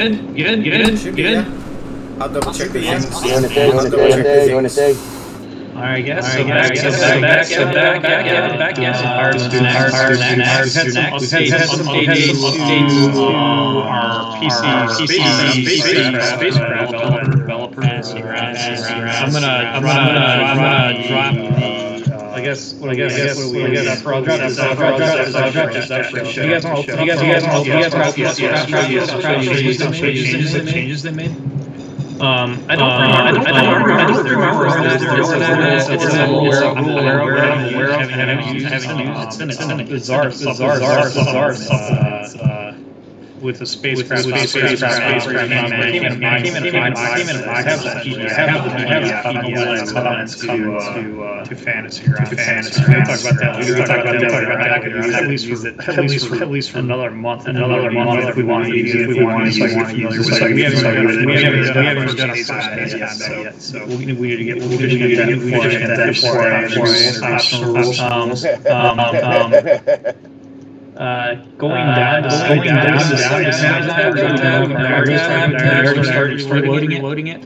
Good, good, good, Should good. I'll double check the end. You want to say? you want to dig, you want to dig. Alright, guess. Alright, guess. So back, back, so back, back, yeah, back, yeah. back. to back. hard back. do, back. to back. We've had back. updates back. our back. PC, back. developer. I'm gonna, I'm gonna, I'm gonna back guess, what I guess, I guess, what we, I guess, I'll drop this, I'll drop this, I'll drop this. You guys want to, you guys, want to, you guys want to, yes, yes, yes, yes, yes, changes, they made. Um, I don't remember, I don't, I don't remember, I don't remember. if there was a- It's a rule, it's a rule, aware of, I'm aware of, having used, having used, it's in, it's in a bizarre, bizarre, bizarre, bizarre, uh, with the spacecraft, spacecraft, spacecraft, came in, I have that, I have the, I have the comments to, to, uh, fantasy, to fantasy. We'll talk about that, we'll talk about that, at least for, at least for, at least for another month, another month if we want to use it, if we want to use it. We haven't done, we haven't, we haven't done a first phase on that yet, so we need, we need to get, we need to get that before, we get that before, I before, um, um, um, uh, going down, uh, going down, down, down, down, down, down, down, down, down, start, start loading, loading it.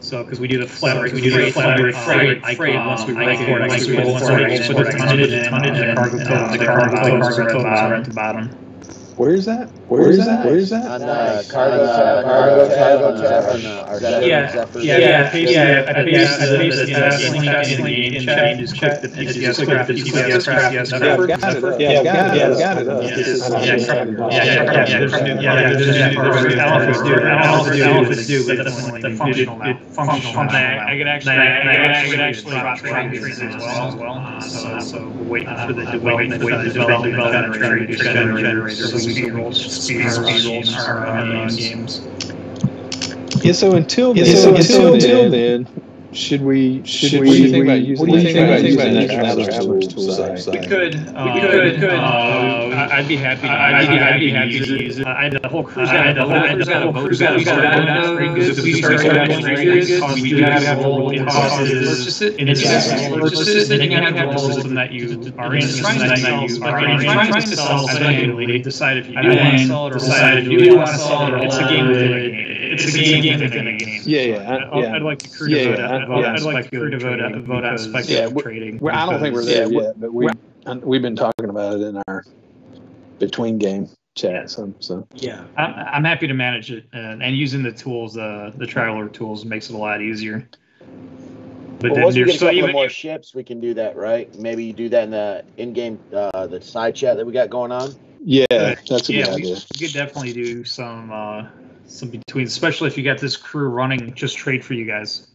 So, because we do the flat rate, we do the flat rate, freight, freight, once we record, once we put the tonnage, tonnage, and cargo code, the cargo codes are at the bottom. Where is that? Where is that? Where is that? On uh, cargo, uh, cargo, cargo, cargo, cargo, Yeah, yeah, yeah. Basically, yeah. basically, yeah. basically that's link in chain is check the PCS graph, PCS graph, PCS graph. Yeah, got it. Got it. Yeah, yeah, yeah. Yeah, there's an elephant do. Elephant do. Elephant do. The functional map. Functional map. I could actually, I could actually drop trees as well. So waiting for the development, waiting for the development generator training, training generators, so speed rolls, speed rolls are, uh, games. Yeah, so until Yeah, so until, until until then, should we, should we- we, what do you think about using, what do you think about using that that traveler's traveler's tool tool side? side? We could, uh, we could, could, uh, I'd be happy, I'd be, I'd be happy to use it. I had the whole crew's got, the whole crew's got a vote, we got, we got, pretty good, we started getting pretty good, cause we do have a roll, it costs purchase it, and it's just purchase it, then you have to have a system that you are in, system that you are in, trying to sell, eventually, decide if you do want to sell it or decide if you do want to sell it, or it's a game within a game. It's a game within a game. Yeah, yeah, I'd- yeah. I'd like the crew Yeah, to vote, yeah, I'd vote, yeah. I'd like the crew to vote, out- vote out Yeah, speculative we- trading. Well, I don't think we're because- there yet, but we we've been talking about it in our between game chat, so, so. Yeah, I'm, I'm happy to manage it, and, and using the tools, uh, the traveler tools makes it a lot easier. But Well, then once we there's get a so couple even, more ships, we can do that, right? Maybe you do that in the in-game, uh, the side chat that we got going on. Yeah, that's a yeah, good we, idea. we could definitely do some, uh, some between, especially if you got this crew running just trade for you guys.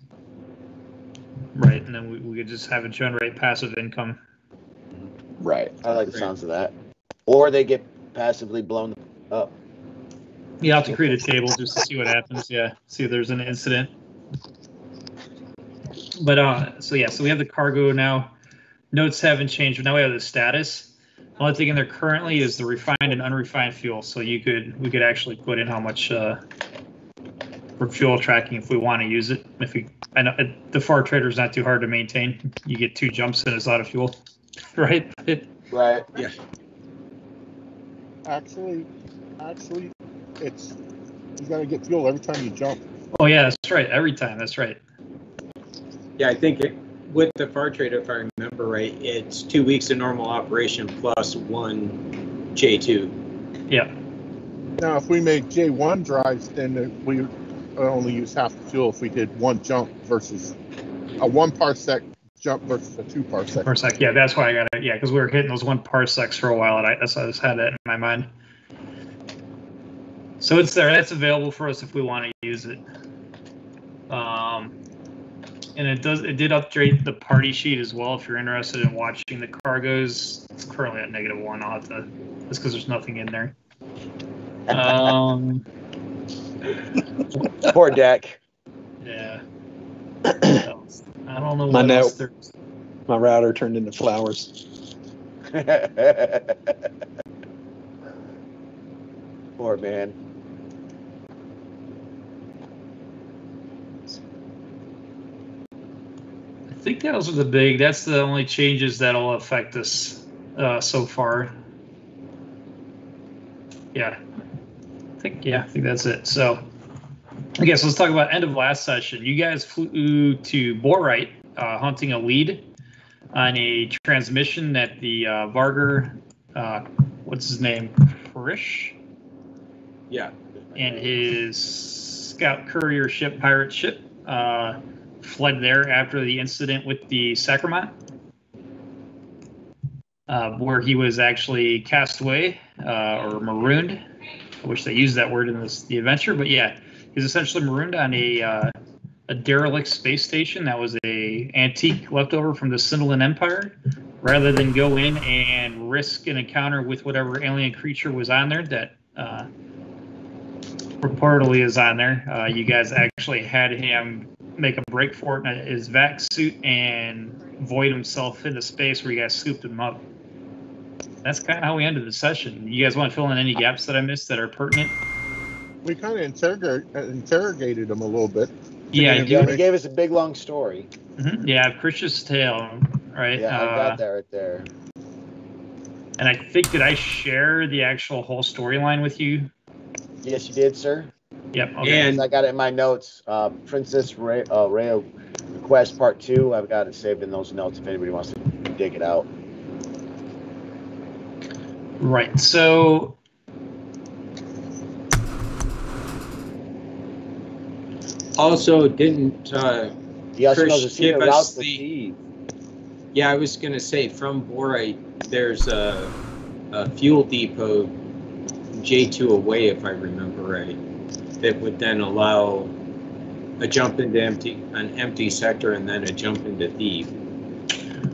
Right, and then we, we could just have it generate passive income. Right. I like the sounds of that. Or they get passively blown up. Yeah, I'll have to create a table just to see what happens. Yeah, see if there's an incident. But uh, so yeah, so we have the cargo now. Notes haven't changed, but now we have the status. The only thing in there currently is the refined and unrefined fuel. So you could we could actually put in how much uh, for fuel tracking if we want to use it. If we, I know it, the far trader is not too hard to maintain. You get two jumps and it's out of fuel, right? Right. Yeah. Actually, actually, it's you gotta get fuel every time you jump. Oh yeah, that's right. Every time, that's right. Yeah, I think it, with the far trade, if I remember right, it's two weeks of normal operation plus one J2. Yeah. Now, if we make J1 drives, then we only use half the fuel if we did one jump versus a one parsec jump versus a two parsec. Parsec, yeah, that's why I got it. Yeah, because we were hitting those one parsecs for a while, and I, that's I just had that in my mind. So it's there. That's available for us if we want to use it. Um, and it does. It did update the party sheet as well. If you're interested in watching the cargoes, it's currently at negative one. I'll have to. That's because there's nothing in there. Um, Poor deck. yeah. I don't know My else My router turned into flowers. Poor man. I think those are the big. That's the only changes that'll affect us uh, so far. Yeah. I think yeah, I think that's it. So I guess let's talk about end of last session. You guys flew to Borite, uh, hunting a lead on a transmission that the uh, Vargr, uh, what's his name, Frisch, Yeah. and his scout courier ship, pirate ship, uh, fled there after the incident with the Sacramento, uh, where he was actually cast away uh, or marooned. I wish they used that word in this the adventure, but yeah, he's essentially marooned on a uh, a derelict space station that was a antique leftover from the Sindalian Empire. Rather than go in and risk an encounter with whatever alien creature was on there that uh, reportedly is on there. Uh, you guys actually had him make a break for it in his vac suit and void himself into space where you guys scooped him up. That's kind of how we ended the session. You guys want to fill in any gaps that I missed that are pertinent? We kind of interrogate, uh, interrogated him a little bit. Yeah, Yeah, you, he gave us a big long story. mhm, yeah, Christian's tale, right? Yeah, I Uh, got that right there. and I think did I share the actual whole storyline with you? Yes, you did, sir. Yep. Okay. And I got it in my notes. Uh, Princess Ray, uh, Rhea Request Part 2. I've got it saved in those notes if anybody wants to dig it out. Right. So also didn't, uh, He also Chris, knows the secret give us to the- yeah, I was gonna say from Borite, there's a, a fuel depot J2 away, if I remember right, that would then allow a jump into empty, an empty sector and then a jump into Thief.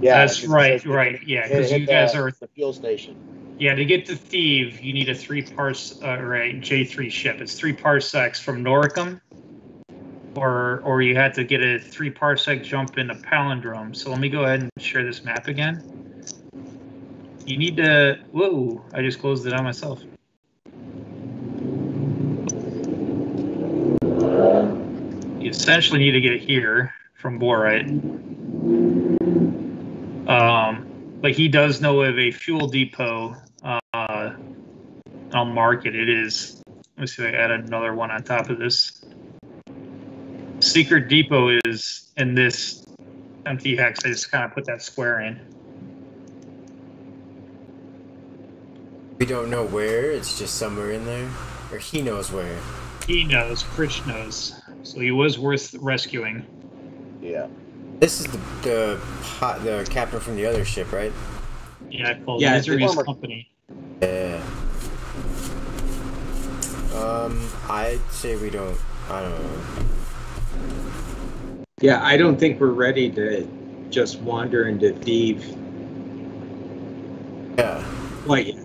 Yeah, that's right. Right. Yeah. Because you guys the- are the fuel station. Yeah, to get to Thieves, you need a three parse uh, right J3 ship. It's three parsecs from Noricum, or or you had to get a three parsec jump into Palindrome. So let me go ahead and share this map again. You need to. Whoa! I just closed it on myself. You essentially need to get here from Borite. Um, but he does know of a fuel depot. Uh, I'll mark it. It is. Let me see if I add another one on top of this. Secret depot is in this empty hex. I just kind of put that square in. We don't know where. It's just somewhere in there, or he knows where. He knows. Pritch knows. So he was worth rescuing. Yeah. This is the the pot, the captain from the other ship, right? Yeah, called Yeah, Misery's former- Company. Yeah. Um, I'd say we don't. I don't know. Yeah, I don't think we're ready to just wander into Thief Yeah. quite yet.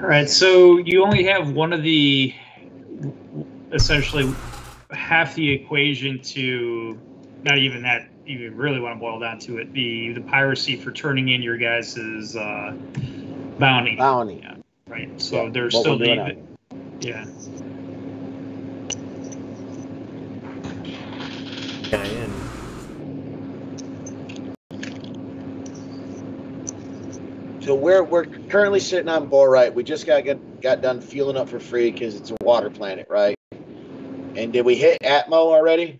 All right, so you only have one of the essentially half the equation to not even that you really want to boil down to it the the piracy for turning in your guys' uh, bounty, Bounty. right? So Yeah, there's still the yeah. So we're we're currently sitting on Borite. We just got get, got done fueling up for free because it's a water planet, right? And did we hit Atmo already?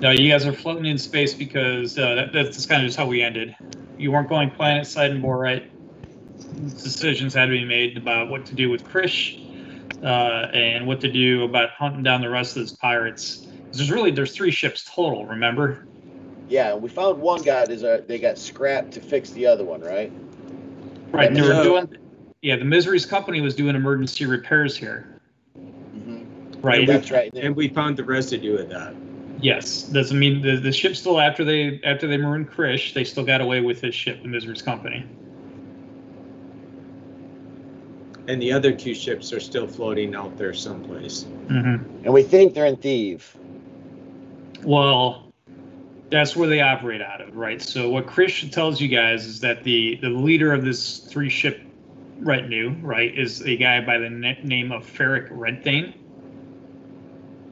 No, you guys are floating in space because uh, that, that's kind of just how we ended. You weren't going planet side and right. Decisions had to be made about what to do with Krish uh, and what to do about hunting down the rest of those pirates. There's really there's three ships total. Remember? Yeah, we found one guy. Is they got scrapped to fix the other one, right? Right. They were So- doing. Yeah, the Misery's company was doing emergency repairs here. Mm-hmm. Right. That's right. And we found the residue of that. Yes. Doesn't mean the, the ship still after they after they marooned Krish, they still got away with his ship, the Misery's company. And the other two ships are still floating out there someplace. Mm-hmm. And we think they're in Thieves. Well, that's where they operate out of, right? So what Chris tells you guys is that the the leader of this three ship retinue, right, is a guy by the na- name of Ferric Redthane.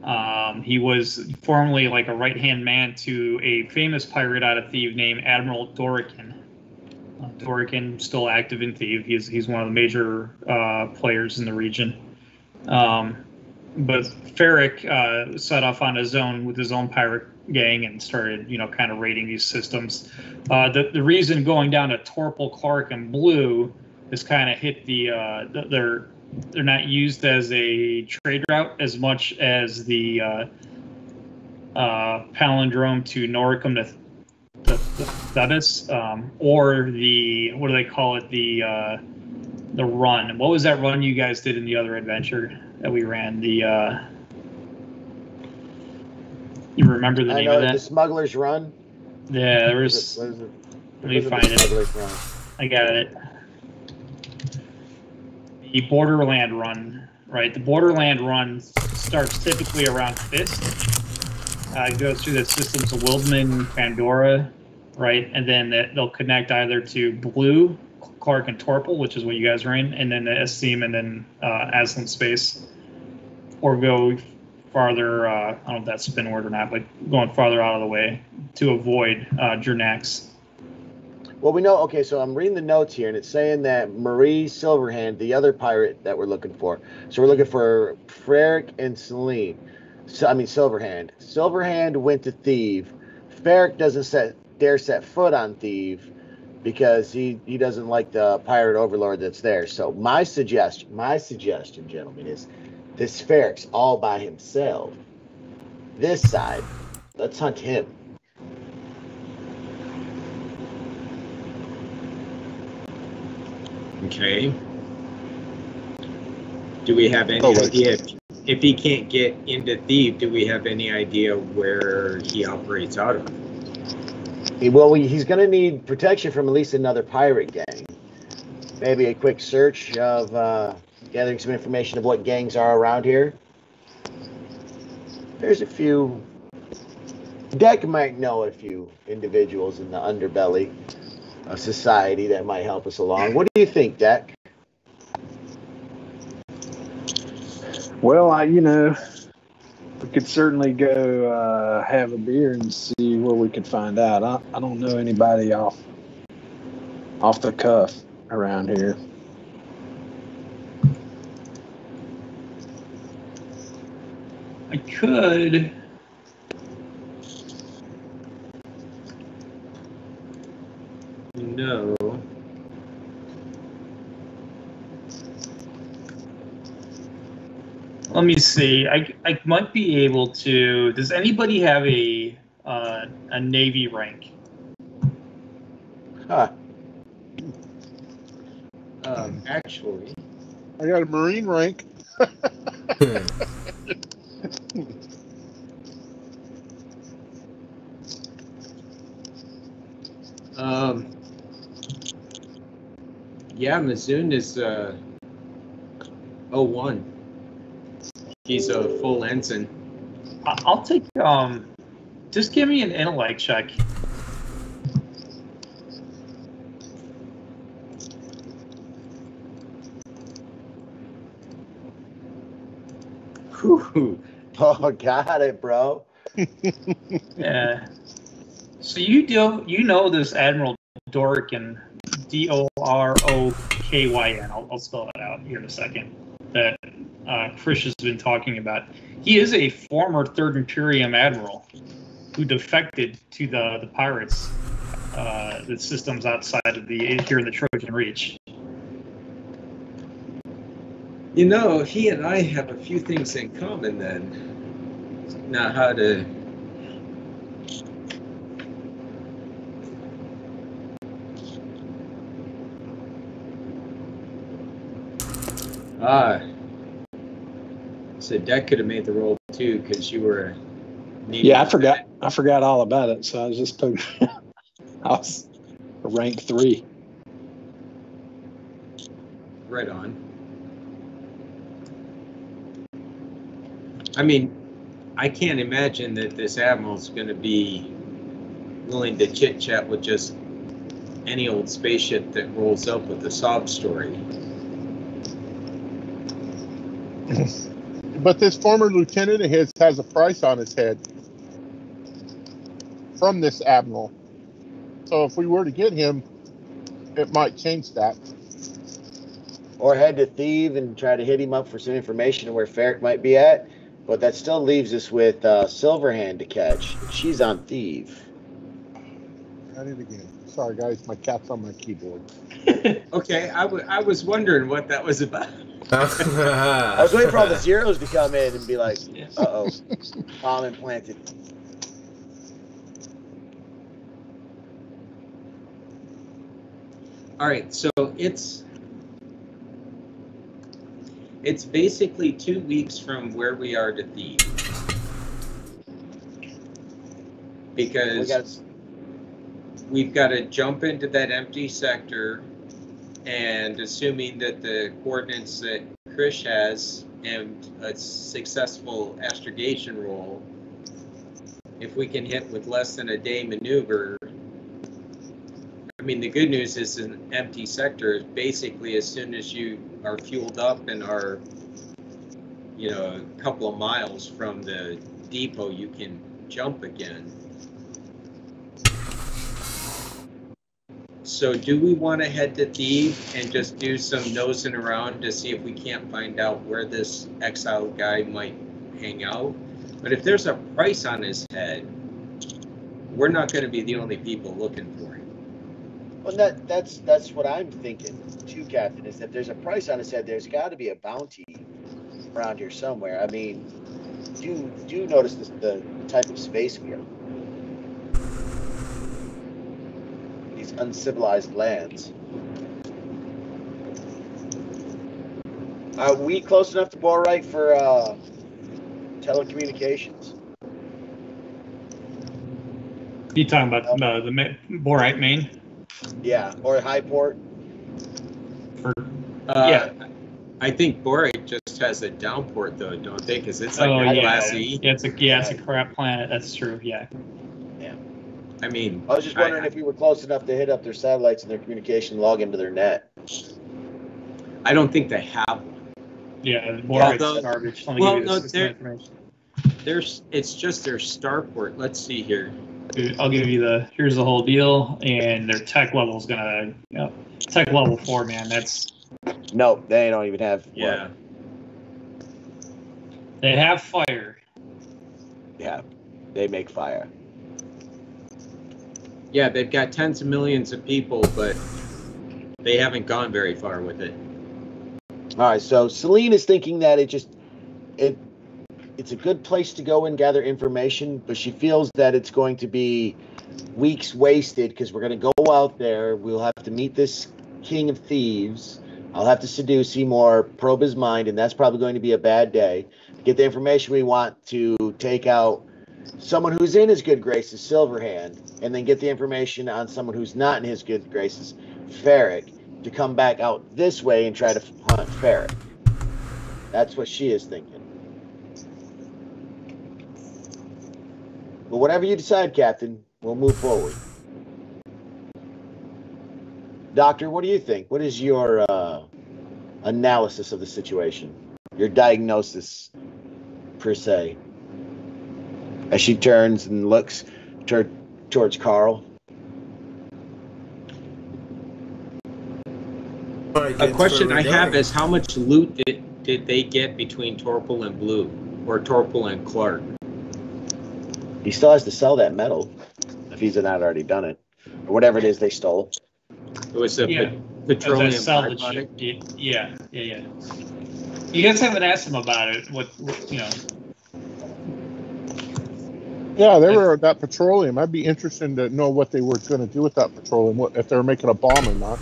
Um, he was formerly like a right hand man to a famous pirate out of Thieves named Admiral Dorican. Uh, Dorikin still active in Thieves. He's he's one of the major uh, players in the region. Um, but Ferric uh, set off on his own with his own pirate gang and started, you know, kind of raiding these systems. Uh, the the reason going down to Torpal, Clark, and Blue is kind of hit the uh, th- they're they're not used as a trade route as much as the uh, uh, palindrome to Noricum to the, the Thetis, um, or the what do they call it the uh, the run. What was that run you guys did in the other adventure that we ran? The uh, you remember the I name know of that? the? Smuggler's Run. Yeah, there was. what is it? Let me find it. Smuggler's Run? I got it. The Borderland run, right? The Borderland run starts typically around Fist. Uh, it goes through the systems of Wildman, Pandora, right? And then they'll connect either to Blue, Clark, and Torpal, which is what you guys are in, and then the Esteem, and then uh, Aslan Space. Or go farther, uh, I don't know if that's spin word or not, but going farther out of the way to avoid uh, Drinax. Well, we know. Okay, so I'm reading the notes here, and it's saying that Marie Silverhand, the other pirate that we're looking for. So we're looking for Ferric and Celine. So, I mean Silverhand. Silverhand went to Theev. Ferric doesn't set dare set foot on Theev because he he doesn't like the pirate overlord that's there. So my suggestion, my suggestion, gentlemen, is this Ferric's all by himself. This side, let's hunt him. Okay. Do we have any Oh, idea if, if he can't get into Thieves? Do we have any idea where he operates out of? He- Well, he's going to need protection from at least another pirate gang. Maybe a quick search of uh, gathering some information of what gangs are around here. There's a few. Deck might know a few individuals in the underbelly of society that might help us along. What do you think, Deck? Well, I, you know, we could certainly go uh, have a beer and see where we could find out. I, I don't know anybody off off the cuff around here. I could. No. Let me see. I, I might be able to. Does anybody have a uh, a navy rank? Huh. Um, actually, I got a Marine rank. um, yeah, Mizoon is uh, 01. He's a full ensign. I- I'll take. Um, just give me an intellect check. Whew. Oh, got it, bro. Yeah. So you do you know this Admiral Dorikin, D O R O K Y N. I'll, I'll spell it out here in a second. That uh, Chris has been talking about. He is a former Third Imperium admiral who defected to the the pirates, uh, the systems outside of the here in the Trojan Reach. You know, he and I have a few things in common then. Not how to. Ah. So Deck could have made the roll too because you were. Navy Yeah, I forgot. I forgot all about it. So I was just poking. I was rank three. Right on. I mean, I can't imagine that this admiral's going to be willing to chit chat with just any old spaceship that rolls up with a sob story. But this former lieutenant of his has a price on his head from this admiral. So if we were to get him, it might change that. Or head to Theev and try to hit him up for some information on where Ferric might be at. But that still leaves us with uh, Silverhand to catch. She's on Theev. Got it again. Sorry, guys. My cat's on my keyboard. Okay, I wa- I was wondering what that was about. I was waiting for all the zeros to come in and be like, Yeah. uh oh, palm implanted. All right, so it's it's basically two weeks from where we are to Thief. We Because got we've got to jump into that empty sector and assuming that the coordinates that Krish has and a successful astrogation roll, if we can hit with less than a day maneuver, I mean, the good news is an empty sector, is basically as soon as you are fueled up and are, you know, a couple of miles from the depot, you can jump again. So do we want to head to Thief and just do some nosing around to see if we can't find out where this exiled guy might hang out? But if there's a price on his head, we're not going to be the only people looking for him. Well, that that's that's what I'm thinking too, Captain. Is that there's a price on his head. There's got to be a bounty around here somewhere. I mean, do do notice the type of space we are. These uncivilized lands. Are we close enough to Borite for uh, telecommunications? You talking about uh, the Ma- Borite main? Yeah, or Highport? For Uh, Yeah. I think Borite just has a downport though, don't they? Because it's like oh a yeah, Class E. yeah, it's a yeah, it's a crap planet. That's true. Yeah. I mean, I was just wondering if we were close enough to hit up their satellites and their communication, log into their net. I don't think they have one. Yeah, Borite's although- garbage. Let me well, give you no, this there- information. There's, it's just their starport. Let's see here. Dude, I'll give you the here's the whole deal, and their tech level is gonna you know, tech level four, man. That's No, they don't even have. one. Yeah. they have fire. yeah, they make fire. Yeah, they've got tens of millions of people, but they haven't gone very far with it. All right, so Celine is thinking that it just it it's a good place to go and gather information, but she feels that it's going to be weeks wasted because we're going to go out there. We'll have to meet this king of thieves. I'll have to seduce Seymour, probe his mind, and that's probably going to be a bad day. Get the information we want to take out someone who's in his good graces, Silverhand, and then get the information on someone who's not in his good graces, Ferric, to come back out this way and try to hunt Ferric. That's what she is thinking. But whatever you decide, Captain, we'll move forward. Doctor, what do you think? What is your uh, analysis of the situation? Your diagnosis, per se? As she turns and looks toward, towards Carl. A question I have is how much loot did, did they get between Torpal and Blue, or Torpal and Clark? He still has to sell that metal if he's not already done it, or whatever it is they stole. It was a Yeah. pe- petroleum As a salvage. byproduct. Yeah, yeah, yeah. You guys haven't asked him about it. What, what you know? Yeah, they were that petroleum. I'd be interested to know what they were going to do with that petroleum. What if they were making a bomb or not?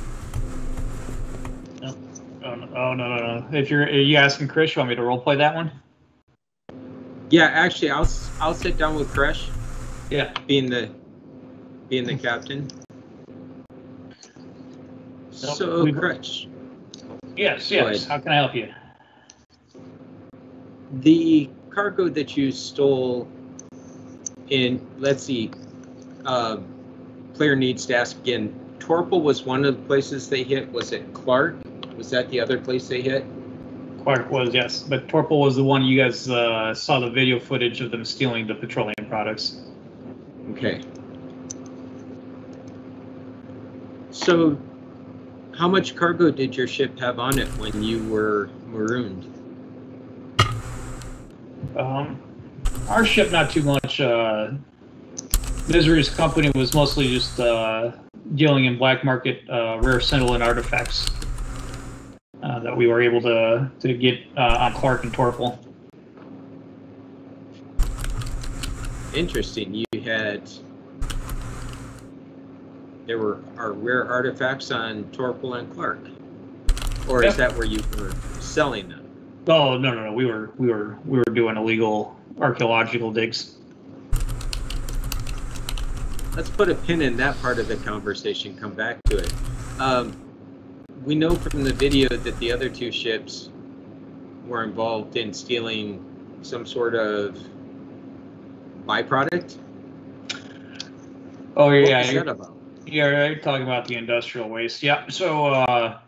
Oh no, oh, no, no, no. If you're are you asking Chris, you want me to role play that one? Yeah, actually, I'll s- I'll sit down with Kresh, Yeah. being the being the hmm. captain. So, we- Kresh, Yes, Go yes. How can I help you? the cargo that you stole in, let's see, uh, player needs to ask again. Torpal was one of the places they hit. Was it Clark? Was that the other place they hit? Clark was yes, but Torpal was the one you guys uh, saw the video footage of them stealing the petroleum products. Okay. So how much cargo did your ship have on it when you were marooned? Um, our ship, not too much. Uh, Misery's company was mostly just uh, dealing in black market uh, rare Sindalian artifacts uh, that we were able to to get uh, on Clark and Torpel. Interesting. You had there were are rare artifacts on Torpel and Clark, or is that where you were selling them? Oh no no no! We were we were we were doing illegal archaeological digs. Let's put a pin in that part of the conversation. Come back to it. Um, we know from the video that the other two ships were involved in stealing some sort of byproduct. Oh yeah, you're, about? yeah, you're talking about the industrial waste. Yeah. So uh,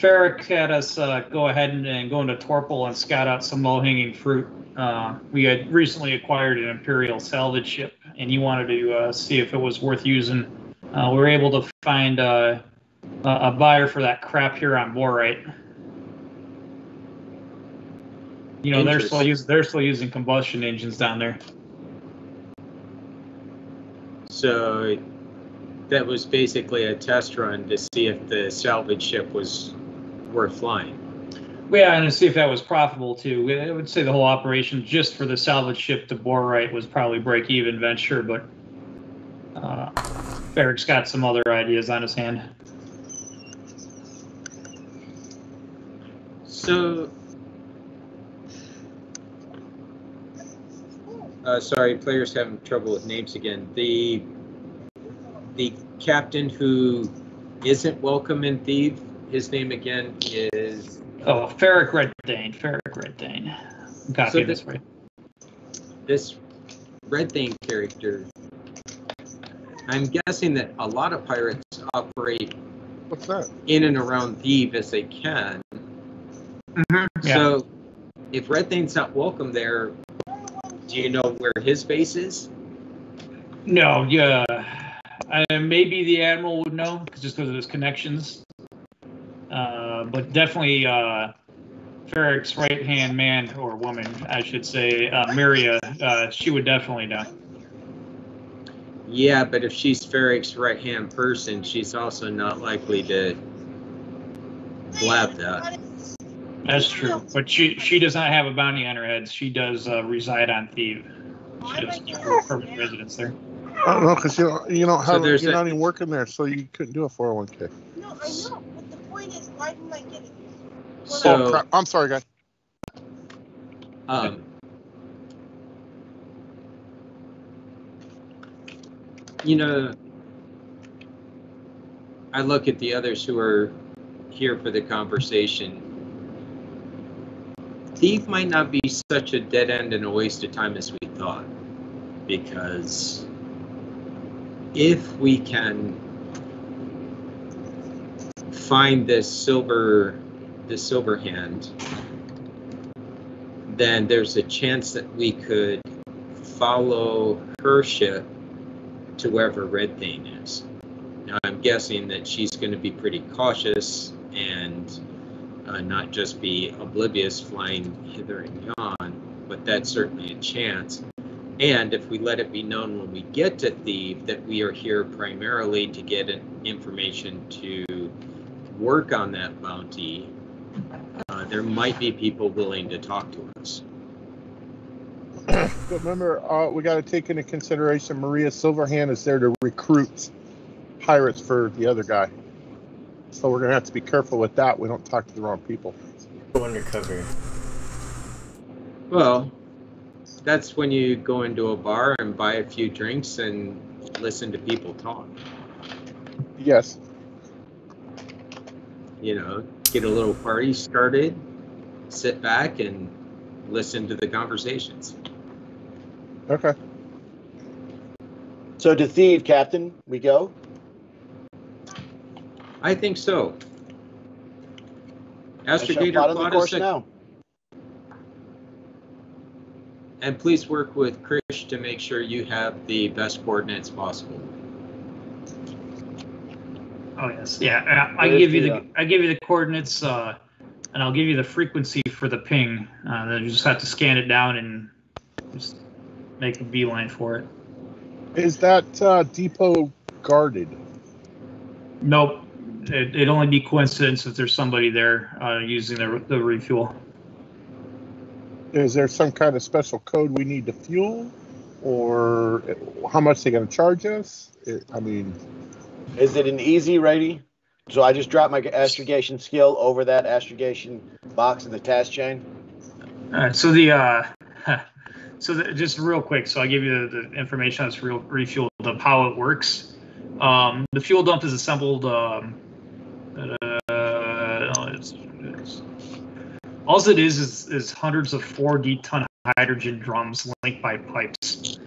Ferric had us uh, go ahead and, and go into Torpel and scout out some low hanging fruit. Uh, we had recently acquired an Imperial salvage ship, and he wanted to uh, see if it was worth using. Uh, we were able to find uh, a a buyer for that crap here on Borite. You know, they're still using they're still using combustion engines down there. So that was basically a test run to see if the salvage ship was worth flying. Yeah, and to see if that was profitable too. I would say the whole operation, just for the salvage ship to Borite, was probably break even venture, but uh, Ferric's got some other ideas on his hand. So, uh, sorry, players having trouble with names again. The the captain who isn't welcome in Thief, his name again is Oh, Ferric Red Dane, Ferric Red Dane. Copy So this the- way. this Red Thing character. I'm guessing that a lot of pirates operate What's that? in and around Thieves as they can. Yeah. So, if Red Thane's not welcome there, do you know where his base is? No, yeah. Uh, maybe the admiral would know, 'cause- just because of his connections. Uh, but definitely, uh, Ferric's right hand man or woman, I should say, uh, Miria, uh, she would definitely know. Yeah, but if she's Ferric's right hand person, she's also not likely to blab that. That's true. But she she does not have a bounty on her head. She does uh, reside on Thieves. She does keep permanent residence there. I don't know because you don't, you don't have there's you're a- not even working there, so you couldn't do a 401k. No, I know, but the point is, why didn't I get it? So- oh crap! I'm sorry, guys. Um, you know, I look at the others who are here for the conversation. Thief might not be such a dead end and a waste of time as we thought, because if we can find this silver, this silver hand, then there's a chance that we could follow her ship to wherever Red Thane is. Now, I'm guessing that she's going to be pretty cautious and uh, not just be oblivious flying hither and yon, but that's certainly a chance. And if we let it be known when we get to Thief that we are here primarily to get information to work on that bounty, uh, there might be people willing to talk to us. But remember, uh, we got to take into consideration Maria Silverhand is there to recruit pirates for the other guy. So we're gonna have to be careful with that. We don't talk to the wrong people. Go undercover. Well, that's when you go into a bar and buy a few drinks and listen to people talk. Yes. You know, get a little party started, sit back and listen to the conversations. Okay. So to thieve, Captain, we go. I think so. I shall Astrogator, plot on the plot course us a- now. and please work with Krish to make sure you have the best coordinates possible. Oh yes, yeah. I, I give you the, the uh, I give you the coordinates, uh, and I'll give you the frequency for the ping. Uh, then you just have to scan it down and just make a beeline for it. Is that uh, depot guarded? Nope, it, it'd only be coincidence if there's somebody there uh, using the the refuel. Is there some kind of special code we need to fuel, or how much they going to charge us? It, I mean, Is it an easy ready? So I just drop my astrogation skill over that astrogation box in the task chain. All right, so the uh, so the, just real quick, so I give you the, the information on this real refuel of how it works. Um, the fuel dump is assembled. Um, uh, it's, it's, all it is, is is hundreds of 4D ton hydrogen drums linked by pipes,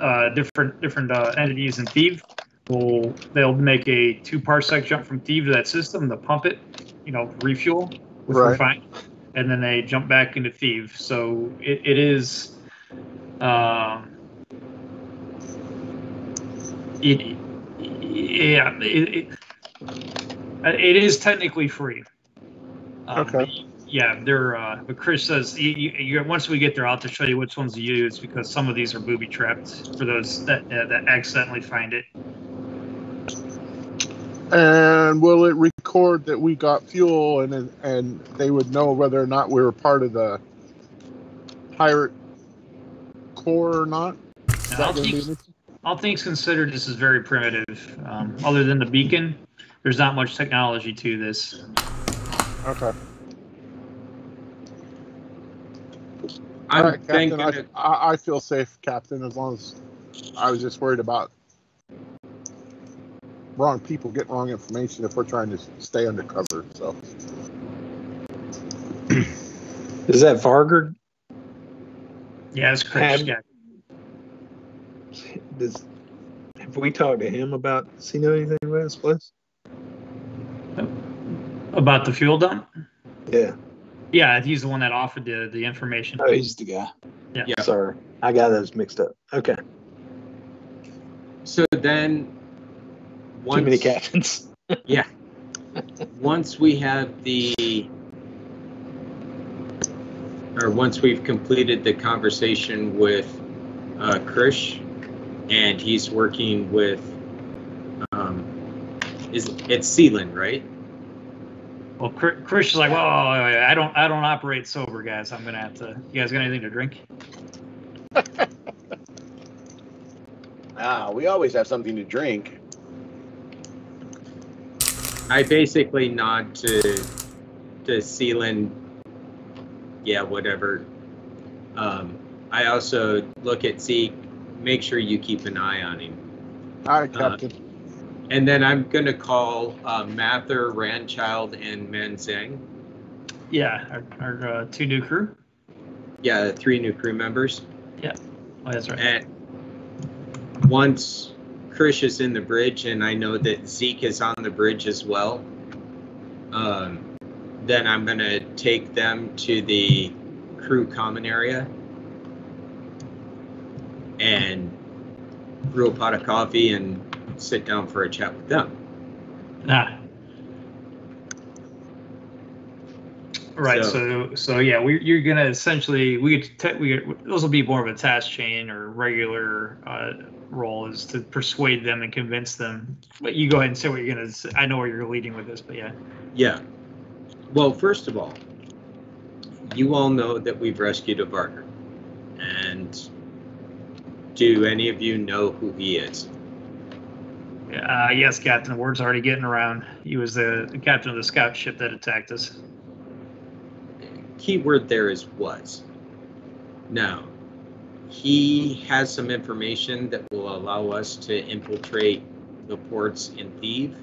uh, different different uh, entities in Thieves will they'll make a two parsec jump from Thieves to that system to pump it, you know, refuel with Right. refine, and then they jump back into Thieves. So it, it is. Um, it, yeah, it, it, it is technically free. Um, Okay. Yeah, they're. Uh, but Chris says you, you, once we get there, I'll have to show you which ones to use because some of these are booby trapped for those that uh, that accidentally find it. and will it record that we got fuel, and and they would know whether or not we were part of the pirate core or not? Is And that all, things, all things considered, this is very primitive. Um, other than the beacon, there's not much technology to this. Okay. I'm All right, Captain. thinking I, I, I feel safe, Captain, as long as I was just worried about wrong people getting wrong information if we're trying to stay undercover. So Is that Vargard? Yeah, it's Chris. Have- Does, have we talked to him about, does he know anything about this place? About the fuel dump. Yeah. Yeah, he's the one that offered the the information. Oh, he's the guy. Yeah. Yeah. Sorry. I got those mixed up. Okay. So then, once, Too many captains. Yeah. once we have the, or once we've completed the conversation with uh, Krish, and he's working with, um, is it's Sealand, right? Well, Chris Chris is like, well, I don't, I don't operate sober, guys. I'm gonna have to. You guys got anything to drink? Ah, we always have something to drink. I basically nod to to Sealand. Yeah, whatever. Um, I also look at Zeke. Make sure you keep an eye on him. all right, Captain. And then I'm gonna call uh, Mather, Ranchild, and Manzeng. Yeah, our, our uh, two new crew. Yeah, three new crew members. Yeah, oh, that's right. And once Krish is in the bridge, and I know that Zeke is on the bridge as well, um, then I'm gonna take them to the crew common area and brew a pot of coffee and sit down for a chat with them. Ah. Right. So, so, yeah, we, you're gonna essentially we get te- we get, those will be more of a task chain or regular uh, role is to persuade them and convince them. But you go ahead and say what you're gonna. Say. I know where you're leading with this, but yeah. Yeah. Well, first of all, you all know that we've rescued a Vargr. And do any of you know who he is? Uh, yes, Captain. The word's already getting around. He was the, captain of the scout ship that attacked us. Key word there is was. Now, he has some information that will allow us to infiltrate the ports in Thieves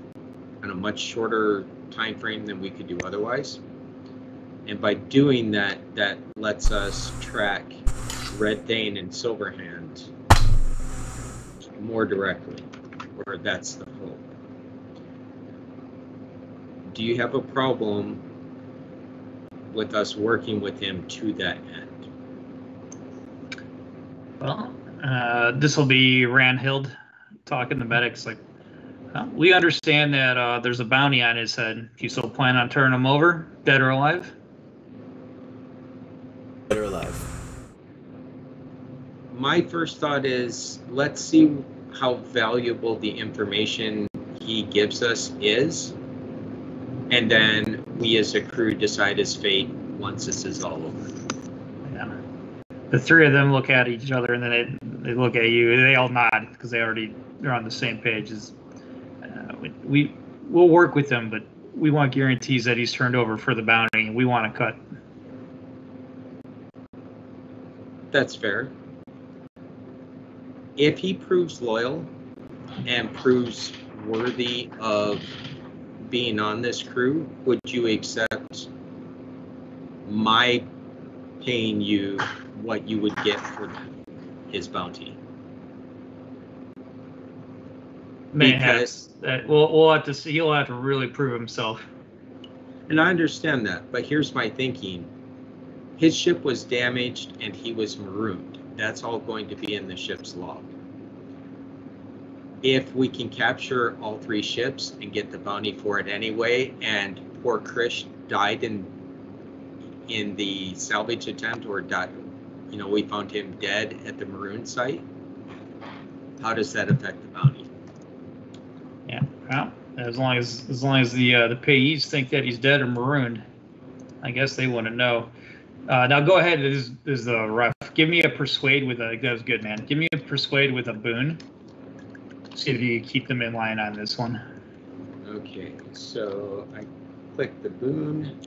on a much shorter time frame than we could do otherwise. And by doing that, that lets us track Red Thane and Silverhand more directly, or that's the hope. Do you have a problem with us working with him to that end? Well, uh, this will be Ranhild talking to medics like, Well, we understand that uh, there's a bounty on his head. Do you still plan on turning him over, dead or alive? Dead or alive. My first thought is let's see how valuable the information he gives us is. And then we as a crew decide his fate once this is all over. Yeah. The three of them look at each other and then they, they look at you. They all nod because they already they're on the same page. As uh, we, we we'll work with him, but we want guarantees that he's turned over for the bounty. and We want to cut. That's fair. If he proves loyal and proves worthy of being on this crew, would you accept my paying you what you would get for his bounty? Because that we'll we'll have to see. He'll have to really prove himself. And I understand that, but here's my thinking. His ship was damaged and he was marooned. That's all going to be in the ship's log. If we can capture all three ships and get the bounty for it anyway, and poor Krish died in in the salvage attempt or died, you know, we found him dead at the maroon site. How does that affect the bounty? Yeah. Well, as long as as long as the uh, the payees think that he's dead or marooned, I guess they want to know. Uh, now go ahead. This is, this is the ref. Give me a persuade with a. That was good, man. Give me a persuade with a boon. See if you can keep them in line on this one. Okay, so I click the boon.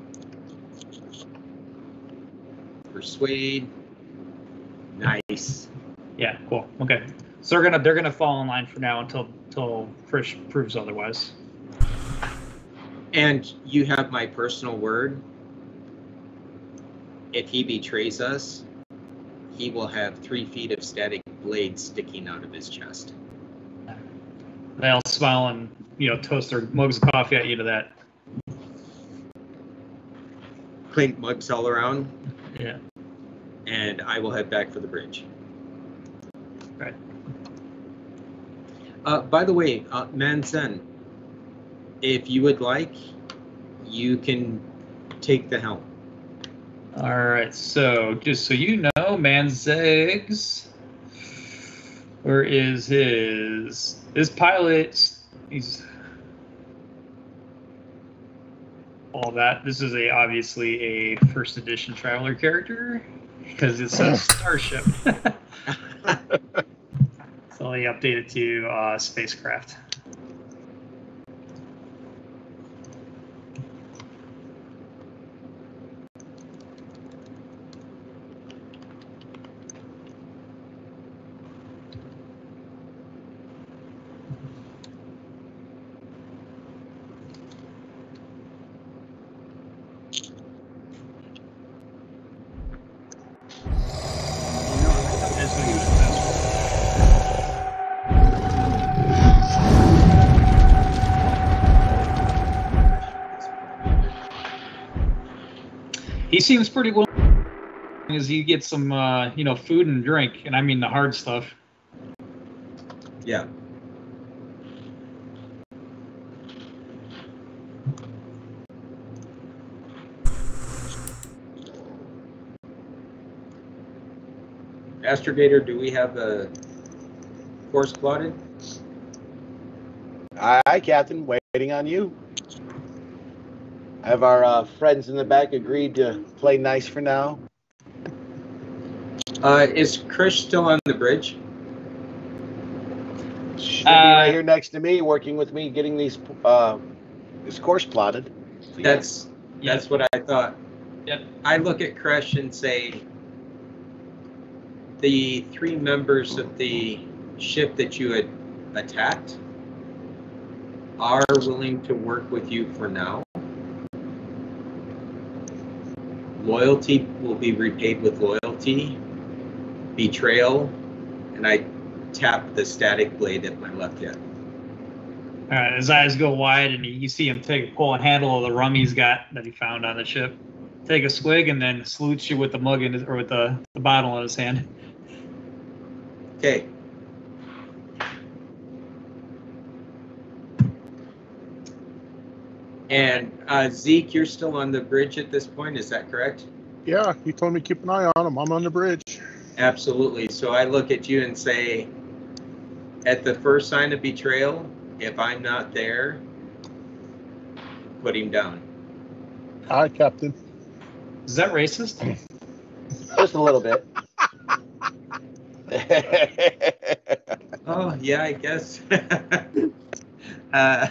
Persuade. Nice. Yeah. Cool. Okay. So they're gonna they're gonna fall in line for now until until Frisch proves otherwise. And you have my personal word. If he betrays us, he will have three feet of static blade sticking out of his chest. They'll smile and you know toast their mugs of coffee at you to that. Clink mugs all around, Yeah. and I will head back for the bridge. Right. Uh, by the way, uh, Manzen, if you would like, you can take the helm. All right, so just so you know, Manzegs, where is his his pilot? He's all that. This is a obviously a first edition Traveller character because it's a starship. so they updated to uh, spacecraft. Seems pretty well as he gets some uh, you know food and drink, and I mean the hard stuff. Yeah. Astrogator, do we have the course plotted? Aye, Captain. Waiting on you. Have our uh, friends in the back agreed to play nice for now? Uh, is Krish still on the bridge? Should be Uh, right here next to me, working with me, getting these uh, this course plotted. So, yeah. That's that's what I thought. Yep. I look at Kresh and say, the three members of the ship that you had attacked are willing to work with you for now. Loyalty will be repaid with loyalty. Betrayal, and I tap the static blade at my left hip. All right, his eyes go wide, and you see him take a pull a handle of the rum he's got that he found on the ship. Take a swig, and then salutes you with the mug in his, or with the, the bottle in his hand. Okay. And uh, Zeke, you're still on the bridge at this point, is that correct? Yeah, you told me to keep an eye on him. I'm on the bridge. Absolutely. So I look at you and say, at the first sign of betrayal, if I'm not there, put him down. Hi, Captain. Is that racist? Just a little bit. Oh, yeah, I guess. uh,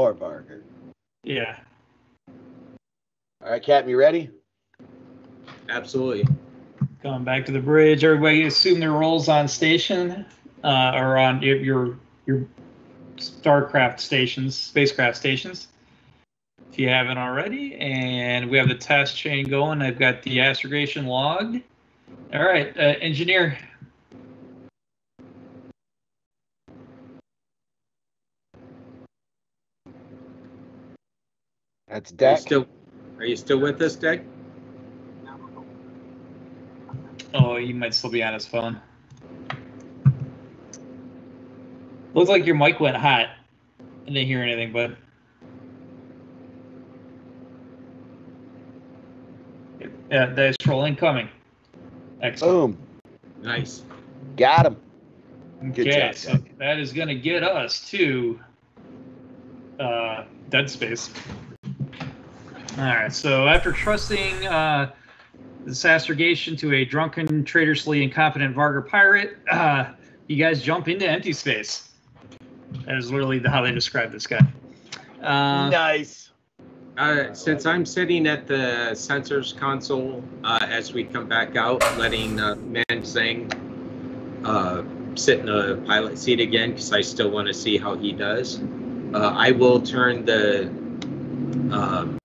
Poor Barker. Yeah. All right, Captain, you ready? absolutely. Going back to the bridge. Everybody assume their roles on station, uh, or on your your, your Starcraft stations, spacecraft stations. If you haven't already, and we have the task chain going. I've got the astrogation logged. All right, uh, engineer. That's Are you Deck. still, are you still with us, Dick? Oh, he might still be on his phone. Looks like your mic went hot. I didn't hear anything, but. Yeah, dice roll incoming. Excellent. Boom. Nice. Got him. good okay, job, so that is going to get us to uh, Dead Space. All right, so after trusting uh, this astrogation to a drunken, traitorously incompetent Vargr pirate, uh, you guys jump into empty space. That is literally how they describe this guy. Uh, nice. Uh, since I'm sitting at the sensors console uh, as we come back out, letting uh, Man Zhang uh, sit in the pilot seat again because I still want to see how he does. Uh, I will turn the um,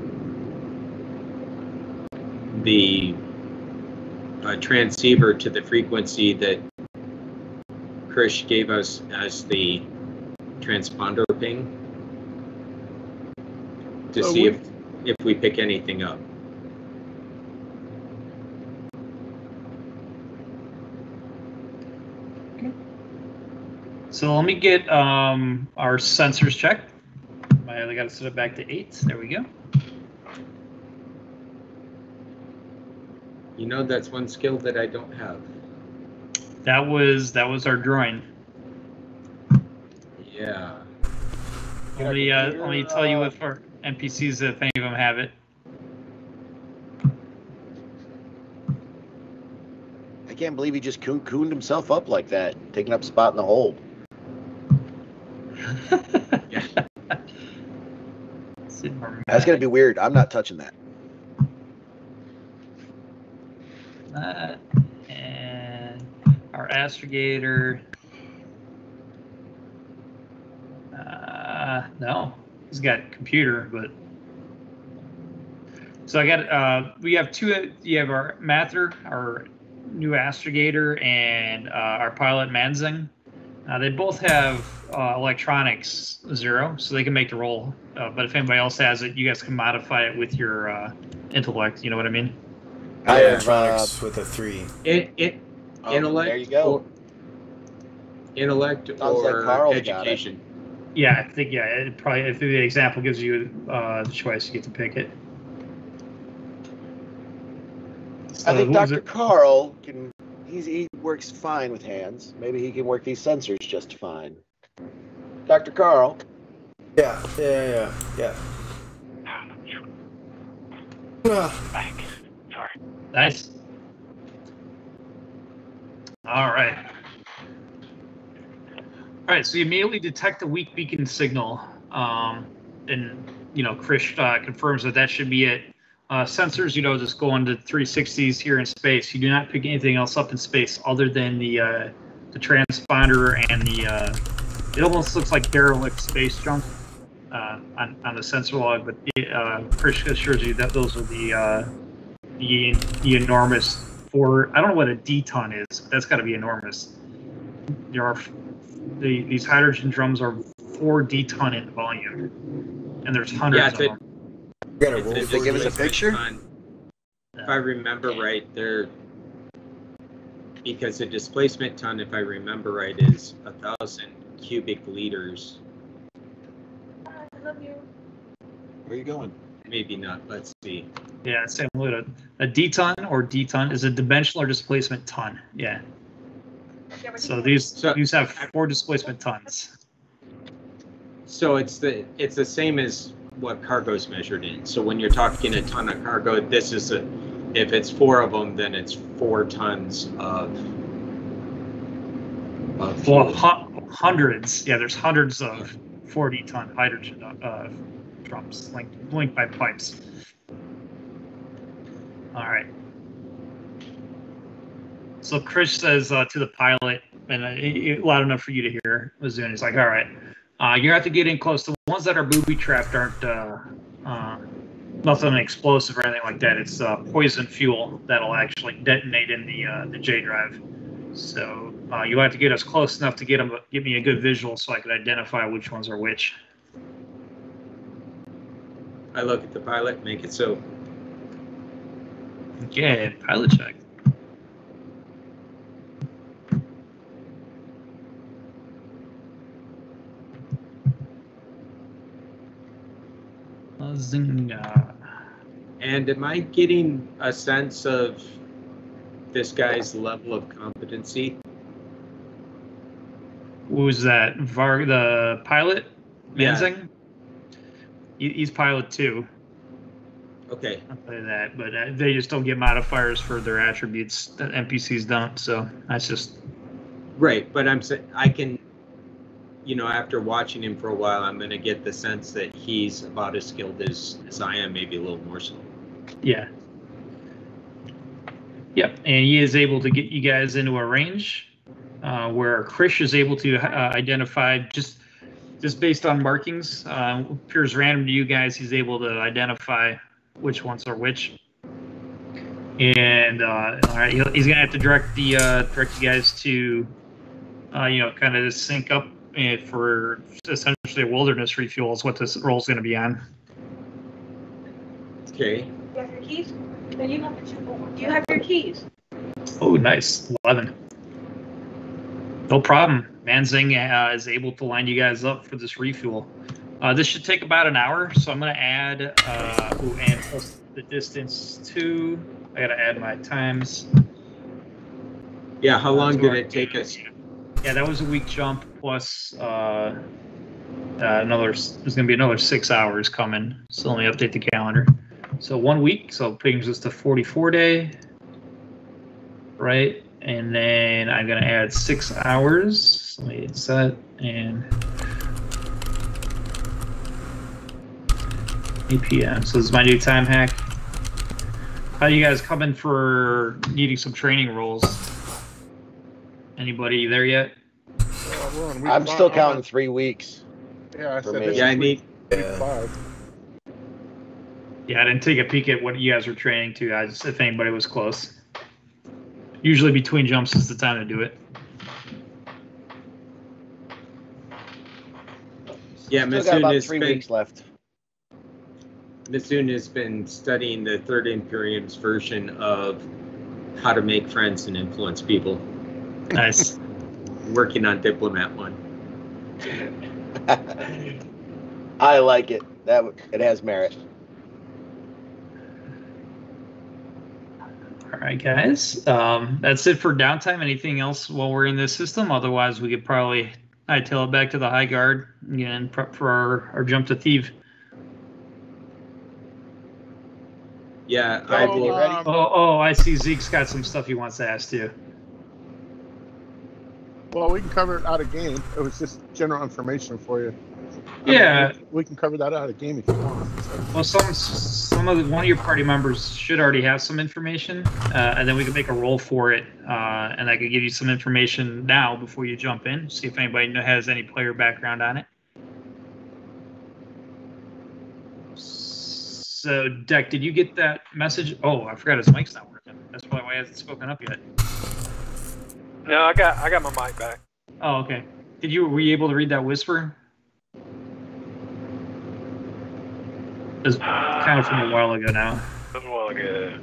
the uh, transceiver to the frequency that Krish gave us as the transponder ping to So see we- if if we pick anything up. Okay. So let me get um, our sensors checked. I got to set it back to eight. There we go. You know, that's one skill that I don't have. That was that was our drawing. Yeah. Let me uh, let me tell you if our NPCs if any of them have it. I can't believe he just coon- cooned himself up like that, taking up spot in the hold. That's gonna be weird. I'm not touching that. That and our astrogator. Uh, no, he's got computer, but so I got. Uh, we have two. You have our Mather, our new astrogator, and uh, our pilot Manzing. Uh, they both have uh, electronics zero, so they can make the roll. Uh, but if anybody else has it, you guys can modify it with your uh, intellect. You know what I mean? I have, Electronics with a three. It it Oh, intellect. there you go. Or, intellect Sounds like or Carl's got it. education. Yeah, I think yeah. It probably if the example gives you uh, the choice, you get to pick it. So I think Dr. it? Carl can. He's, he works fine with hands. Maybe he can work these sensors just fine. Dr. Carl. Yeah, yeah, yeah, yeah. Ah, Nice. All right. All right. So you immediately detect a weak beacon signal, um, and you know Krish uh, confirms that that should be it. Uh, sensors, you know, just go into 360s here in space. You do not pick anything else up in space other than the uh, the transponder and the. Uh, it almost looks like derelict space junk uh, on on the sensor log, but uh, Krish assures you that those are the the the enormous four. I don't know what a D ton is, but that's got to be enormous. There are the these hydrogen drums are four D ton in volume, and there's hundreds Yeah, of but- them. You gotta roll it's They give us a picture? fun. If I remember right, they're because the displacement ton, if I remember right, is a thousand cubic liters. Uh, I love you. Where are you going? Maybe not. Let's see. Yeah, same load. A, a D ton or D ton is a dimensional displacement ton. Yeah. Yeah, So these So- these have four displacement tons. So it's the it's the same as what cargo's measured in. So when you're talking a ton of cargo, this is a if it's four of them, then it's four tons of. of Well, fuel. hu- hundreds. Yeah, there's hundreds of 40 ton hydrogen uh, drums linked linked by pipes. All right. So Chris says uh, to the pilot, and uh, loud enough for you to hear, Mizoon. He's like, "All right, uh, you have to get in close. The ones that are booby trapped aren't uh, uh, nothing explosive or anything like that. It's uh, poison fuel that'll actually detonate in the the J drive. So you have to get us close enough to get them, give me a good visual so I could identify which ones are which. I look at the pilot, make it so. Okay, pilot check. Zinga. And am I getting a sense of this guy's level of competency? Who was that? Var, the pilot? Yeah. Manzing? He, he's pilot too. Okay. I'll you that. But uh, they just don't get modifiers for their attributes that NPCs don't. So that's just Right, but I'm saying I can, you know, after watching him for a while, I'm going to get the sense that he's about as skilled as, as I am, maybe a little more so. Yeah. Yep, and he is able to get you guys into a range uh, where Krish is able to uh, identify just just based on markings. Uh, appears random to you guys. He's able to identify which ones are which. And uh, all right, he'll- he's gonna have to direct the uh, direct you guys to, uh, you know, kind of sync up uh, for essentially a wilderness refuel is what this role's gonna be on. Okay. You have your keys? Then you have the two. Do you have your keys? Oh, nice. 11. No problem. Manzing uh, is able to line you guys up for this refuel. Uh, this should take about an hour, so I'm going to add, uh, ooh, and plus the distance to, I got to add my times. Yeah, how long did it take us? Yeah, that was a week jump plus uh, uh, another, there's going to be another six hours coming. So let me update the calendar. So one week, so it brings us to 44 day, right? And then I'm going to add six hours. Let me hit set and 8 p.m. So this is my new time hack. How you guys coming for needing some training roles? Anybody there yet? Uh, we're I'm five. still counting three weeks. Yeah, I for said me. this Yeah, I is need. week Yeah. five. Yeah, I didn't take a peek at what you guys were training to. I just if anybody was close. Usually between jumps is the time to do it. Yeah, Still got Misoon about has three been weeks left. Misoon has been studying the Third Imperium's version of how to make friends and influence people. Nice. Working on Diplomat One. I like it. That it has merit. All right, guys. Um, that's it for downtime. Anything else while we're in this system? Otherwise, we could probably hightail it back to the high guard and prep for our, our jump to Theev. Yeah, I So, will. um, Oh, oh, I see. Zeke's got some stuff he wants to ask too. well, we can cover it out of game. It was just general information for you. I mean, Yeah. we, we can cover that out of game if you want. So, Well, some some of the, one of your party members should already have some information, uh, and then we can make a roll for it, uh, and I could give you some information now before you jump in. See if anybody has any player background on it. So, Deck, did you get that message? Oh, I forgot his mic's not working. That's probably why he hasn't spoken up yet. No, I got I got my mic back. Oh, okay. Did you were you able to read that whisper? It's kind of from a while ago now. A while ago.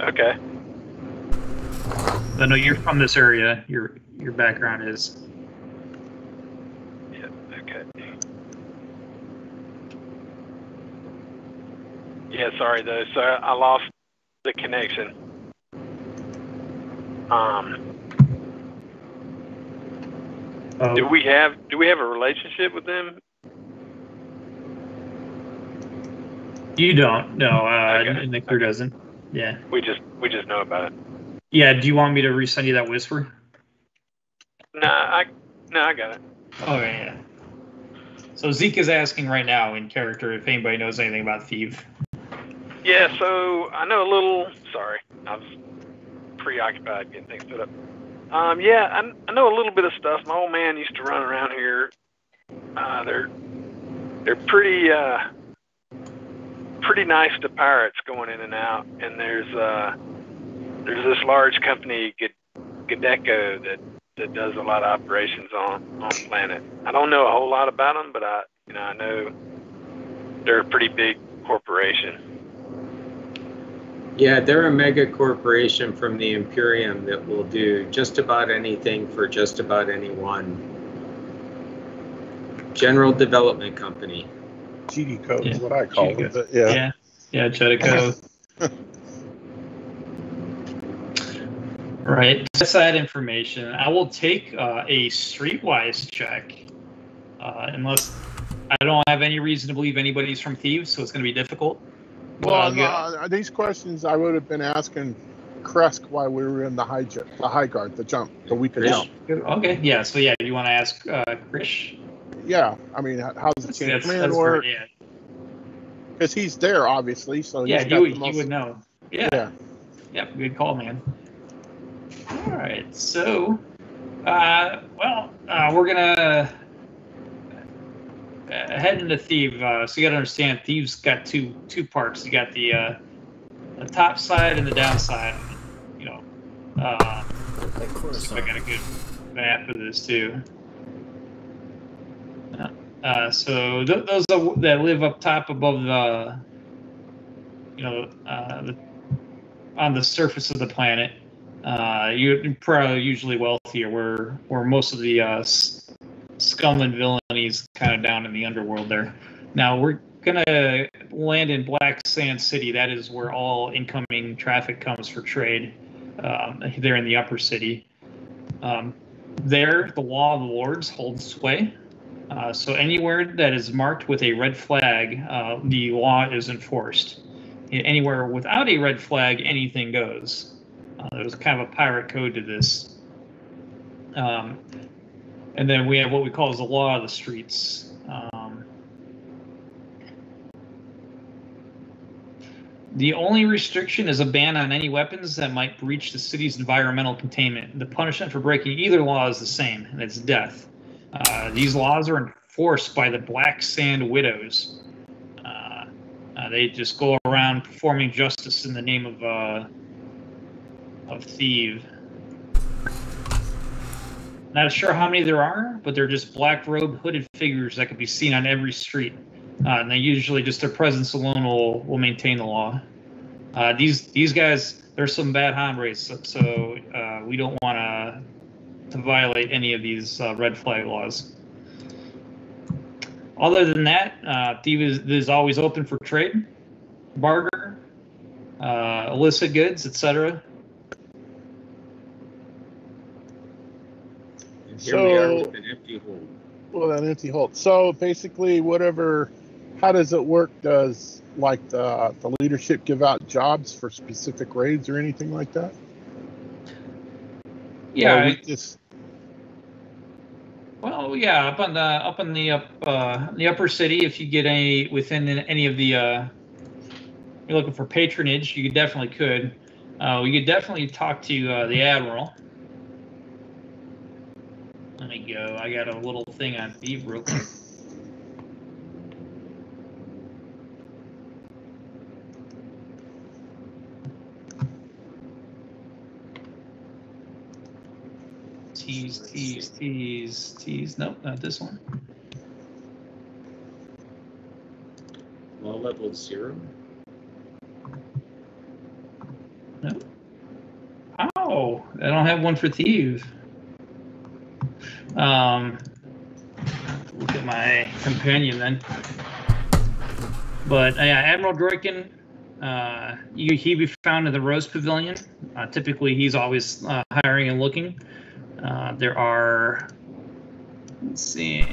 Okay. But no, you're from this area. Your your background is. Yeah. Okay. Yeah. Sorry though. So I lost the connection. Um. Oh, Do we have Do we have a relationship with them? you don't? No, uh, Okay. Nick Clear doesn't. Yeah. We just We just know about it. Yeah. Do you want me to resend you that whisper? No, I no, I got it. Oh yeah. So Zeke is asking right now in character if anybody knows anything about Theev. Yeah, so I know a little. Sorry, I was preoccupied getting things set up. Um, yeah, I, I know a little bit of stuff. My old man used to run around here. Uh, they're they're pretty uh, pretty nice to pirates going in and out. And there's uh, there's this large company, GeDeCo, that that does a lot of operations on on planet. I don't know a whole lot about them, but I you know I know they're a pretty big corporation. Yeah, they're a mega corporation from the Imperium that will do just about anything for just about anyone. General Development Company. GD code is what I call GD it. but yeah. Yeah. Yeah, Chedico. right. That's that information. I will take uh, a streetwise check, uh, unless I don't have any reason to believe anybody's from Thieves, so it's going to be difficult. But Well, I'll uh, these questions I would have been asking Kresk while we were in the high ju- the high guard, the jump, the weekend Krish? jump. Okay, yeah. So yeah, you want to ask uh, Krish? Yeah, I mean, h- how's the chain of command work? very- yeah, Because he's there, obviously. So yeah. he's You got would, the you most- would know. Yeah. Yeah. Yep, good call, man. All right, so, uh, well, uh, we're gonna uh, head into Thieves. Uh, so you gotta understand, Thieves got two two parts. You got the uh, the top side and the downside. You know, uh, if I got a good map of this too. Uh, Uh, so th- those that- that live up top above the, you know, uh, the, on the surface of the planet, uh, you're probably usually wealthier. Where where most of the uh, scum and villainies kind of down in the underworld there. Now we're gonna land in Black Sand City. That is where all incoming traffic comes for trade. Um, there in the upper city. Um, there, the law of the lords holds sway. Uh, so anywhere that is marked with a red flag, uh, the law is enforced. Anywhere without a red flag, anything goes. Uh, there's kind of a pirate code to this. Um, and then we have what we call the law of the streets. Um, the only restriction is a ban on any weapons that might breach the city's environmental containment. The punishment for breaking either law is the same, and it's death. Uh, these laws are enforced by the Black Sand Widows. Uh, uh, they just go around performing justice in the name of uh, of Theev. Not sure how many there are, but they're just black robe hooded figures that can be seen on every street. Uh, and they usually just their presence alone will, will maintain the law. Uh, these these guys, there's some bad hombres, so, so uh, we don't want to to violate any of these uh, red flag laws. Other than that, uh, is, is always open for trade, barter, uh, illicit goods, etc. Here we are So- with an empty hold. Well, an empty hold. So basically, whatever. How does it work? Does like the the leadership give out jobs for specific raids or anything like that? Yeah, we just Well, yeah, up on the up in the up uh, the upper city, if you get any within any of the, uh, you're looking for patronage, you definitely could. Uh, we could definitely talk to uh, the admiral. Let me go. I got a little thing on Theev real quick. Tease, tease, tease, tease. Nope, not this one. Low level zero. Nope. don't have one for Thieves. Um, look at my companion then. But uh, Admiral Droikin, uh, you, he be found in the Rose Pavilion. Uh, typically, he's always uh, hiring and looking. Uh, there are, let's see,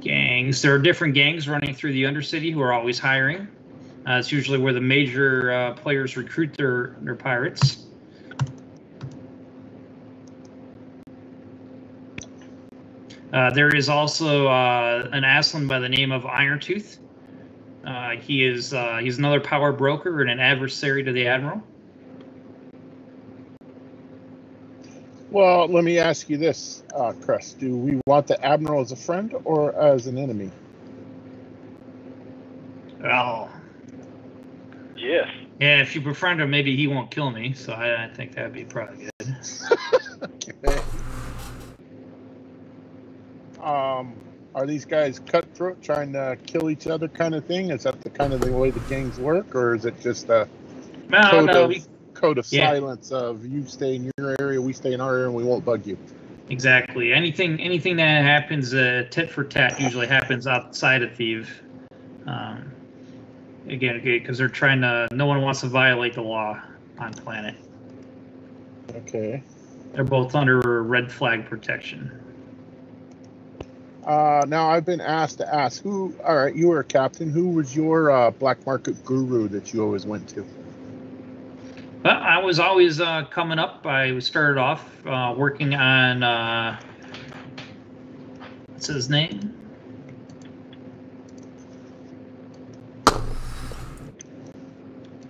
gangs. There are different gangs running through the Undercity who are always hiring. Uh, it's usually where the major players recruit their, their pirates. Uh, there is also uh, an Aslan by the name of Irontooth. Uh, he is uh, he's another power broker and an adversary to the admiral. Well, let me ask you this, uh, Crest. Do we want the Admiral as a friend or as an enemy? Oh, Yes. yeah. If you befriend him, maybe he won't kill me. So I, I think that'd be probably good. Um, are these guys cutthroat, trying to kill each other, kind of thing? Is that the kind of the way the gangs work, or is it just a No, code no, of we, code of Yeah. silence of you stay in your area, we stay in our area, and we won't bug you? exactly. Anything anything that happens uh, tit for tat usually happens outside of Theev. Um, again, because they're trying to. No one wants to violate the law on planet. Okay. They're both under red flag protection. Uh, now I've been asked to ask who. All right, you were a captain. Who was your uh, black market guru that you always went to? But I was always uh, coming up. I started off uh, working on uh, what's his name?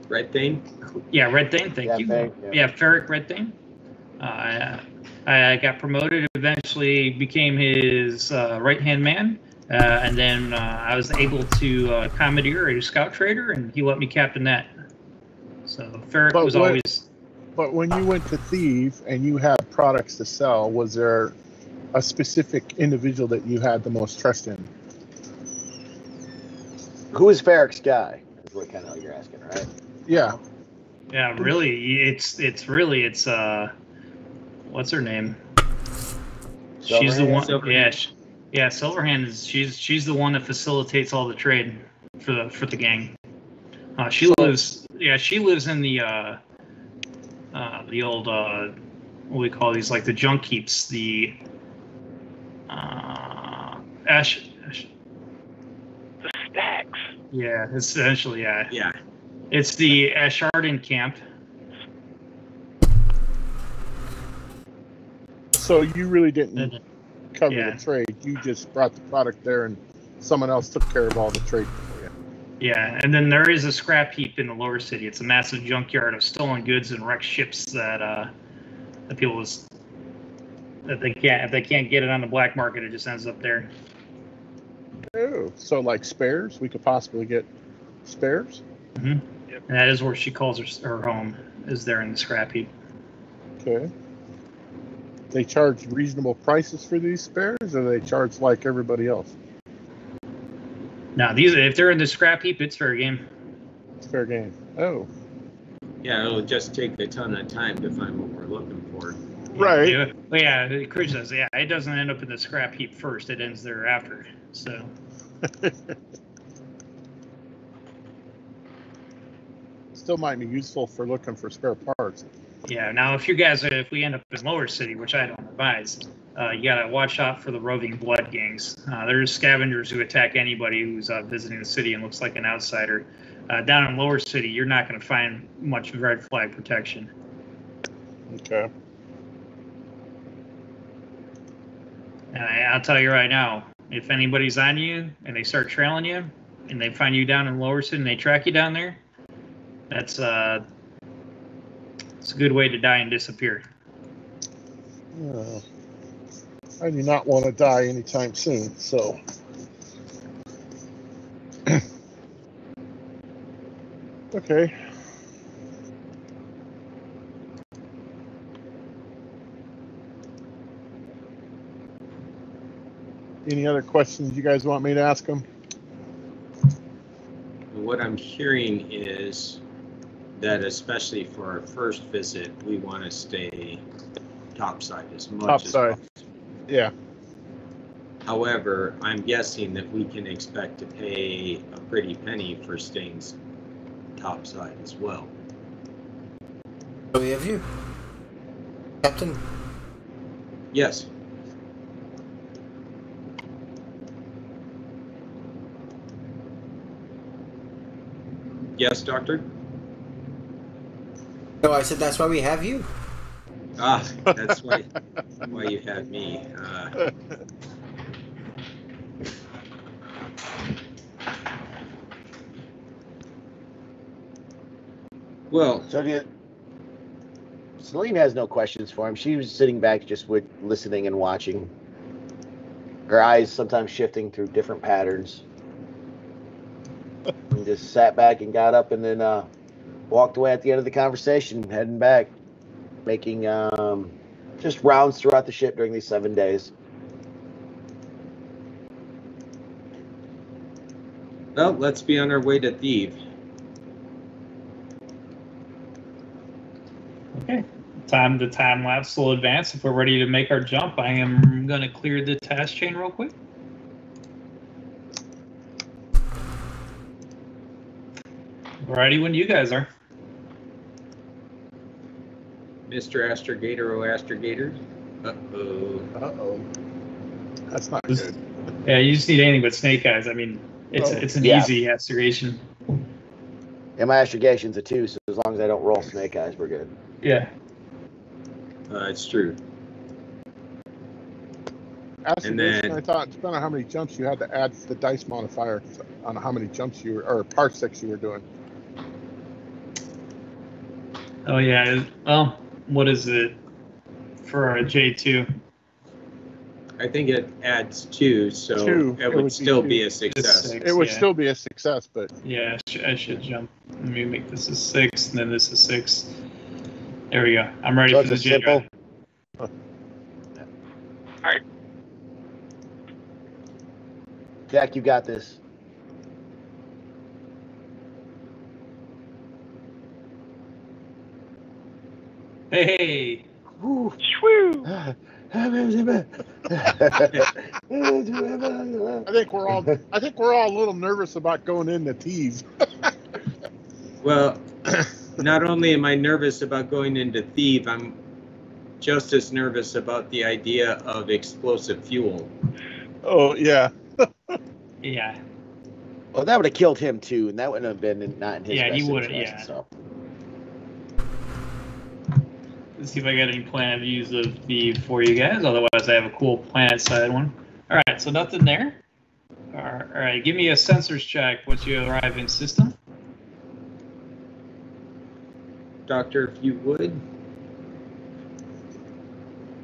Red Thane? Yeah, Red Thing. Thank Yeah, you. Thane, yeah. yeah. Ferric Red Thing. Uh, I got promoted. Eventually, became his uh, right hand man, uh, and then uh, I was able to uh, commandeer a scout trader, and he let me captain that. So Ferric But was what- always But when you went to Theev and you had products to sell, was there a specific individual that you had the most trust in? Who is Ferric's guy? Is what kind of you're asking, right? Yeah. Yeah, really, it's it's really it's uh, what's her name? she's the one. Silverhand. Yeah, sh yeah. Silverhand is she's she's the one that facilitates all the trade for the for the gang. Uh, she So- lives. Yeah, she lives in the uh, uh, the old uh, what we call these like the junk keeps the uh, ash. ash The stacks. yeah, essentially yeah. Yeah. It's the Asharden camp. So you really didn't And- cover yeah. the trade. You just brought the product there and someone else took care of all the trade for you. Yeah, and then there is a scrap heap in the lower city. It's a massive junkyard of stolen goods and wrecked ships that uh, that people was that they can't if they can't get it on the black market, it just ends up there. Oh, so like spares, we could possibly get spares. Hmm. And that is where she calls her her home is there in the scrap heap. Okay. They charge reasonable prices for these spares, or they charge like everybody else? Now these if they're in the scrap heap, it's fair game. It's fair game. Oh, Yeah, it'll just take a ton of time to find what we're looking for. Right. Yeah, well, yeah, Chris says, yeah, it doesn't end up in the scrap heap first. It ends there after. So still might be useful for looking for spare parts. Yeah. Now, if you guys, if we end up in Lower City, which I don't advise, uh, you gotta watch out for the roving blood gangs. Uh, there's scavengers who attack anybody who's uh, visiting the city and looks like an outsider. Uh, down in Lower City, you're not gonna find much red flag protection. Okay. And I, I'll tell you right now, if anybody's on you and they start trailing you, and they find you down in Lower City and they track you down there, that's uh, it's a good way to die and disappear. Uh, I do not want to die anytime soon, so. okay. Any other questions you guys want me to ask them? What I'm hearing is that especially for our first visit, we want to stay topside as much Topside. as possible. Yeah. However, I'm guessing that we can expect to pay a pretty penny for staying s- topside as well. So we have you, Captain. Yes. Yes, Doctor? No, I said that's why we have you. Ah, that's why, why you have me. Uh, well, So do you, Celine has no questions for him. She was sitting back just with listening and watching. Her eyes sometimes shifting through different patterns. and just sat back and got up and then uh, walked away at the end of the conversation, heading back, making um, just rounds throughout the ship during these seven days. well, let's be on our way to Theev. Okay. Time the time lapse will advance. If we're ready to make our jump, I am going to clear the task chain real quick. Ready when you guys are. Mr. Astrogator, oh Astrogator. Uh-oh. Uh oh. That's not This- good. Yeah, you just need anything but snake eyes. I mean, it's Oh. it's an Yeah. easy astrogation. And my astrogation's a two, so as long as I don't roll snake eyes, we're good. Yeah. Uh, it's true. Astrogation, then- I thought, depending on how many jumps you had to add the dice modifier on how many jumps you were, or parsecs you were doing. Oh yeah. Well, what is it for a J two? I think it adds two, so Two. it It would, would be still two. be a success. six. It would yeah. still be a success, but Yeah, I should, I should jump. Let me make this a six, and then this a six. There we go. I'm ready So for it's the a J simple. drive. Jack, you got this. Hey, Woo. Shwoo! I think we're all I think we're all a little nervous about going in into T's. Well, not only am I nervous about going into Theev, I'm just as nervous about the idea of explosive fuel. Oh yeah. yeah, Well, that would have killed him too, and that wouldn't have been not in his Yeah, he best would've- yeah. So. Let's see if I got any planet views of the for you guys. Otherwise, I have a cool planet side one. All right, so nothing there. All right, all right, give me a sensors check once you arrive in system. Doctor, if you would.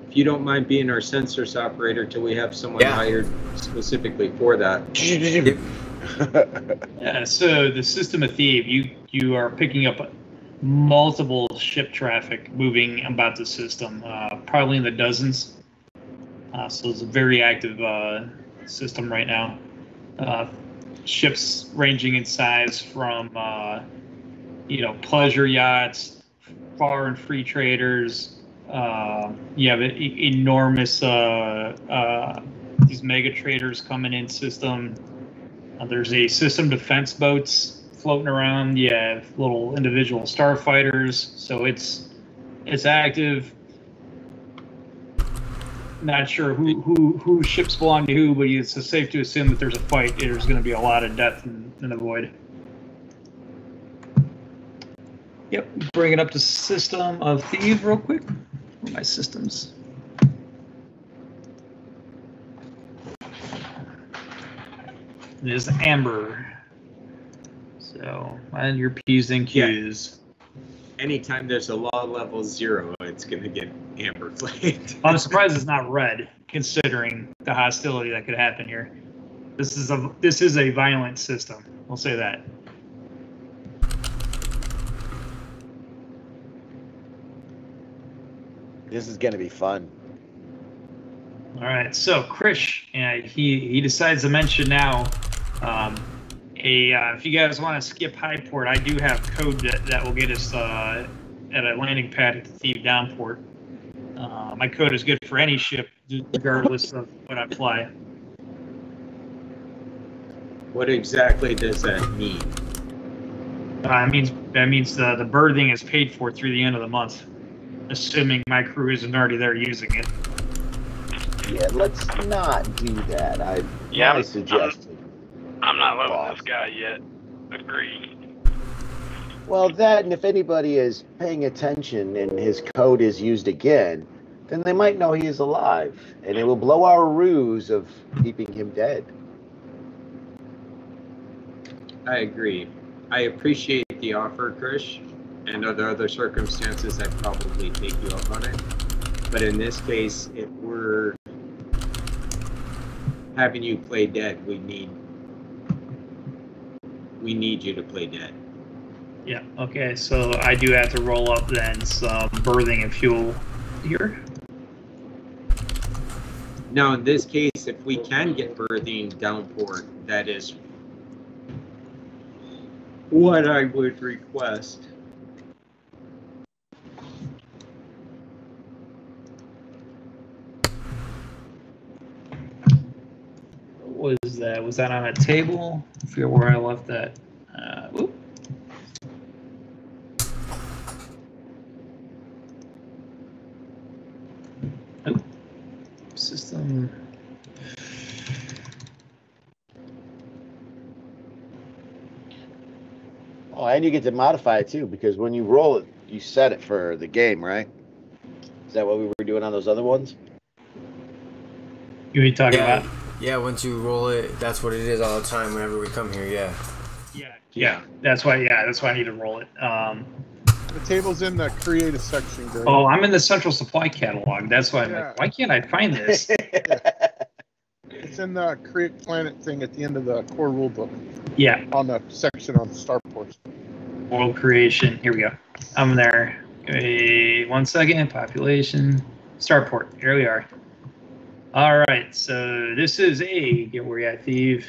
If you don't mind being our sensors operator till we have someone Yeah. hired specifically for that. Yeah, so the system of Theev, you you are picking up multiple ship traffic moving about the system, uh, probably in the dozens. Uh, so it's a very active uh, system right now. Uh, ships ranging in size from uh, you know pleasure yachts, foreign free traders. Uh, you have enormous these mega traders coming in system. There's a system defense boats floating around. Have little individual starfighters, so it's it's active. Not sure who who who ships belong to who, but it's safe to assume that there's a fight. There's going to be a lot of death in, in the void. Yep, bring it up to system of Thieves real quick. My systems. It is Amber. So, and your P's and Q's. Anytime there's a law level zero, it's going to get amber flagged. I'm surprised it's not red, considering the hostility that could happen here. This is a this is a violent system. We'll say that. this is gonna be fun. All right, so Krish, uh, he he decides to mention now, um, a uh, if you guys want to skip high port, I do have code that, that will get us uh, at a landing pad at the Theev downport. Uh, my code is good for any ship, regardless of what I fly. What exactly does that mean? Uh, it means that means the, the berthing is paid for through the end of the month, assuming my crew isn't already there using it. Yeah, let's not do that. I Yeah, I'm- suggestion. I'm not loving Boss. this guy yet. Agreed. Well, that and if anybody is paying attention and his code is used again, then they might know he is alive, and it will blow our ruse of keeping him dead. I agree. I appreciate the offer, Krish, and under other circumstances, I'd probably take you up on it. But in this case, if we're having you play dead, we need we need you to play dead. Yeah. Okay. So I do have to roll up then some berthing and fuel here. Now, in this case, if we can get berthing downport, that is what I would request. What was that? Was that on a table? I forget where I left that. Uh, whoop. Oh. System. Oh, and you get to modify it too, because when you roll it, you set it for the game, right? Is that what we were doing on those other ones? You were talking Yeah, about? Yeah. Once you roll it, that's what it is all the time. Whenever we come here, yeah. Yeah. Yeah. That's why. Yeah. That's why I need to roll it. Um, The table's in the creative section, Greg. oh, I'm in the central supply catalog. That's why I'm Yeah. like, why can't I find this? It's in the create planet thing at the end of the core rulebook yeah. on the section on starports. World creation. Here we go. I'm there. Wait one second. Population. Starport. Here we are. All right. So this is a get where you at, Theev.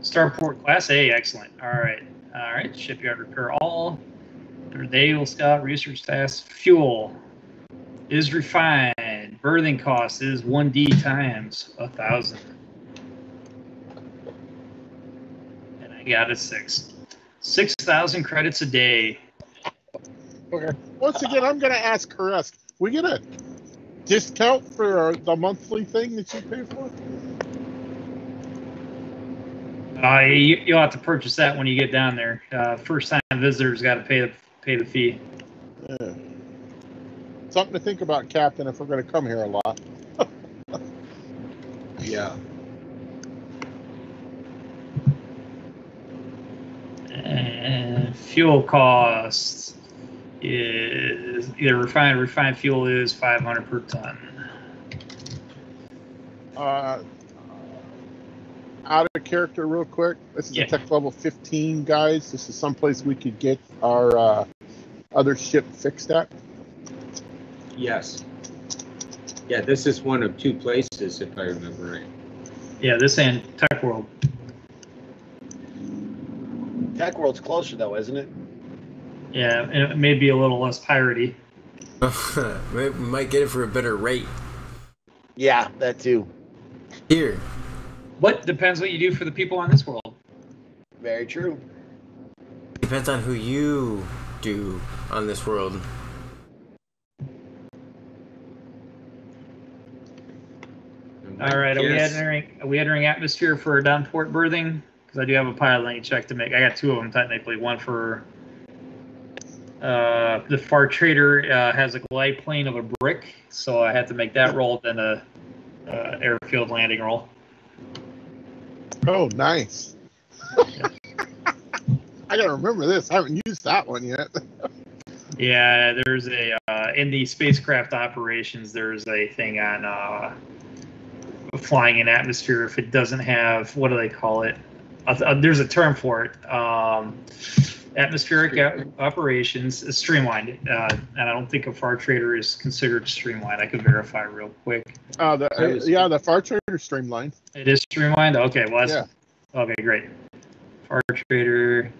Starport class A. Excellent. All right. All right. Shipyard repair all. Naval scout research task. Fuel is refined. Berthing cost is 1D times a thousand. And I got a six. 6,000 credits a day. Okay. Once again, I'm going to ask Caress. We get a discount for the monthly thing that you pay for? Uh, you, you'll have to purchase that when you get down there. Uh, first time visitors got to pay the pay the fee. Yeah. Something to think about, Captain, if we're going to come here a lot. Yeah. And fuel cost is either refined refined fuel is 500 per ton. Uh, out of character, real quick. This is Yeah. a tech level 15, guys. This is someplace we could get our uh, other ship fixed at. Yes. Yeah, this is one of two places, if I remember right. Yeah, this and Tech World. Tech World's closer though, isn't it? Yeah, and it may be a little less piratey. we might get it for a better rate. Yeah, that too. Here, What depends what you do for the people on this world. Very true. depends on who you do on this world. All right, are we Yes. entering? Are we entering atmosphere for downport berthing? Because I do have a pilot I check to make. I got two of them technically. One for uh, the far trader uh, has a glide plane of a brick, so I had to make that roll, then a uh, airfield landing roll. Oh, nice. I gotta remember this. I haven't used that one yet. Yeah, there's a uh, in the spacecraft operations. There's a thing on uh, flying in atmosphere if it doesn't have what do they call it? There's a term for it. Um, atmospheric op- operations is streamlined, uh, and I don't think a far trader is considered streamlined. I could verify real quick. Uh, the, I was- yeah, the Far Trader streamlined. It is streamlined. Okay, well that's Yeah. okay. Great. Far Trader.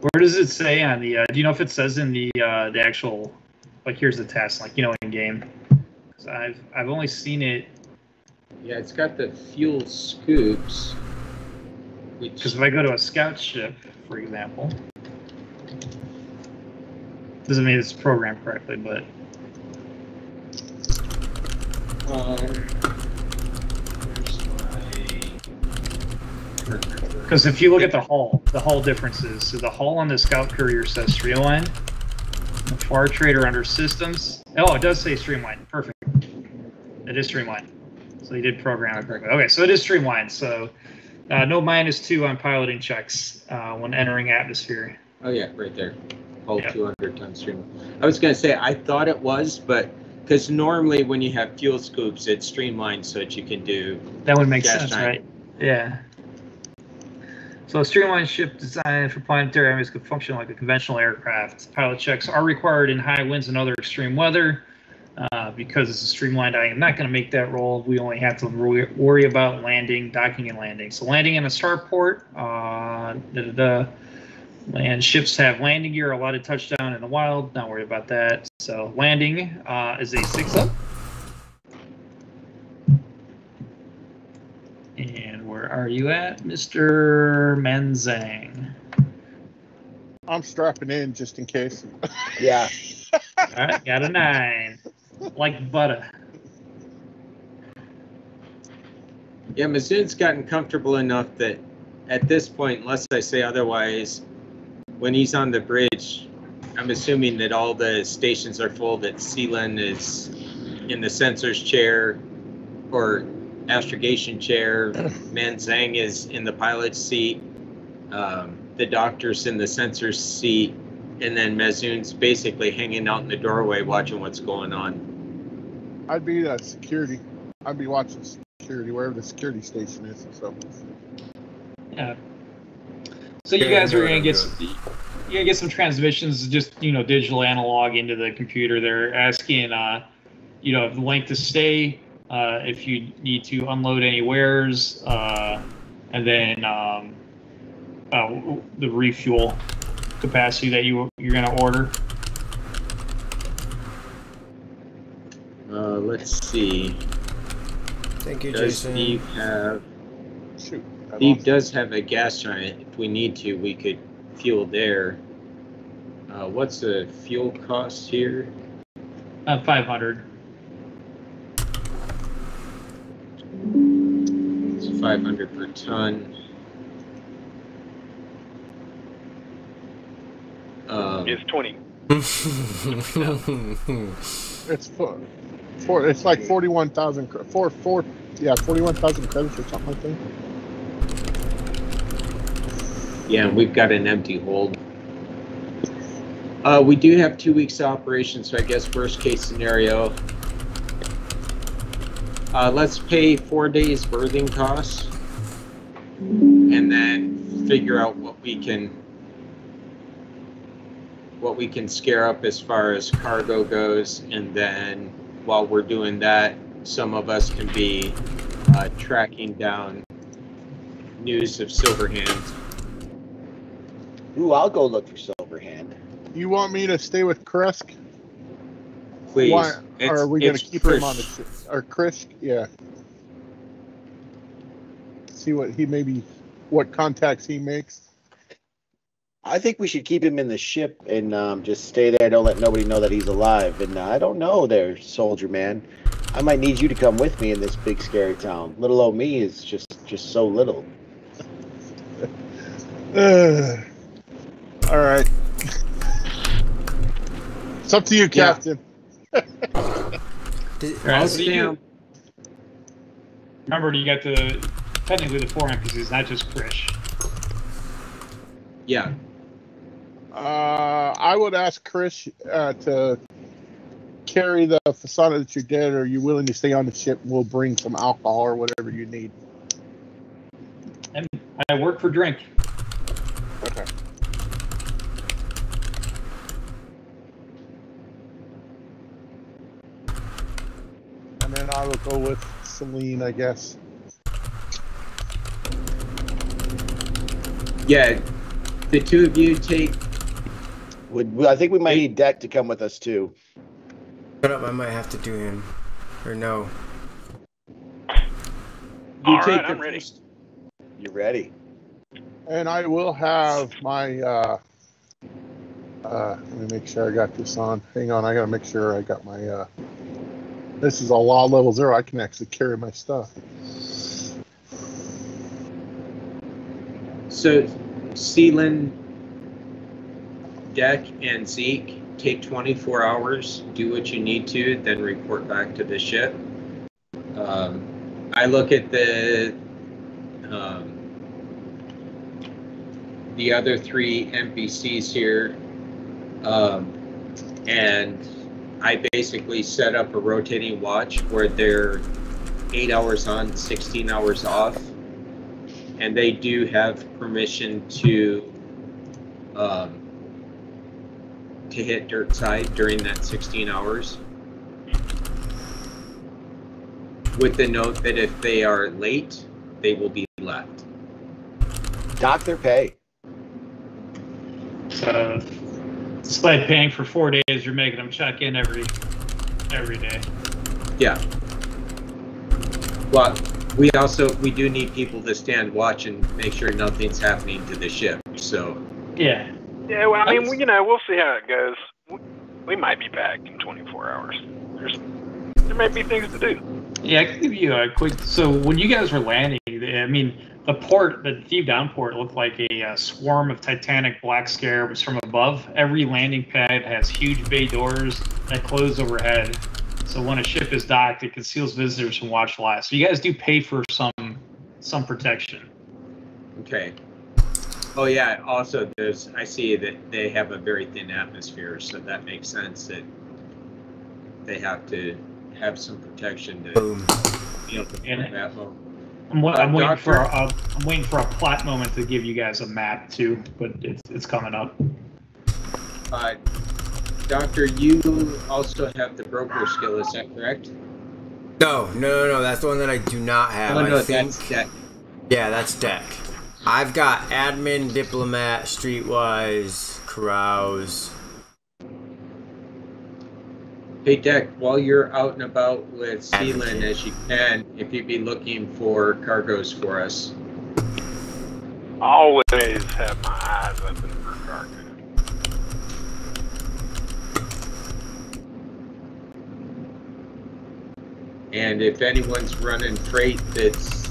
Where does it say on the? Uh, do you know if it says in the uh, the actual, like here's the test, like you know in game? 'Cause I've I've only seen it Yeah, it's got the fuel scoops. Because if I go to a scout ship, for example, doesn't mean it's programmed correctly, but uh, Because if you look at the hull, the hull differences. So the hull on the Scout Courier says Streamline. The Far Trader under Systems. Oh, it does say Streamline. Perfect. It is streamlined. So you did program it correctly. Okay, so it is streamlined. So uh, no minus two on piloting checks uh, when entering atmosphere. Oh yeah, right there. Whole Yeah. 200 ton stream. I was gonna say I thought it was, but because normally when you have fuel scoops, it's streamlined so that you can do. That would make sense, tank. right? Yeah. So a streamlined ship designed for planetary areas could function like a conventional aircraft. Pilot checks are required in high winds and other extreme weather. Uh, because it's a streamlined, I am not going to make that roll. We only have to worry, worry about landing, docking, and landing. So landing in a starport, uh, da, da, da. and ships have landing gear allotted touchdown in the wild. Not worried about that. So landing uh, is a six up. And where are you at, Mr. Menzang? I'm strapping in just in case. Yeah. All right, got a nine. Like butter. Yeah, Mizzou's gotten comfortable enough that at this point, unless I say otherwise, when he's on the bridge, I'm assuming that all the stations are full. That Sealand is in the sensors chair or astrogation chair. Manzang is in the pilot's seat. Um, the doctor's in the sensors seat. And then Mazoon's basically hanging out in the doorway watching what's going on. I'd be uh, security. I'd be watching security wherever the security station is. So Yeah. So you Yeah, guys are gonna get I'm some, you're gonna get some transmissions, just you know, digital analog into the computer. They're asking, uh, you know, the length to stay, uh, if you need to unload any wares, uh, and then um, uh, the refuel capacity that you you're gonna order. Uh, let's see. Thank you, Does Jason. Steve have? shoot. I Steve lost- does have a gas giant. If we need to, we could fuel there. Uh, what's the fuel cost here? Uh, 500. It's 500 per ton. Um, It's 20. It's four, four. It's like forty-one thousand. Four, four. Yeah, forty-one thousand credits or something like that. yeah, and we've got an empty hold. Uh, we do have two weeks operation, so I guess worst case scenario. Uh, let's pay four days berthing costs. And then figure out what we can what we can scare up as far as cargo goes, and then while we're doing that, some of us can be uh, tracking down news of Silverhand. Ooh, I'll go look for Silverhand. You want me to stay with Kresk? Please. Why, or are we going to keep him on the ship? Or Krisk? Yeah. See what he maybe, what contacts he makes. I think we should keep him in the ship and um, just stay there. Don't let nobody know that he's alive. And uh, I don't know, there, soldier man. I might need you to come with me in this big scary town. Little old me is just just so little. Uh, all right. It's up to you, Yeah. Captain. Did- All right, I'll so you remember you got the technically the four NPCs, not just Krish. Yeah. Uh, I would ask Chris uh, to carry the facade that you did. Are you willing to stay on the ship? We'll bring some alcohol or whatever you need. And I work for drink. Okay. And then I will go with Celine, I guess. Yeah, the two of you take would I think we might need Deck to come with us too. Shut up, I might have to do him. Or no. You All take right, the I'm ready. first- You ready? And I will have my. Uh, uh, let me make sure I got this on. Hang on, I gotta make sure I got my. Uh, this is a law level zero. I can actually carry my stuff. So, Sealand, Deck, and Zeke take 24 hours, do what you need to, then report back to the ship. Um, I look at the um, the other three NPCs here, um, and I basically set up a rotating watch where they're eight hours on, 16 hours off and they do have permission to um, to hit dirt side during that 16 hours with the note that if they are late they will be left Dock their pay. So, despite paying for four days, you're making them check in every every day. yeah Well, we also we do need people to stand watch and make sure nothing's happening to the ship so Yeah. Yeah, well, I mean, we- you know, we'll see how it goes. We, we might be back in 24 hours. There's, there may be things to do. Yeah, I can give you a quick. So when you guys were landing, I mean, the port, the Theev Down port, looked like a, uh swarm of Titanic black scarabs from above. Every landing pad has huge bay doors that close overhead. So when a ship is docked, it conceals visitors from watch live. So you guys do pay for some some protection. Okay. Oh yeah. Also, there's I see that they have a very thin atmosphere, so that makes sense that they have to have some protection to Boom. be able to And- that low. I'm, wa- I'm Uh, waiting for a, Doctor? I'm waiting for a plot moment to give you guys a map too, but it's it's coming up. Uh, Doctor, you also have the broker skill. Is that correct? No, no, no, no. That's the one that I do not have. oh no, I think. that's that. Yeah, that's deck. I've got admin, diplomat, streetwise, carouse. Hey, Deck. While you're out and about with Sealand as you can, if you'd be looking for cargoes for us. Always have my eyes open for cargo. And if anyone's running freight that's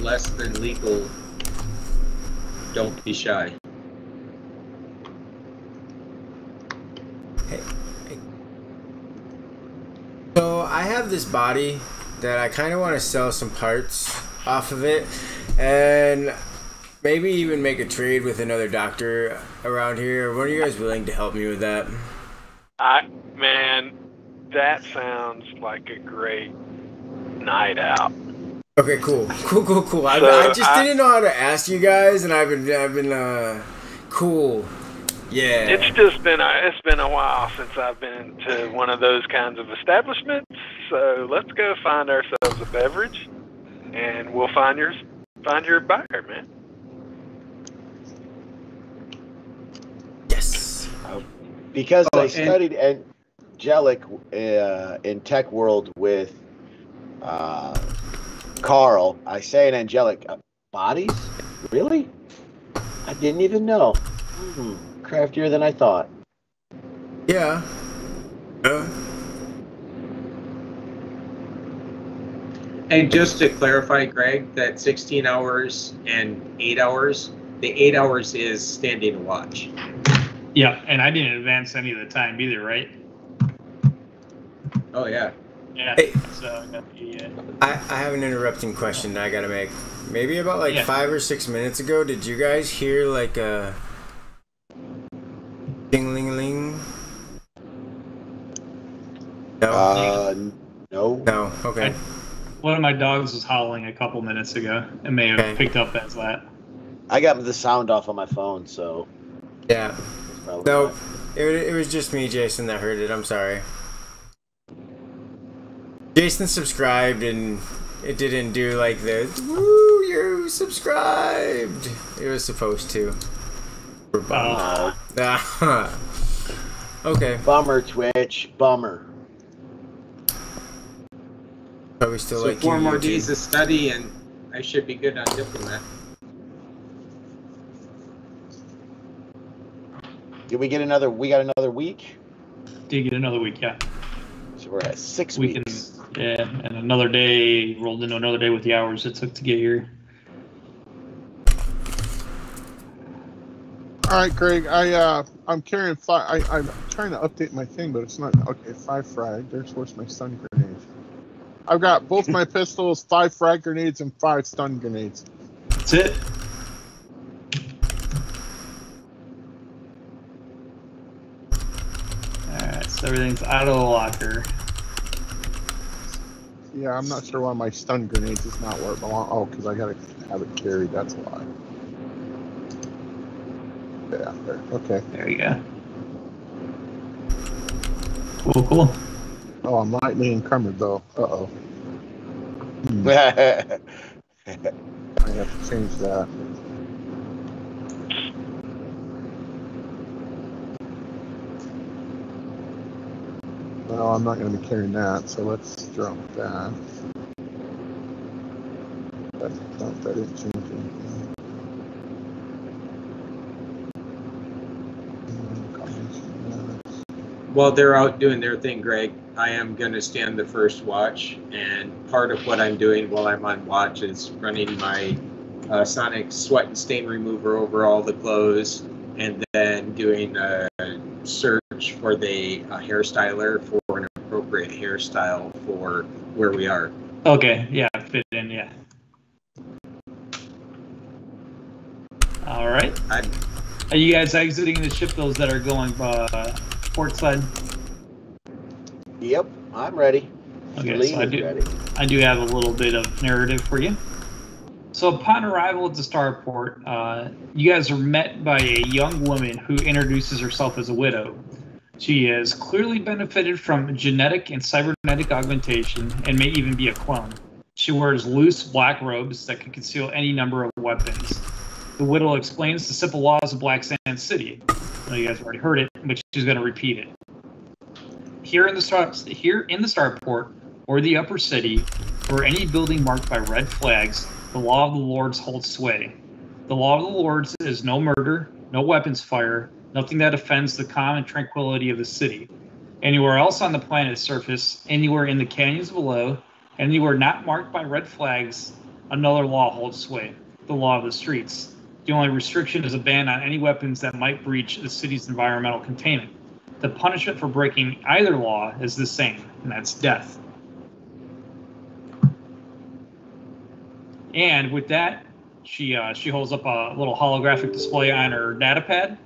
less than legal, don't be shy. Hey. So I have this body that I kind of want to sell some parts off of it, and maybe even make a trade with another doctor around here. What are you guys willing to help me with that? I man, that sounds like a great night out. Okay, cool, cool, cool, cool. I, So, I just I- didn't know how to ask you guys, and I've been, I've been, uh, cool. Yeah. It's just been a, it's been a while since I've been to one of those kinds of establishments. So let's go find ourselves a beverage, and we'll find yours, find your buyer, man. yes. Because Oh, I and- studied angelic uh, in tech world with uh, Carl, I say in angelic uh, bodies. Really? I didn't even know. Hmm, craftier than I thought. Yeah. Uh, And just to clarify, Greg, that 16 hours and 8 hours, the 8 hours is standing watch. Yeah, and I didn't advance any of the time either, right? Oh, yeah. Yeah. Hey. So I uh, I, I have an interrupting question that I gotta make. Maybe about like Yeah. five or six minutes ago, did you guys hear like a ding ling ling? No. Uh, no. no. Okay. one of my dogs was howling a couple minutes ago and may have Okay. picked up as that. I got the sound off on my phone, so. Yeah. it's No. It, it was just me, Jason, that heard it. I'm sorry. Jason subscribed and it didn't do like the woo, you're subscribed? It was supposed to. We're bummed. Uh, okay. Bummer, Twitch. Bummer. Probably still So like four you, more days of study, and I should be good on diplomat. Did we get another? We got another week. Did you get another week? Yeah. So we're at six We can, weeks. Yeah, and another day rolled into another day with the hours it took to get here. All right, Greg. I uh, I'm carrying five. I, I'm trying to update my thing, but it's not okay. Five frag. There's where's my stun grenade. I've got both my pistols, five frag grenades, and five stun grenades. That's it. Alright, so everything's out of the locker. Yeah, I'm not sure why my stun grenades is not where it belongs. Oh, because I gotta have it carried. That's why. Yeah. There. Okay. There you go. Cool, cool. Oh, I'm lightly encumbered though. Uh oh. Hmm, I have to change that. Well, I'm not going to be carrying that, so let's drop that. That, that, that didn't change anything. While they're out doing their thing, Greg, I am going to stand the first watch, and part of what I'm doing while I'm on watch is running my uh, Sonic sweat and stain remover over all the clothes, and then doing a search for the hairstyler for hairstyle for where we are. Okay, yeah, fit in, yeah. Alright. I'm, Are you guys exiting the ship, those that are going uh, port side? Yep, I'm ready. Okay, Lee so I do, ready. I do have a little bit of narrative for you. So upon arrival at the starport, uh, you guys are met by a young woman who introduces herself as a widow. She has clearly benefited from genetic and cybernetic augmentation and may even be a clone. She wears loose black robes that can conceal any number of weapons. The widow explains the simple laws of Black Sand City. I know you guys already heard it, but she's going to repeat it. Here in the star, here in the starport or the upper city, or any building marked by red flags, the law of the lords holds sway. The law of the lords is no murder, no weapons fire, nothing that offends the calm and tranquility of the city. Anywhere else on the planet's surface, anywhere in the canyons below, anywhere not marked by red flags, another law holds sway the law of the streets. The only restriction is a ban on any weapons that might breach the city's environmental containment. The punishment for breaking either law is the same, and that's death. And with that, she uh, she holds up a little holographic display on her data pad,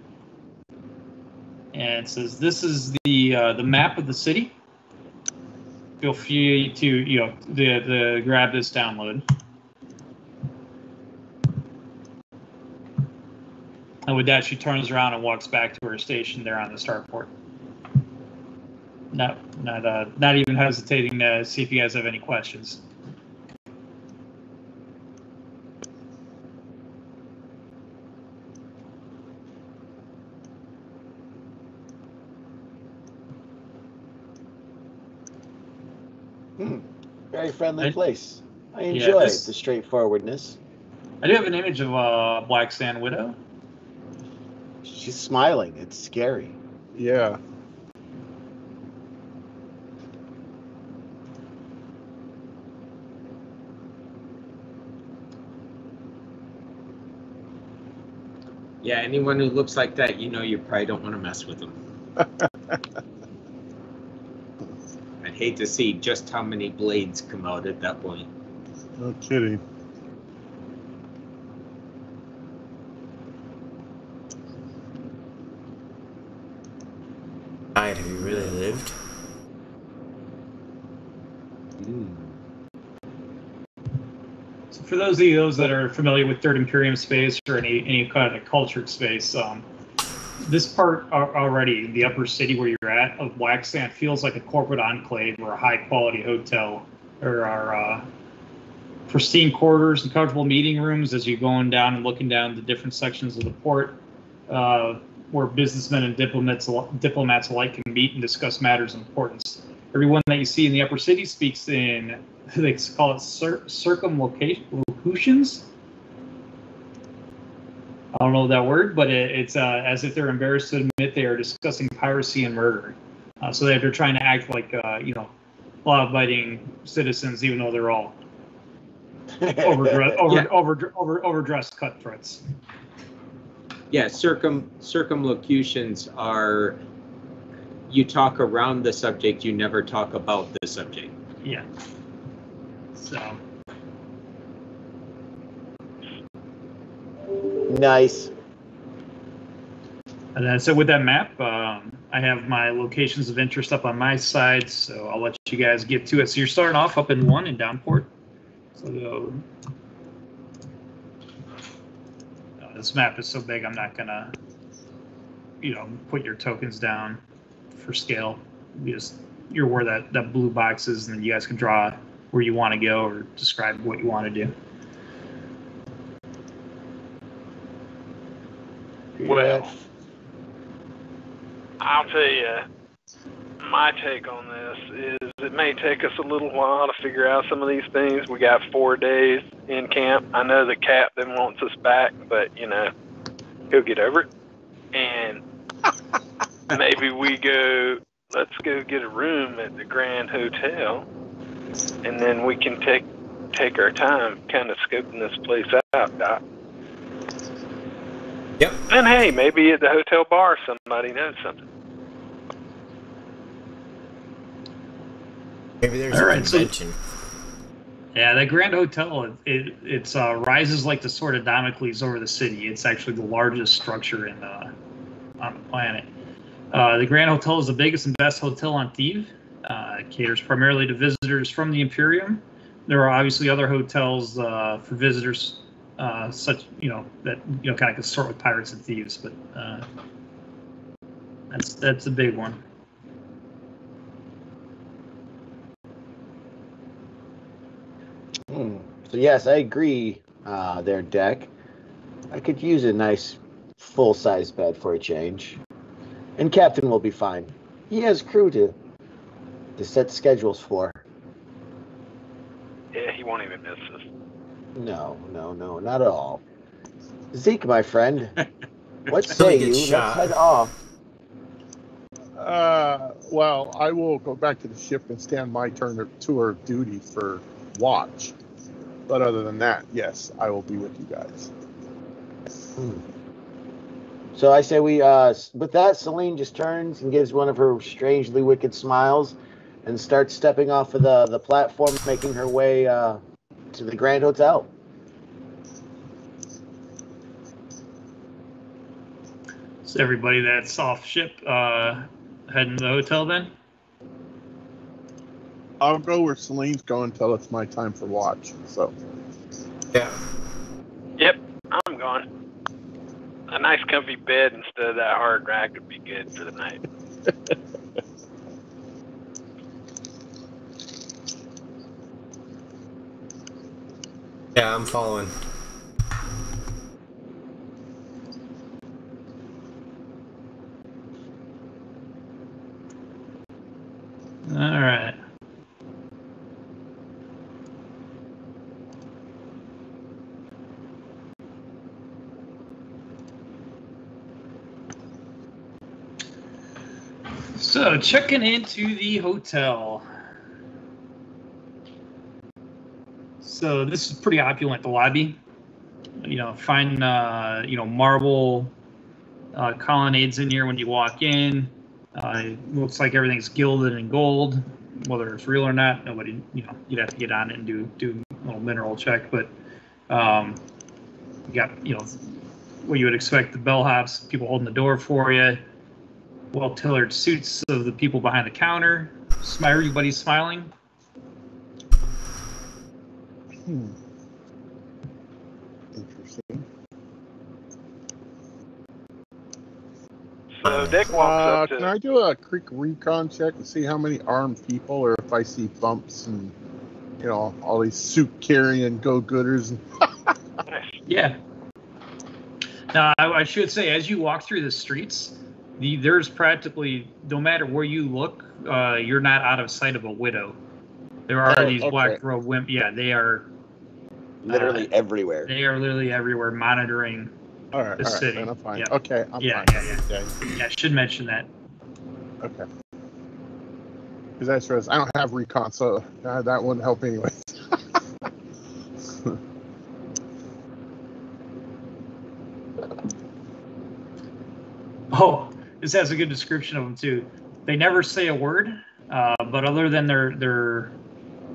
and it says, "This is the uh, the map of the city. Feel free to you know the the grab this download." And with that, she turns around and walks back to her station there on the starport. Not not uh, not even hesitating to see if you guys have any questions. Very friendly I- place. I Yeah, enjoy this- the straightforwardness. I do have an image of uh, Black Sand Widow. She's smiling. It's scary. Yeah. yeah, anyone who looks like that, you know, you probably don't want to mess with them. I'd hate to see just how many blades come out at that point. No kidding. Died, have you really lived? So for those of you those that are familiar with Third Imperium space or any any kind of cultured space, um, this part already, the upper city where you're at of Sand, feels like a corporate enclave or a high quality hotel or our uh, pristine quarters and comfortable meeting rooms as you're going down and looking down the different sections of the port, uh, where businessmen and diplomats diplomats alike can meet and discuss matters of importance. Everyone that you see in the upper city speaks in they call it cir- circumlocutions. I don't know that word, but it, it's uh, as if they're embarrassed to admit they are discussing piracy and murder. Uh, so that they're trying to act like uh, you know law-abiding citizens, even though they're all overdressed, over, Yeah. over, over, overdressed cutthroats. Yeah, circum circumlocutions are you talk around the subject, you never talk about the subject. Yeah. So Nice. And then, so with that map, um, I have my locations of interest up on my side, so I'll let you guys get to it. So you're starting off up in one in Downport. So uh, this map is so big, I'm not gonna, you know, put your tokens down for scale. You just you're where that that blue box is, and then you guys can draw where you want to go or describe what you want to do. Well, I'll tell you, my take on this is it may take us a little while to figure out some of these things. We got four days in camp. I know the captain wants us back, but you know, he'll get over it. And maybe we go. Let's go get a room at the Grand Hotel, and then we can take take our time, kind of scoping this place out, Doc. Yep. And hey, maybe at the hotel bar somebody knows something. Maybe there's All a right, so- Yeah, the Grand Hotel, it, it it's uh, rises like the sword of Damocles over the city. It's actually the largest structure in uh, on the planet. Uh, the Grand Hotel is the biggest and best hotel on Thieves. Uh, it caters primarily to visitors from the Imperium. There are obviously other hotels uh, for visitors, uh, such you know that you know kind of could sort with pirates and thieves, but uh, that's that's a big one. Hmm. So yes, I agree. Uh, there, deck. I could use a nice full-size bed for a change, and Captain will be fine. He has crew to to set schedules for. Yeah, he won't even miss us. No, no, no, not at all. Zeke, my friend, what Till say you? gets Let's head off. Uh, well, I will go back to the ship and stand my turn of tour of duty for watch. But other than that, yes, I will be with you guys. So I say we, uh, with that, Celine just turns and gives one of her strangely wicked smiles, and starts stepping off of the the platform, making her way uh, to the Grand Hotel. So everybody that's off ship, uh, heading to the hotel then. I'll go where Celine's going until it's my time for watch. So Yeah. Yep, I'm gone. A nice comfy bed instead of that hard rack would be good for the night. Yeah, I'm following. All right. So checking into the hotel. So this is pretty opulent. The lobby, you know, find uh, you know marble uh, colonnades in here when you walk in. Uh, it looks like everything's gilded in gold. Whether it's real or not, nobody, you know, you'd have to get on it and do do a little mineral check. But um, you got, you know, what you would expect: the bellhops, people holding the door for you, well-tailored suits of the people behind the counter. Everybody's smiling. Hmm. interesting. So Dick walks Uh, up can. I do a quick recon check and see how many armed people, or if I see bumps and you know, all these suit carrying go gooders. Yeah. Now, I, I should say, as you walk through the streets, the, there's practically, no matter where you look, uh, you're not out of sight of a widow. There are Oh, these okay. black robe women. Yeah, they are. Literally everywhere. They are literally everywhere monitoring. All right, The all right, city. then I'm fine. Yeah. Okay, I'm Yeah, fine. yeah, Okay, Yeah, I should mention that. okay. Because that's what it is. I don't have recon, so uh, that wouldn't help anyway. Oh, this has a good description of them too. They never say a word, uh, but other than their their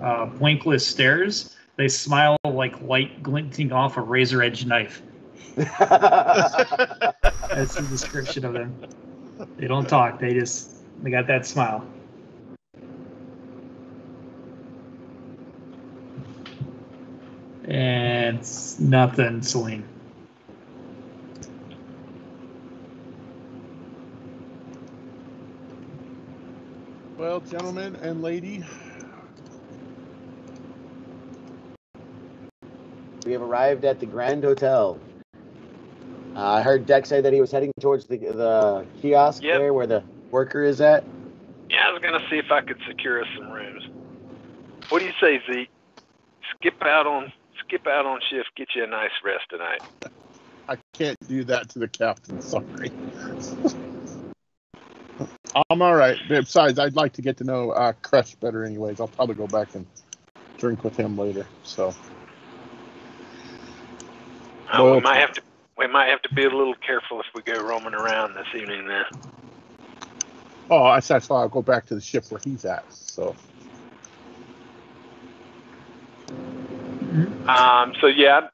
uh, blinkless stares, they smile like light glinting off a razor edge knife. That's the description of them. They don't talk. They just they got that smile. And it's nothing, Celine. well, gentlemen and lady, we have arrived at the Grand Hotel. Uh, I heard Deck say that he was heading towards the the kiosk Yep. there where the worker is at. Yeah, I was gonna see if I could secure us some rooms. What do you say, Zeke? Skip out on skip out on shift, get you a nice rest tonight. I can't do that to the captain. Sorry. I'm all right. Besides, I'd like to get to know uh, Crush better, anyways. I'll probably go back and drink with him later. So, Uh, we might have to we might have to be a little careful if we go roaming around this evening then. oh, that's that's why I'll go back to the ship where he's at. So, Um, so yeah, I'd,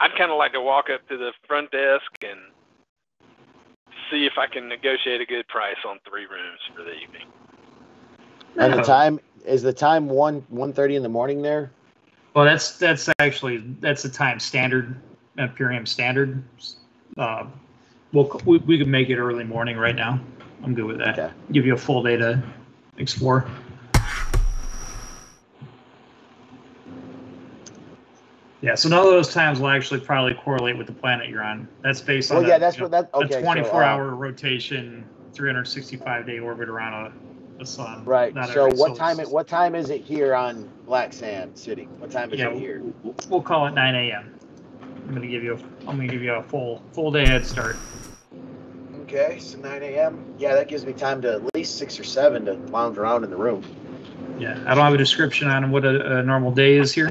I'd kind of like to walk up to the front desk and see if I can negotiate a good price on three rooms for the evening. And the time is the time one one thirty in the morning there. Well, that's that's actually that's the time standard, Imperium standard. Uh, we'll we, we could make it early morning right now. I'm good with that. Okay. Give you a full day to explore. Yeah, so none of those times will actually probably correlate with the planet you're on. That's based on Well, a, yeah, that's you know, what that. Okay, a so, 24 uh, hour rotation, 365 day orbit around a, a sun. Right. Not So what time? It, what time is it here on Black Sand City? What time is Yeah, it here? we'll, we'll call it 9 a.m. I'm gonna give you a, I'm gonna give you a full full day head start. Okay, so 9 a.m. Yeah, that gives me time to at least six or seven to lounge around in the room. Yeah, I don't have a description on what a, a normal day is here.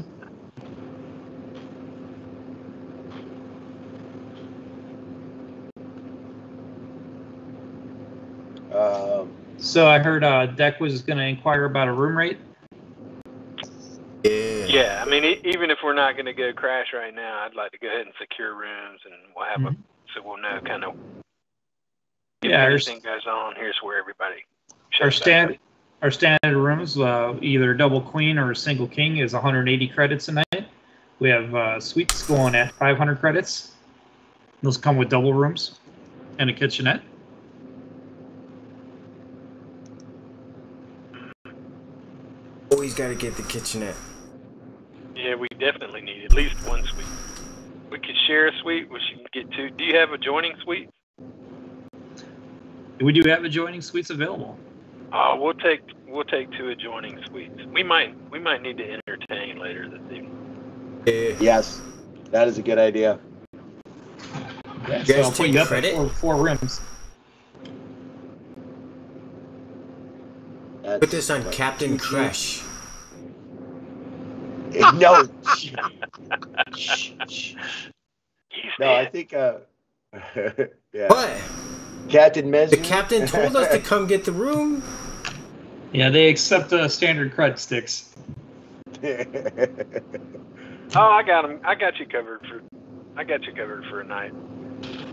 Um, So I heard uh, Deck was gonna inquire about a room rate. Yeah. Yeah, I mean, e- even if we're not going to go crash right now, I'd like to go ahead and secure rooms, and we'll have a so we'll know kind of if Yeah, our, everything goes on. Here's where everybody. our shows up. stand our standard rooms, uh, either double queen or a single king, is 180 credits a night. We have uh, suites going at 500 credits. Those come with double rooms and a kitchenette. Always got to get the kitchenette. Yeah, we definitely need at least one suite. We could share a suite. We should get two. Do you have a adjoining suites? We do have adjoining suites available. Oh, we'll take we'll take two adjoining suites. We might we might need to entertain later this evening. Yes, that is a good idea. Yeah, You so I'll put you up at credit? four, four rooms. That's, Put this on Captain two Crash. Suites? no, no, I think. Uh, yeah, What? Captain Mesmer. The captain told us to come get the room. Yeah, they accept uh, standard cred sticks. Oh, I got him. I got you covered for. I got you covered for a night.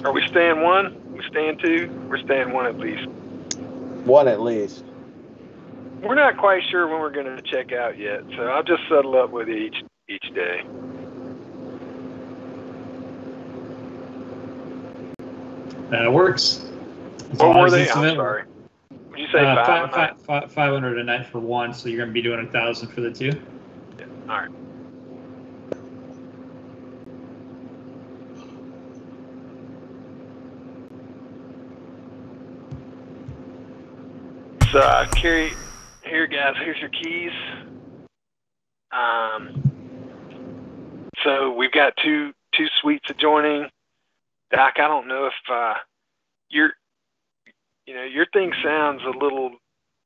Are we staying one? We staying two? We're staying one at least. One at least. We're not quite sure when we're going to check out yet, so I'll just settle up with each each day. That works. As What were they? I'm sorry. Would you say Uh, five? fi- fi- fi- 500 a night for one, so you're going to be doing a thousand for the two. Yeah. All right. So, uh, Carrie, here, guys. Here's your keys. Um, so we've got two two suites adjoining. Doc, I don't know if uh, your you know your thing sounds a little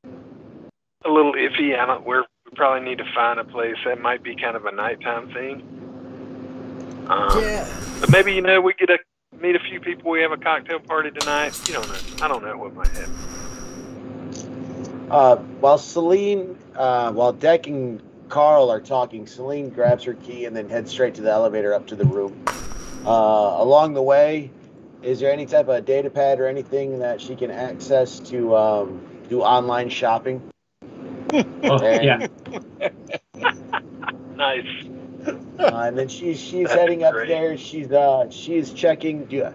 a little iffy. I don't. We're, we probably need to find a place that might be kind of a nighttime thing. Um, Yeah. But maybe you know we get a meet a few people. We have a cocktail party tonight. You don't know. I don't know what might happen. Uh, while Celine, uh, while Deck and Carl are talking, Celine grabs her key and then heads straight to the elevator up to the room. Uh, along the way, is there any type of data pad or anything that she can access to um, do online shopping? Oh, yeah. Nice. Uh, and then she's she's That'd heading be great. upstairs. She's uh she's checking. Do,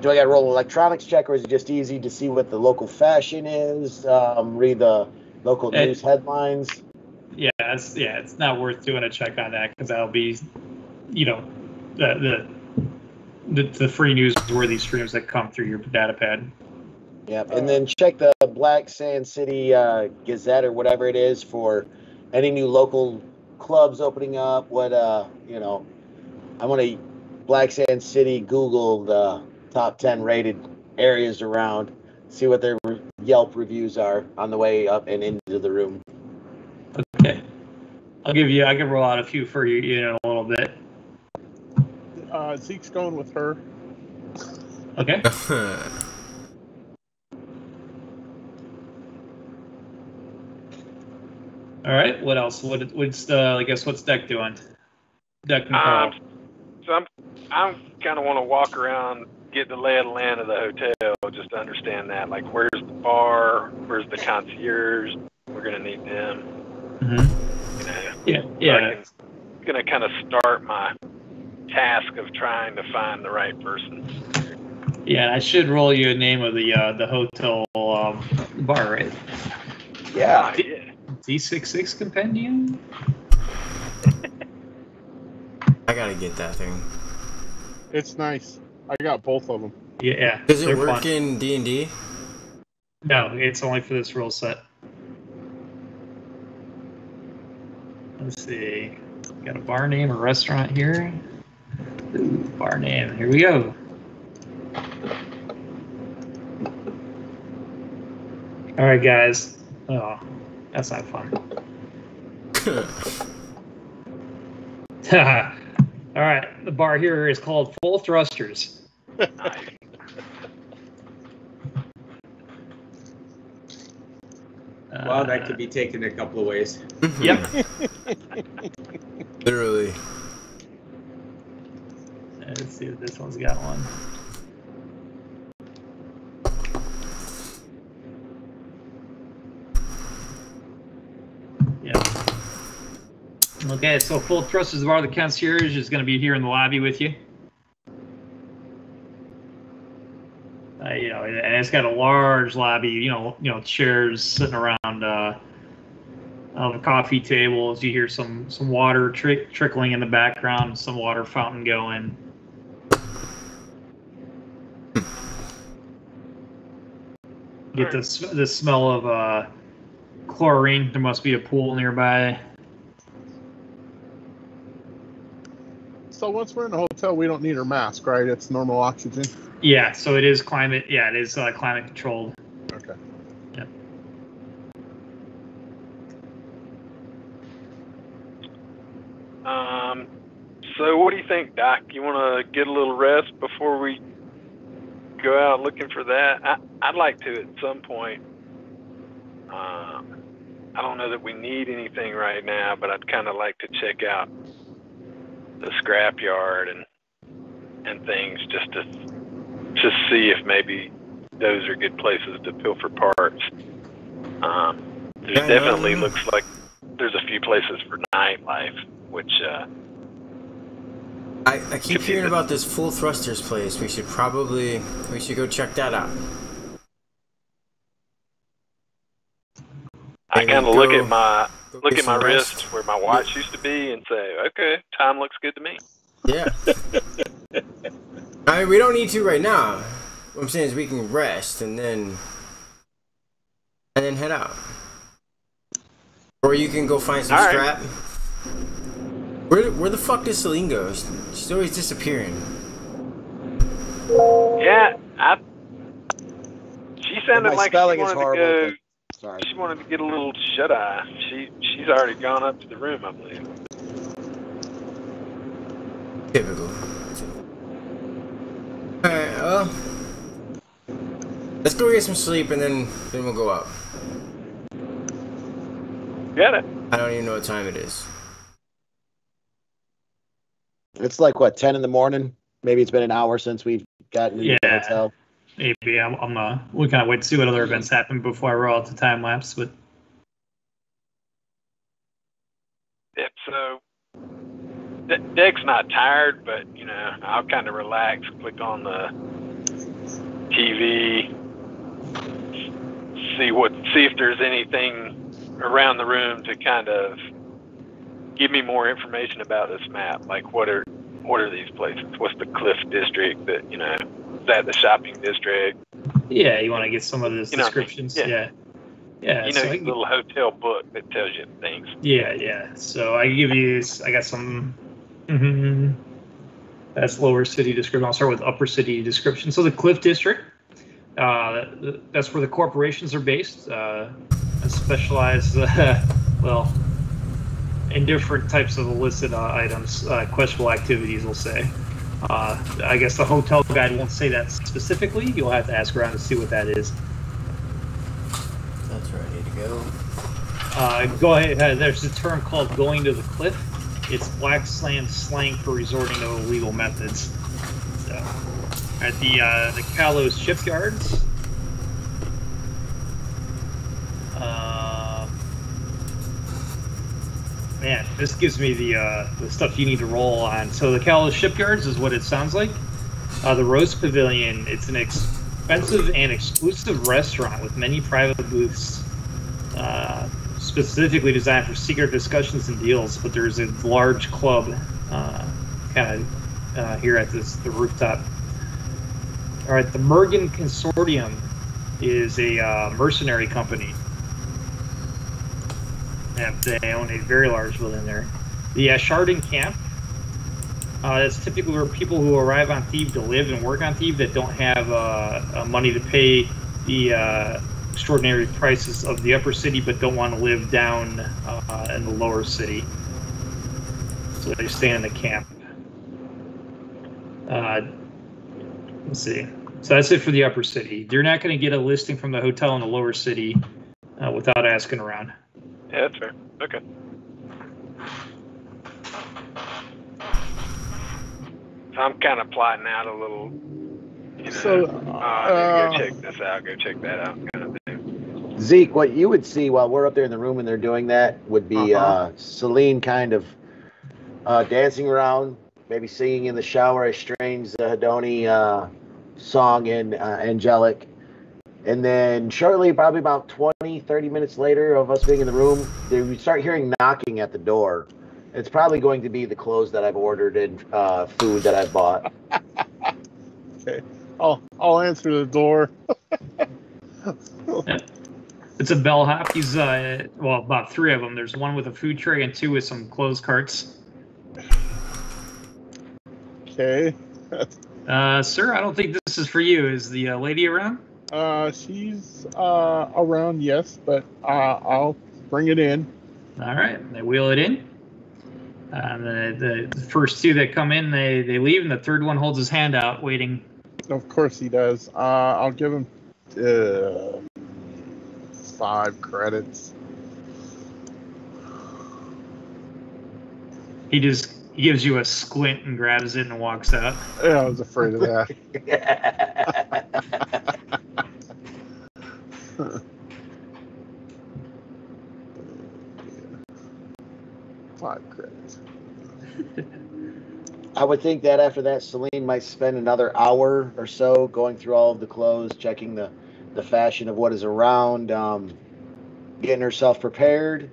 do I got to roll electronics check, or is it just easy to see what the local fashion is? Um, read the local It- news headlines. Yeah, it's yeah, it's not worth doing a check on that because that'll be, you know, the the the, the free newsworthy streams that come through your data pad. Yep, and then check the Black Sand City uh, Gazette or whatever it is for any new local clubs opening up. What uh, you know, I want to Black Sand City Google the top ten rated areas around, see what their Yelp reviews are on the way up and into the room. Okay. I'll give you. I can roll out a few for you in a little bit. Uh, Zeke's going with her. Okay. All right. What else? What what's the? I guess what's Deck doing? Deck and Carl. Um, so I'm I'm kind of want to walk around, get the lay of the land of the hotel, just to understand that. Like, where's the bar? Where's the concierge? We're gonna need them. Mhm. You know. Yeah. So Yeah. I can, gonna kind of start my task of trying to find the right person. Yeah. I should roll you a name of the uh, the hotel um, bar, right? Yeah, yeah. D66 compendium. I gotta get that thing. It's nice. I got both of them. Yeah. yeah. Does it they're work fun. in D and D? No, it's only for this rule set. Let's see. Got a bar name a restaurant here. Ooh, bar name. Here we go. All right, guys. Oh, that's not fun. All right, the bar here is called Full Thrusters. Wow, that Uh, could be taken a couple of ways. Yep. Literally. Let's see if this one's got one. Yeah. Okay, so full thrusters bar. The concierge is going to be here in the lobby with you. Uh, you know, and it's got a large lobby. You know, you know, chairs sitting around. Uh, uh, coffee tables. You hear some some water tri- trickling in the background. Some water fountain going. Get this the smell of uh, chlorine. There must be a pool nearby. So once we're in the hotel, we don't need our mask, right? It's normal oxygen. Yeah, so it is climate. Yeah, it is uh, climate controlled. Okay. Um, so what do you think, Doc? You want to get a little rest before we go out looking for that? I, I'd like to at some point. Um, I don't know that we need anything right now, but I'd kind of like to check out the scrapyard and and things just to just see if maybe those are good places to pilfer parts. Um, there's Yeah, definitely looks like there's a few places for nightlife, which uh, I, I keep hearing about this full thrusters place. We should probably we should go check that out. I kind of look at my look at my rest. wrist where my watch used to be and say, okay, time looks good to me. Yeah. I mean, we don't need to right now. What I'm saying is we can rest and then and then head out. Or you can go find some All right. scrap. Where where the fuck does Celine go? She's always disappearing. Yeah, I. She sounded like she spelling is wanted to go. Sorry. She wanted to get a little shut eye. She she's already gone up to the room, I believe. Typical. Alright, well. Let's go get some sleep and then then we'll go out. Got it. I don't even know what time it is. It's like what, ten in the morning? Maybe it's been an hour since we've gotten into the hotel. Maybe I'm, I'm uh, we kind of wait to see what other events happen before I roll out the time lapse. But Yep. So De- Deck's not tired, but you know, I'll kind of relax, click on the TV, see what, see if there's anything around the room to kind of give me more information about this map. Like, what are what are these places? What's the Cliff District? That you know, is that the shopping district? yeah, you want to get some of those You know, descriptions. yeah. Yeah. Yeah. you know, so I little hotel book that tells you things. Yeah, yeah. So I give you, I got some. Mhm. That's lower city description. I'll start with upper city description. So the Cliff District, uh, that's where the corporations are based. Uh, and specialized, uh, well, in different types of illicit uh, items, uh, questionable activities, we'll say. Uh, I guess the hotel guide won't say that specifically. You'll have to ask around to see what that is. That's need to go. Uh, go ahead. There's a term called going to the cliff. It's black slam slang for resorting to illegal methods. So, at the uh, the Kalos shipyards. Uh, man, this gives me the uh, the stuff you need to roll on. So the Kalos shipyards is what it sounds like. Uh, the Rose Pavilion. It's an expensive and exclusive restaurant with many private booths uh, specifically designed for secret discussions and deals. But there's a large club uh, kind of uh, here at this the rooftop. All right, the Mergen Consortium is a uh, mercenary company. And they own a very large building there. The Ashardin Camp. Uh, that's typically where people who arrive on Theev to live and work on Theev that don't have uh, uh, money to pay the extraordinary prices of the upper city, but don't want to live down uh, in the lower city. So they stay in the camp. Uh, let's see. So that's it for the upper city. You're not going to get a listing from the hotel in the lower city uh, without asking around. Yeah, that's fair. Okay. I'm kind of plotting out a little. You know, So, I need to uh, go check this out. Go check that out. Kind of thing. Zeke, what you would see while we're up there in the room and they're doing that would be Uh-huh. uh Celine kind of uh, dancing around, maybe singing in the shower a strange Zhodani uh, song in uh, Angelic. And then shortly, probably about 20, 30 minutes later of us being in the room, they, we start hearing knocking at the door. It's probably going to be the clothes that I've ordered and uh, food that I've bought. I'll I'll answer the door. It's a bellhop. He's uh, well, about three of them. There's one with a food tray and two with some clothes carts. Okay. Uh, sir, I don't think this is for you. Is the uh, lady around? Uh, she's uh around, yes, but uh, I'll bring it in. All right, they wheel it in. Uh, the, the first two that come in, they, they leave, and the third one holds his hand out, waiting. Of course he does. Uh, I'll give him uh, five credits. He just he gives you a squint and grabs it and walks out. Yeah, I was afraid of that. Five credits. I would think that after that, Celine might spend another hour or so going through all of the clothes, checking the, the fashion of what is around, um, getting herself prepared.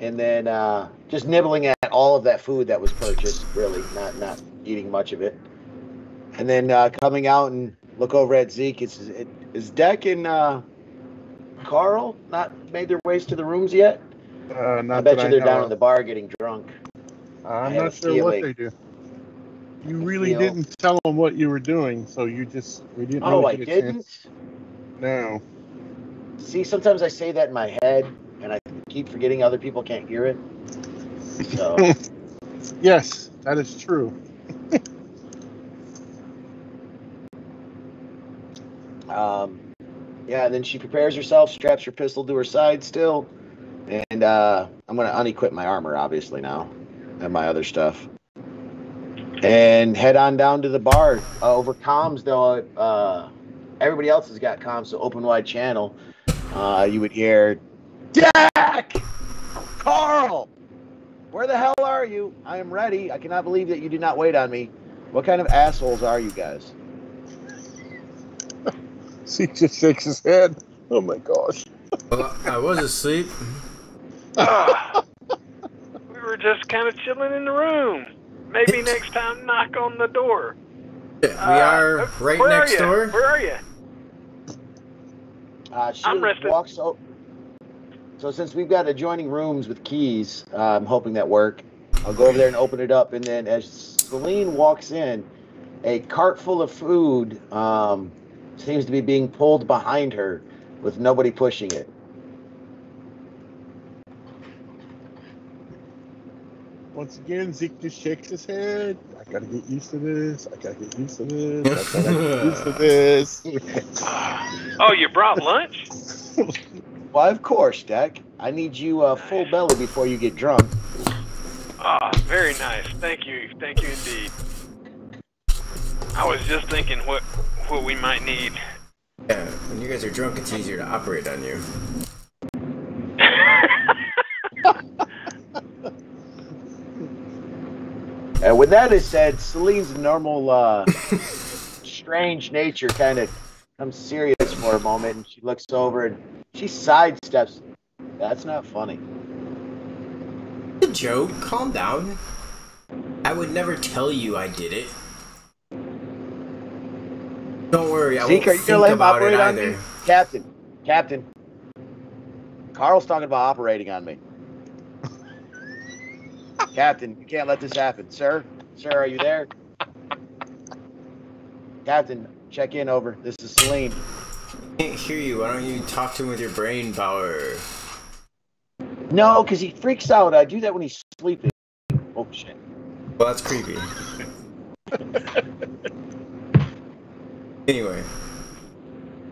and then uh, just nibbling at all of that food that was purchased. Really, not not eating much of it. And then uh, coming out and look over at Zeke. Is it, is Deck and uh, Carl not made their ways to the rooms yet? Uh, not I bet you they're know down in the bar getting drunk. I'm not sure what they do. You really didn't tell them what you were doing, so you just we didn't. Oh, really I a chance- didn't. No. See, sometimes I say that in my head, and I keep forgetting other people can't hear it. So. Yes, that is true. Um, yeah, and then she prepares herself, straps her pistol to her side still, and uh, I'm gonna unequip my armor, obviously now, and my other stuff, and head on down to the bar. Uh, over comms, though, uh, everybody else has got comms, so open wide channel. Uh, you would hear, Dak, Carl, where the hell are you? I am ready. I cannot believe that you did not wait on me. What kind of assholes are you guys? Zeke just shakes his head. Oh my gosh. Well, I was asleep. We were just kind of chilling in the room. Maybe next time, knock on the door. We are Uh, right where next are you? door. Where are you? Uh, she I'm rested. walks o- So since we've got adjoining rooms with keys, uh, I'm hoping that work. I'll go over there and open it up, and then as Celine walks in, a cart full of food um, seems to be being pulled behind her, with nobody pushing it. Once again, Zeke just shakes his head. I gotta get used to this. I gotta get used to this. I gotta get used to this. Oh, you brought lunch? Why, of course, Deck. I need you uh, full belly before you get drunk. Ah, very nice. Thank you. Thank you indeed. I was just thinking what what we might need. Yeah, when you guys are drunk, it's easier to operate on you. And when that is said, Celine's normal, uh, strange nature kind of comes serious for a moment, and she looks over and she sidesteps. That's not funny. A joke. Calm down. I would never tell you I did it. Don't worry, I Zeke, won't think gonna let him about it either. Captain, Captain. Carl's talking about operating on me. Captain, you can't let this happen. Sir? Sir, are you there? Captain, check in over. This is Celine. can't hear you. Why don't you talk to him with your brain power? No, because he freaks out. I do that when he's sleeping. Oh, shit. Well, that's creepy. anyway,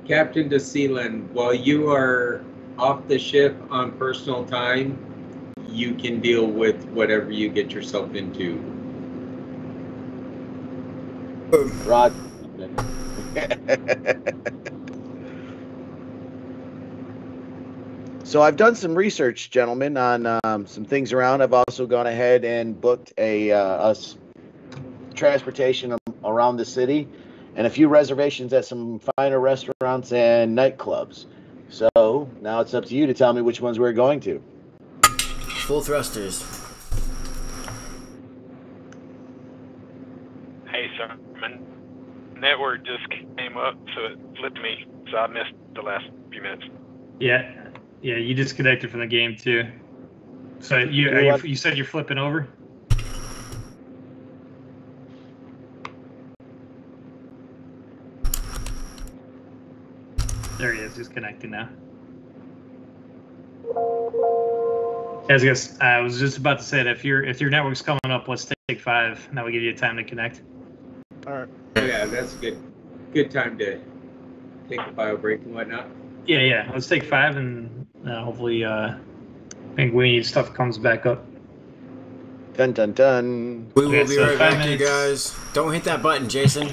Captain DeSealand, while you are off the ship on personal time, you can deal with whatever you get yourself into. Rod. so I've done some research, gentlemen, on um, some things around. I've also gone ahead and booked a uh, us transportation around the city, and a few reservations at some finer restaurants and nightclubs. So now it's up to you to tell me which ones we're going to. Full thrusters. Hey, sir. My network just came up, so it flipped me, so I missed the last few minutes. Yeah, yeah, you disconnected from the game too. So you uh, You are you, you said you're flipping over. There he is. He's connecting now. I was, gonna, I was just about to say that if your if your network's coming up, let's take five. and That will give you time to connect. All right. Yeah, that's a good, good time to take a bio break and whatnot. Yeah, yeah. Let's take five, and uh, hopefully, uh, Penguin stuff comes back up. Dun dun dun. We will Okay, be so right five back, you guys. Don't hit that button, Jason.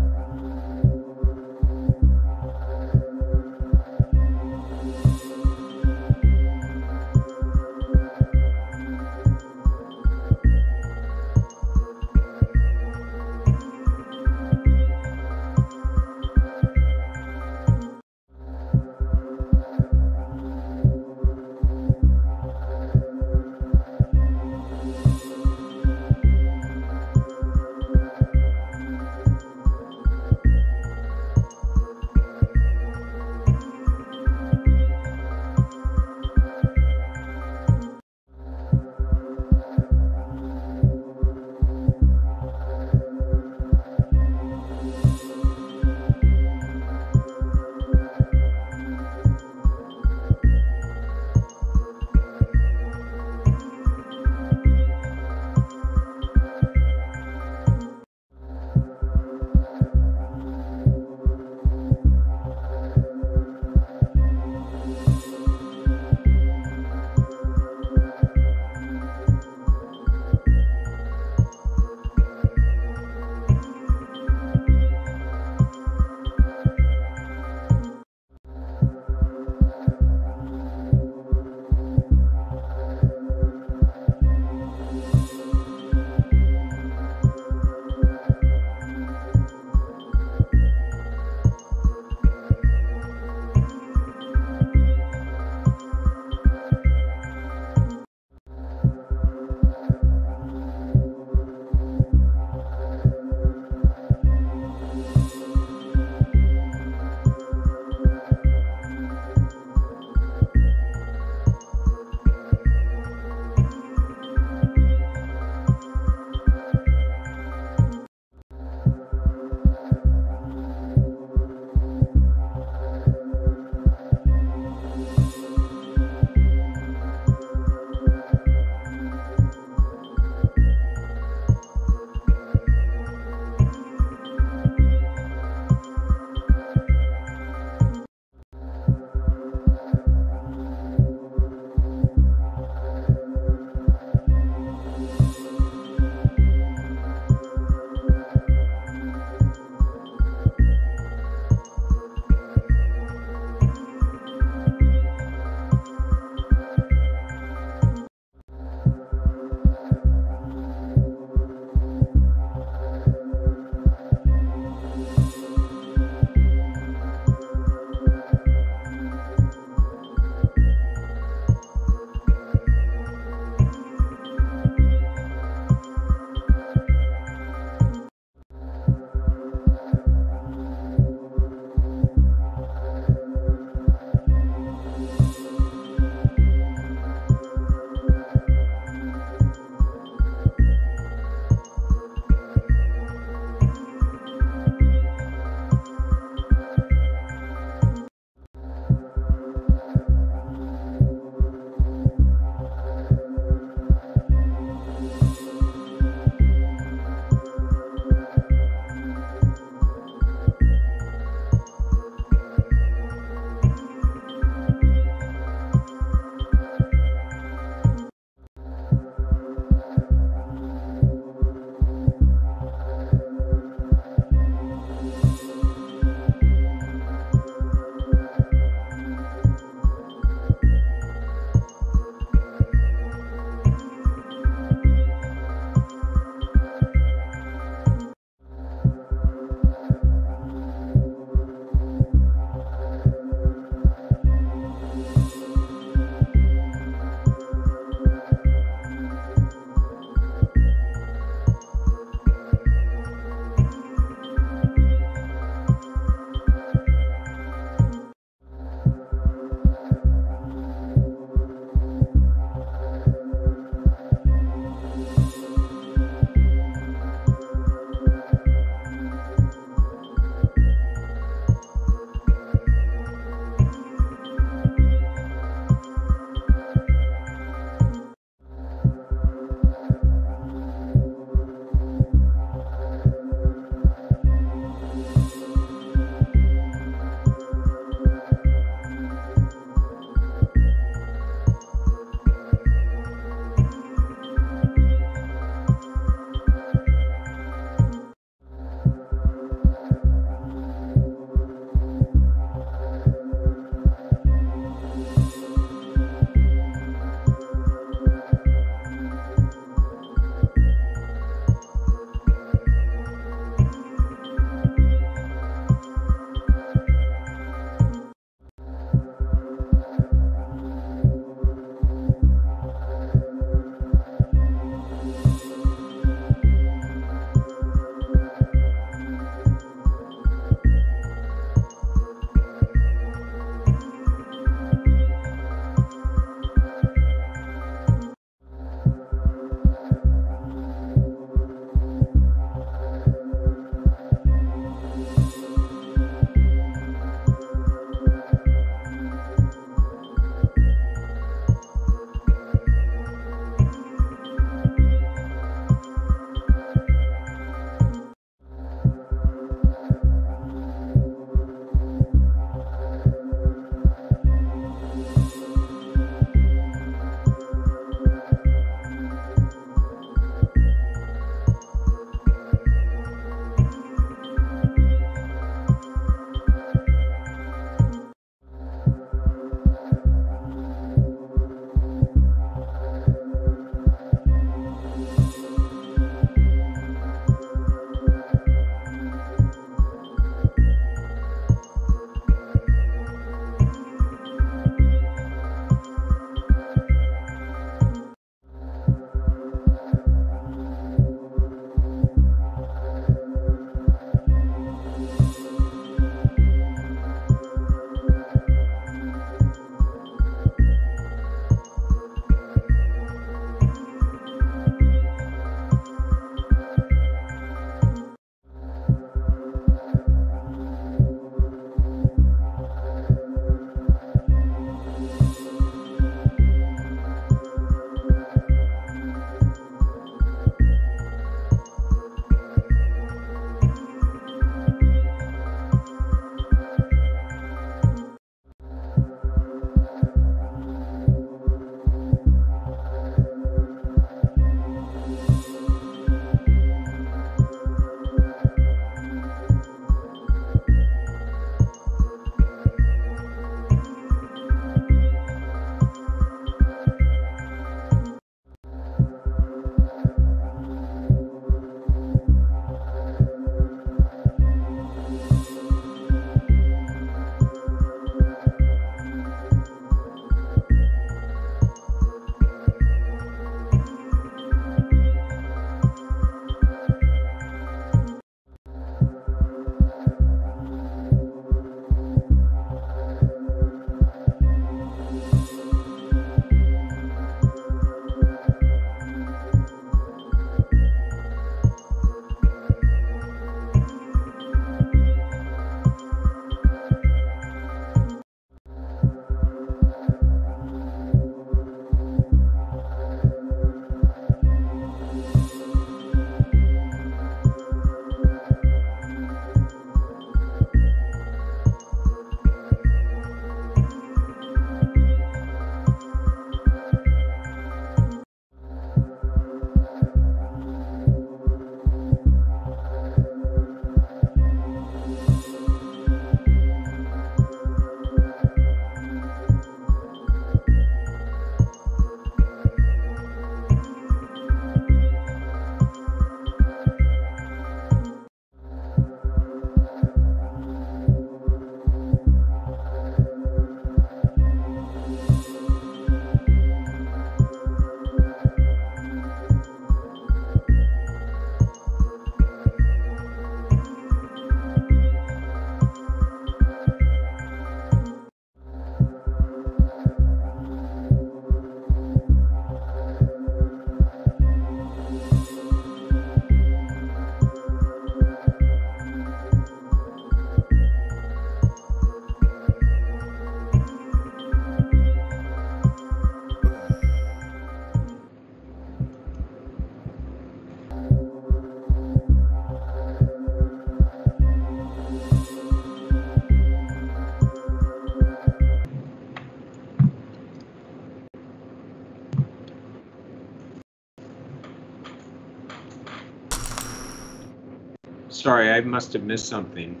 Sorry, I must have missed something.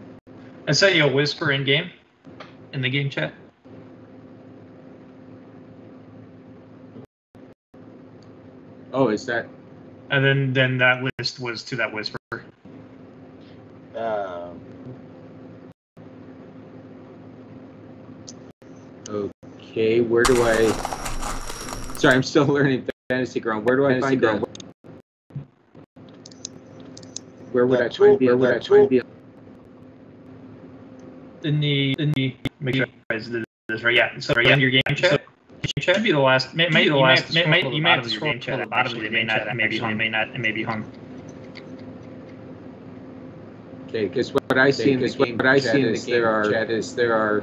I sent you a whisper in game, in the game chat. Oh, is that? And then then that list was to that whisper. Um, Okay, where do I? Sorry, I'm still learning fantasy ground. Where do I find that? Where would That I tool- find the? Where would I tool- find the? In the in the make sure I did this right. Yeah. So right in your game chat. Should be the last. May, may, the last. May, may, you may have to scroll to the bottom of your game chat. It may be hung. It may not. It may be hung. Okay, because what I see in the game, what I see in the game chat is there are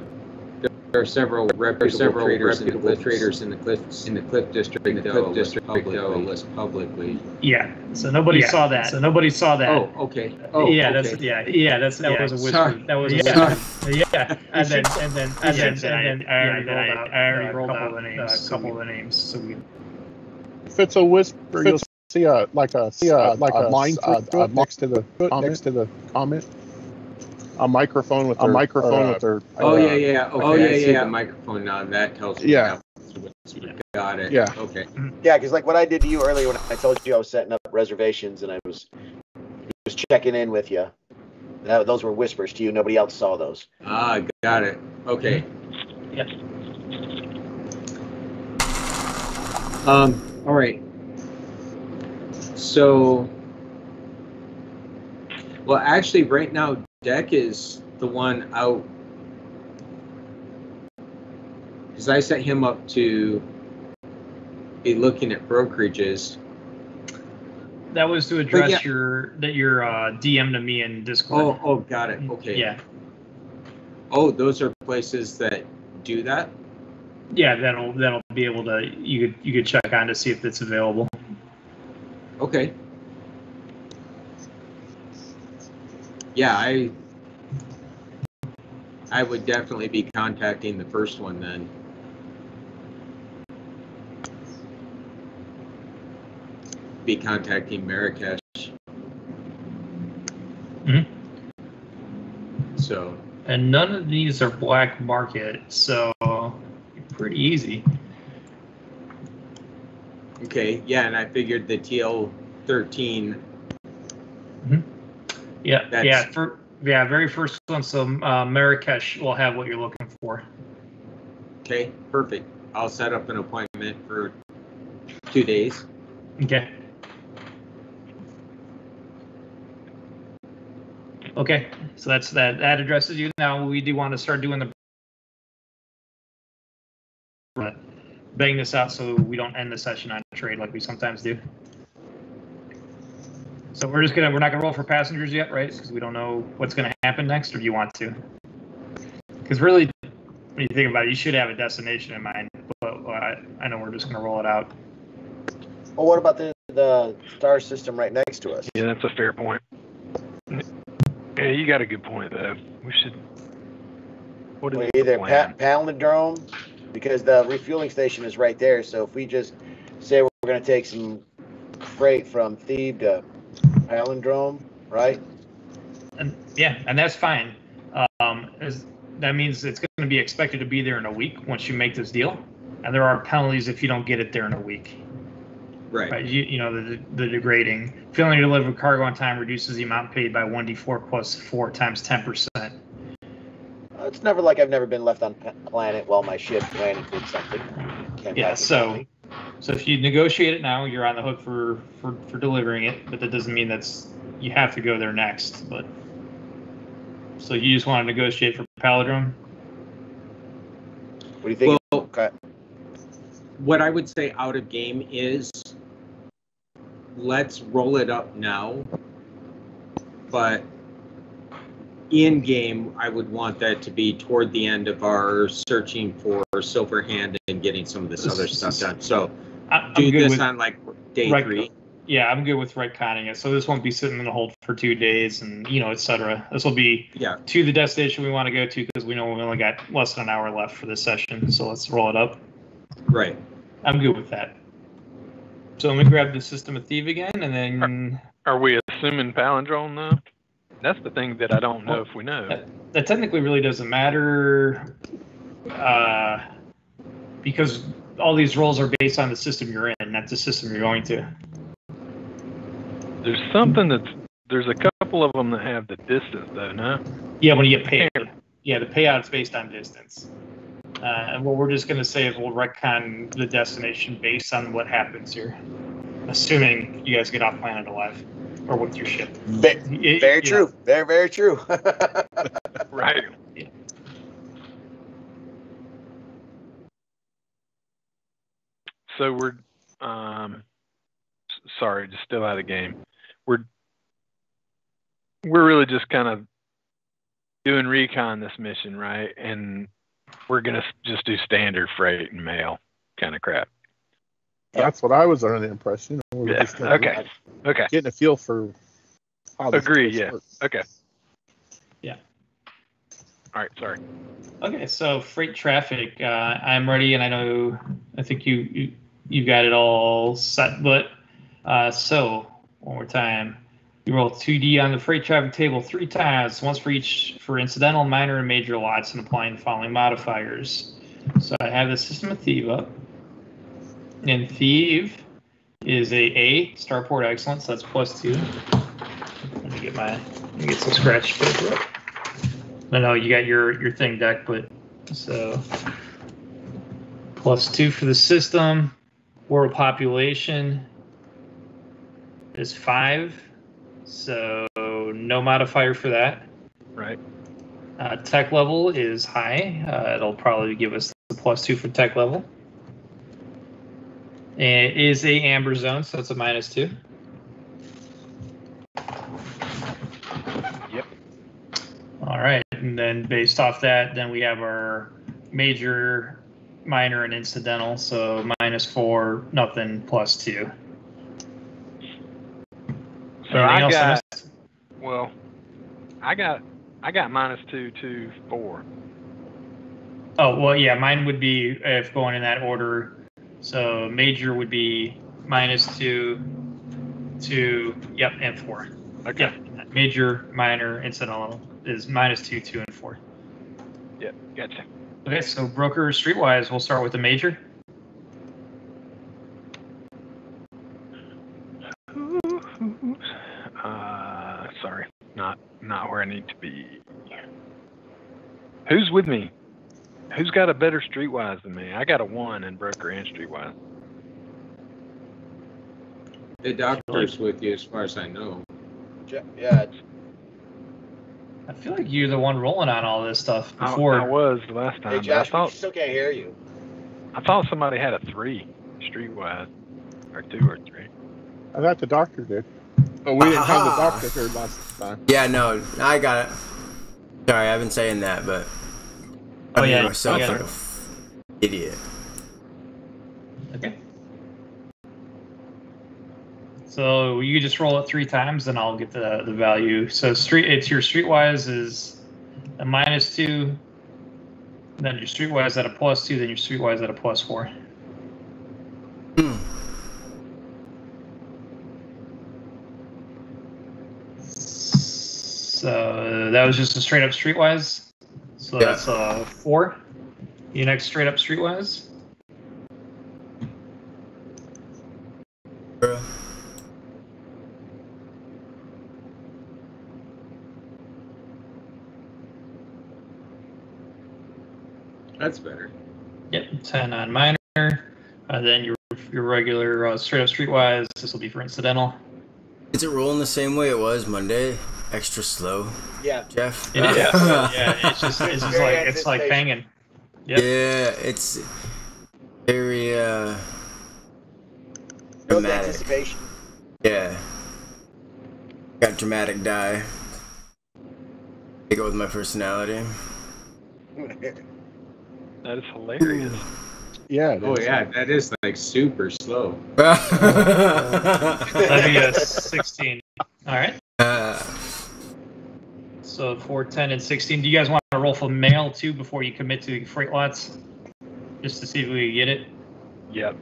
there are several reputable several traders in the reputable cliff traders in the cliff in the cliff district in the cliff district publicly list publicly. Yeah. So nobody Yeah. saw that. So nobody saw that. Oh, okay. Oh, yeah, okay. that's yeah, yeah, that's that Yeah, was a whisper. sorry. That was a Yeah. whisper. Yeah, and then and then and then and then I already rolled out. I already rolled out a couple of the names. So we If it's a whisper, you'll see a like a see a like a line next to the next to the comment. A microphone with a microphone with their. Oh uh, yeah, yeah. Okay, oh, yeah, I yeah. the microphone now. That tells me. Yeah. that's a whisper. Got it. Yeah. Okay. yeah, because like what I did to you earlier when I told you I was setting up reservations and I was was checking in with you. That, those were whispers to you. Nobody else saw those. Ah, got it. Okay. Yep. Um. All right. So. Well, actually, right now, Deck is the one out. Because I set him up to be looking at brokerages. that was to address yeah. your that your uh, DM to me in Discord. Oh, oh, got it. Okay. Yeah, Oh, those are places that do that. yeah. That'll that'll be able to you could you could check on to see if it's available. Okay. Yeah, I I would definitely be contacting the first one then. Be contacting Marrakesh. Mhm. So, And none of these are black market, so pretty easy. okay, yeah, and I figured the TL thirteen. Yeah, That's- yeah. For yeah, very first one. So uh, Marrakesh will have what you're looking for. Okay, perfect. I'll set up an appointment for two days. Okay. Okay, so that's that. That addresses you. Now we do want to start doing the bang this out so we don't end the session on a trade like we sometimes do. So we're just gonna we're not gonna roll for passengers yet, right? Because we don't know what's gonna happen next, or do you want to? Because really, when you think about it, you should have a destination in mind. But uh, I know we're just gonna roll it out. Well, what about the the star system right next to us? Yeah, that's a fair point. Yeah, you got a good point though. We should. What is Well, the either plan? pa- palindrome, because the refueling station is right there. So if we just say we're going to take some freight from Theev to palindrome, right? And yeah, and that's fine. Um, as, that means it's going to be expected to be there in a week once you make this deal, and there are penalties if you don't get it there in a week. Right. Right? You, you know the the degrading. Failing to deliver cargo on time reduces the amount paid by one d four plus four times ten percent. Uh, It's never like I've never been left on planet while my ship landed with something. Can't Yeah. So on. So if you negotiate it now, you're on the hook for for for delivering it, but that doesn't mean that's you have to go there next. But so you just want to negotiate for Palindrome. What do you think? Well, okay. what I would say out of game is let's roll it up now. But in game, I would want that to be toward the end of our searching for silver hand and getting some of this other stuff done. So I, I'm do good this with, on like day Right. three. Yeah, I'm good with retconning it. So this won't be sitting in the hold for two days, and you know, et cetera. This will be Yeah. to the destination we want to go to because we know we only got less than an hour left for this session. So let's roll it up. Right. I'm good with that. So let me grab the system of Theev again, and then Are we assuming palindrome though? That's the thing that I don't know if we know. that technically really doesn't matter uh, because all these roles are based on the system you're in, not the system you're going to. There's something that's there's a couple of them that have the distance though, no? Yeah, when you get paid. Yeah, the payout's based on distance. Uh, and what we're just going to say is we'll retcon the destination based on what happens here, assuming you guys get off planet alive or with your ship. Ve- It- very you true. know, Very, very true. Right. So we're um sorry, just still out of game. We're we're really just kind of doing recon this mission, right? And we're gonna just do standard freight and mail kind of crap. That's what I was under the impression. We were Yeah. just gonna- Okay. Okay. Getting a feel for how this Agree, place yeah. works. Okay. Yeah. All right. Sorry. Okay, so freight traffic, uh, I'm ready, and I know, I think you, you, you got it all set, but, uh, so, one more time. You roll 2D on the freight traffic table three times, once for each, for incidental, minor, and major lots, and applying the following modifiers. So I have the system of Theev up. And Theev is a A, Starport Excellence, that's plus two. Let me get my, let me get some scratch paper up. No, no, you got your your thing deck, but so plus two for the system. World population is five, so no modifier for that. Right. Uh, tech level is high. Uh, it'll probably give us the plus two for tech level. And it is a amber zone, so it's a minus two. Yep. All right, and then based off that, then we have our major, minor, and incidental. So minus four, nothing, plus two. So Anything I got well, I got I got minus two two four. Oh well, yeah, mine would be if going in that order. So major would be minus two, two, yep, and four. Okay. Yep, major, minor, incidental is minus two, two, and four. Yep. Gotcha. Okay, so broker streetwise, we'll start with the major. Uh, sorry, not not where I need to be. Who's with me? Who's got a better streetwise than me? I got a one in broker and streetwise. The doctor's with you, as far as I know. yeah. I feel like you're the one rolling on all this stuff I, before. I was the last time. Hey, but Josh, I thought still can't hear you. I thought somebody had a three streetwise, or two or three. I thought the doctor did. But we didn't have the Ah. doctor here last time. Yeah, no, I got it. Sorry, I've been saying that, but Oh, I'm yeah, myself you got like it. a f- idiot. So you just roll it three times, and I'll get the the value. So street, it's your streetwise is a minus two. Then your streetwise at a plus two. Then your streetwise at a plus four. Hmm. So that was just a straight up streetwise. So Yeah. that's uh four. You next straight up streetwise. That's better. Yep, 10 on minor. Uh, then your your regular uh, straight up streetwise. This will be for incidental. Is it rolling the same way it was Monday? Extra slow, Yeah. Jeff? It is. yeah, it's just it's just like it's like anticipation. banging. Yep. Yeah, it's very uh Build dramatic. Yeah. Got dramatic die. They go with my personality. That is hilarious. Yeah. Oh is. yeah, that is like super slow. That'd be a 16. All right. Uh, So four, ten, and 16. Do you guys want to roll for mail too before you commit to the freight lots? Just to see if we can get it. Yep.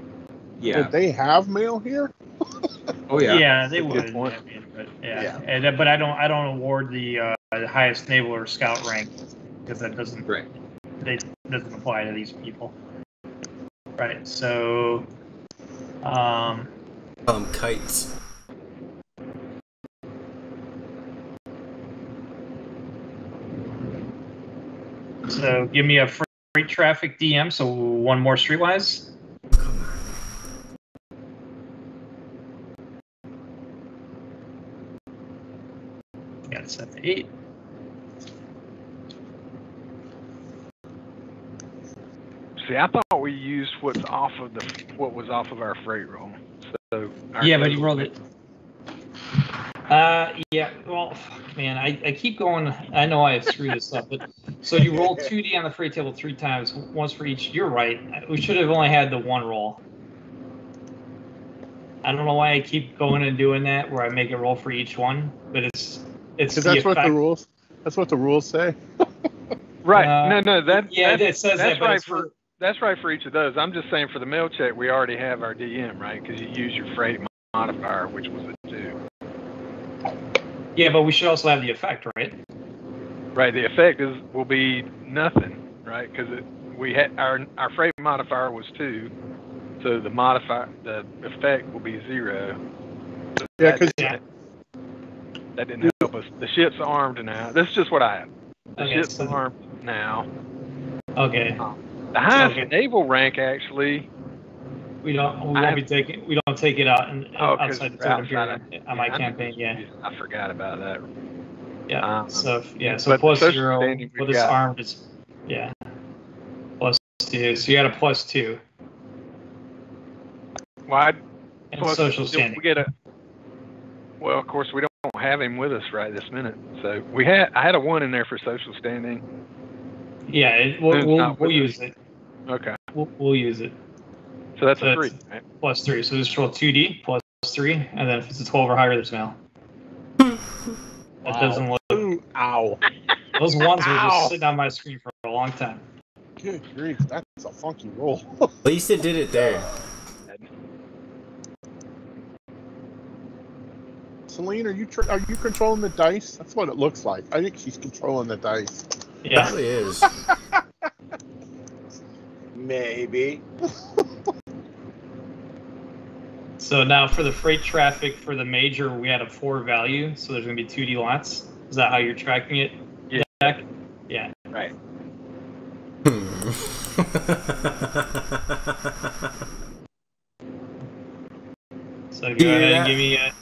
Yeah. Would they have mail here? Oh yeah. Yeah, they would. point. I mean, but yeah, Yeah. And, but I don't. I don't award the, uh, the highest naval or scout rank because that doesn't. Right. They doesn't apply to these people. Right. So. Um. Um, kites. So give me a freight traffic DM. So one more streetwise. Got it set to eight. See, I thought we used what's off of the what was off of our freight roll. So our Yeah, but you rolled it. Uh, yeah. Well, fuck, man, I, I keep going. I know I have screwed this up, but so you roll two D on the freight table three times, once for each. You're right. We should have only had the one roll. I don't know why I keep going and doing that, where I make a roll for each one, but it's it's Because the that's what the rules. That's what the rules say. Right. Uh, no, no, that Yeah, that- it says that's that, but right it's for that's right for each of those. I'm just saying for the mail check, we already have our DM, right? Because you use your freight modifier, which was a two. yeah, but we should also have the effect, right? Right. The effect is will be nothing, right? Because we had our our freight modifier was two, so the modifier the effect will be zero. So Yeah, because didn't- that didn't help us. The ship's armed now. This is just what I have. The Okay, ship's so- armed now. Okay. Um, The highest Okay. naval rank actually. We don't. We I won't be taking. We don't take it out in, Oh, outside the outside of- on my yeah, campaign. Yeah. I forgot about that. Yeah. Um, so yeah. So plus zero standing this armed is yeah. Plus two. So you got a plus two Well, and social we get a. Well, of course, we don't have him with us right this minute. So we had I had a one in there for social standing. Yeah. It, we'll we'll, we'll use it. Okay, We'll, we'll use it. so that's So a three. Right? Plus three. So just roll two d plus three, and then if it's a twelve or higher, there's mail. That Wow. doesn't look. Ooh, ow. Those ones were just sitting on my screen for a long time. Good grief, that's a funky roll. At least it did it there. Celine, are you tr- are you controlling the dice? That's what it looks like. I think she's controlling the dice. Yeah. really is. Maybe. So now for the freight traffic for the major, we had a four value, so there's gonna be two D lots. Is that how you're tracking it? Yeah. Jack? Yeah. Right. So go Yeah. ahead and give me a.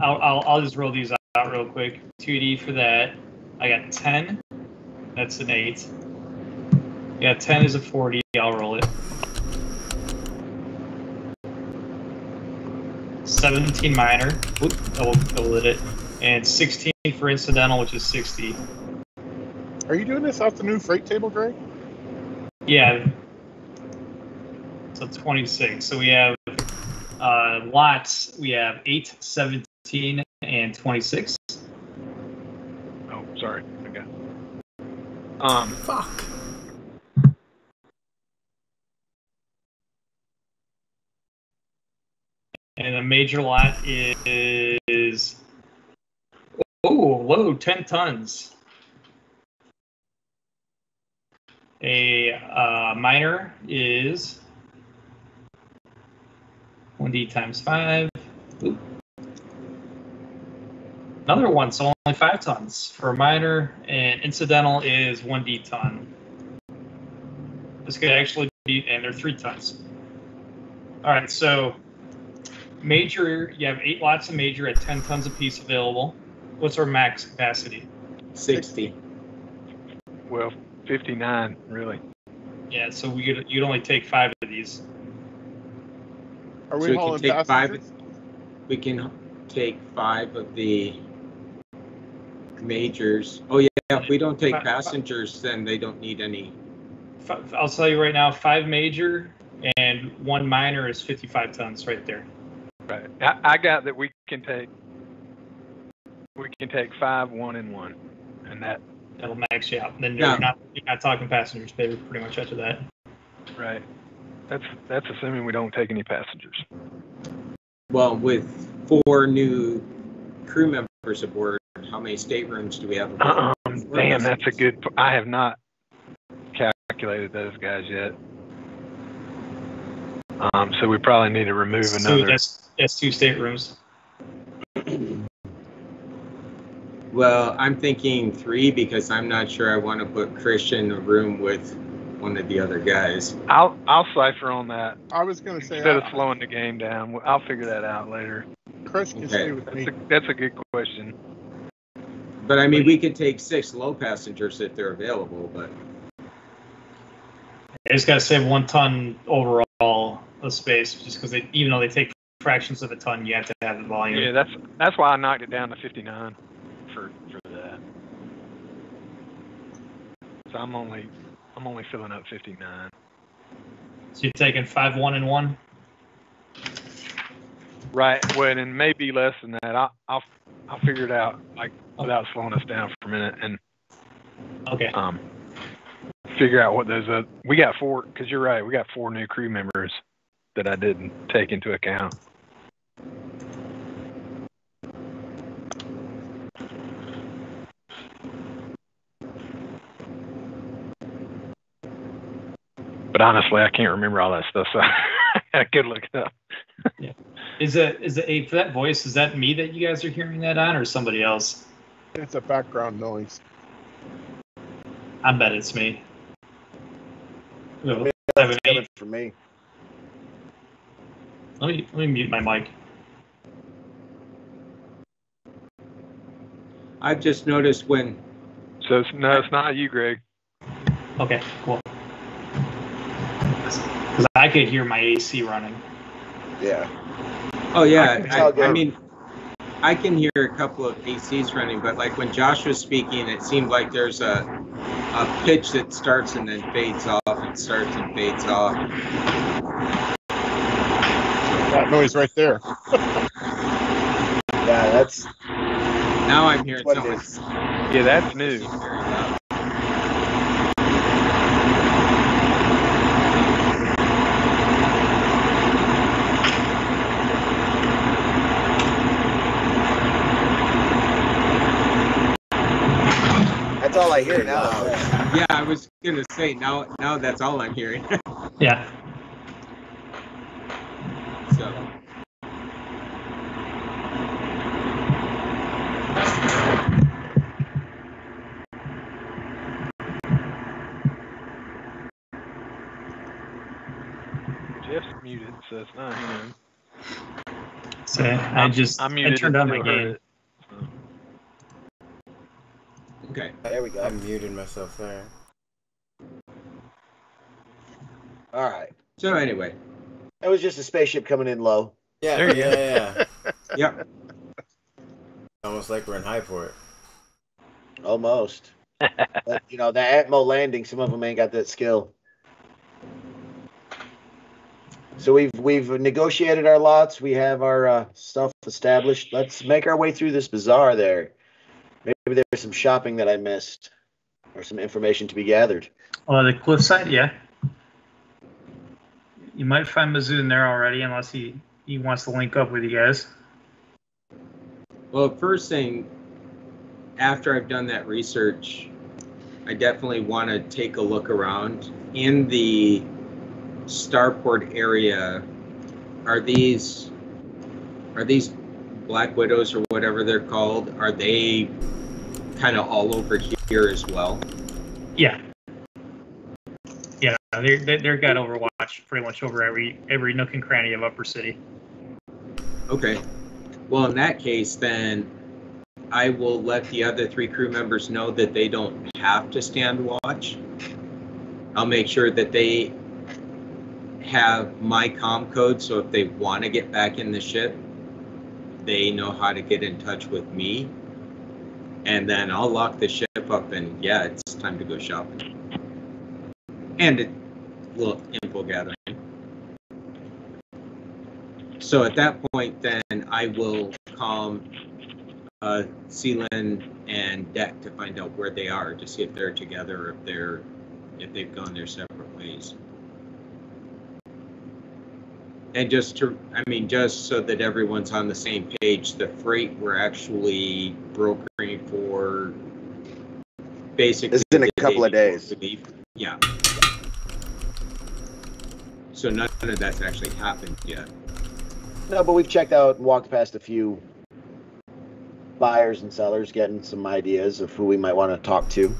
I'll, I'll, I'll just roll these out real quick. 2D for that. I got 10. That's an 8. Yeah, 10 is a 40. I'll roll it. 17 minor. Oop, double, double it. And 16 for incidental, which is 60. Are you doing this off the new freight table, Greg? Yeah. So 26. So we have uh, lots. We have 8, 17, and 26. Oh, sorry. Um, Fuck. And a major lot is. Oh, low, 10 tons. A uh, minor is 1d times 5. Oop. Another one, so only 5 tons for a minor, and incidental is 1d ton. This could actually be, and they're 3 tons. All right, so major, you have 8 lots of major at 10 tons apiece available. What's our max capacity? 60. well, 59 really. Yeah, so we could, you'd only take 5 of these. Are So we we can hauling take five- We can take five of the majors. Oh yeah, if we don't take Fi- fi- passengers, then they don't need any. I'll tell you right now, 5 major and 1 minor is 55 tons right there. Right. I, I got that we can take. We can take five, one, and one, and that That'll max you out. Then you're not you're not talking passengers, baby. Pretty much after that. right. That's that's assuming we don't take any passengers. Well, with four new crew members aboard, how many staterooms do we have? available? Um, damn, that's a good. p- I have not calculated those guys yet. Um, so we probably need to remove So another. that's that's two staterooms. Well, I'm thinking three because I'm not sure I want to put Christian in a room with one of the other guys. I'll I'll cipher on that I was gonna say instead of uh, slowing the game down. I'll figure that out later. Chris can Okay. stay with That's me. a, that's a good question. But I mean, we could take six low passengers if they're available, but They just got to save one ton overall of space, just because they, even though they take fractions of a ton, you have to have the volume. Yeah, that's that's why I knocked it down to 59 for for that. So I'm only I'm only filling up 59. So you're taking five, one, and one. Right. Well, and maybe less than that. I'll I'll I'll figure it out like without slowing us down for a minute and Okay. um figure out what those uh we got four because you're right we got four new crew members that I didn't take into account. But honestly, I can't remember all that stuff, so I could look it up. Is it is it a for that voice? Is that me that you guys are hearing that on, or somebody else? It's a background noise. I bet it's me. Let That's coming from me. Let me let me mute my mic. I've just noticed when So it's, no, it's not you, Greg. Okay, cool. Because I could hear my AC running. Yeah. Oh yeah, It's all I, I mean, I can hear a couple of ACs running, but like when Josh was speaking, it seemed like there's a a pitch that starts and then fades off, and starts and fades off. That noise right there. Yeah, that's Now I'm hearing What someone. Yeah, that's new. speaking very loud. that's all I hear now. Yeah, I was gonna say now. Now that's all I'm hearing. Yeah. so Jeff's muted, so it's not him. So I I'm- just I'm I muted. turned on my until game. heard it. Okay. There we go. I muted myself there. All right. So anyway, It was just a spaceship coming in low. Yeah, There you yeah, yeah, yeah. Almost like we're in high Highport. Almost. but, you know, the Atmo landing, some of them ain't got that skill. So we've we've negotiated our lots. We have our uh, stuff established. Let's make our way through this bazaar there. Maybe there's some shopping that I missed, or some information to be gathered. Oh, the cliffside, yeah. You might find Mizzou in there already, unless he he wants to link up with you guys. Well, first thing, after I've done that research, I definitely want to take a look around in the starport area. Are these are these black widows or whatever they're called? Are they kind of all over here as well? Yeah. Yeah, they're they're they're got Overwatch pretty much over every every nook and cranny of Upper City. Okay. Well, in that case, then I will let the other three crew members know that they don't have to stand watch. I'll make sure that they have my com code, so if they want to get back in the ship, they know how to get in touch with me. And then I'll lock the ship up, and yeah, it's time to go shopping. And a little info gathering. So at that point, then I will call uh, Celine and Deck to find out where they are, to see if they're together or if they're if they've gone their separate ways. And just to, I mean, just so that everyone's on the same page, the freight we're actually brokering for basically. This is in a couple of days. Yeah. So none of that's actually happened yet. No, but we've checked out and walked past a few buyers and sellers, getting some ideas of who we might want to talk to.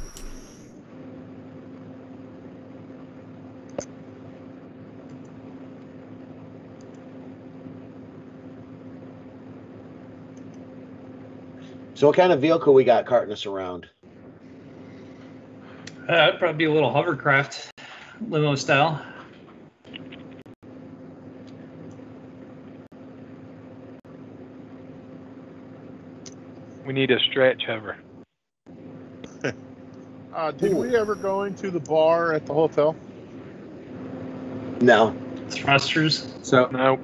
So, what kind of vehicle we got carting us around? Uh, it'd probably be a little hovercraft, limo style. We need a stretch hover. Uh, did we ever go into the bar at the hotel? No, Thrusters. So No,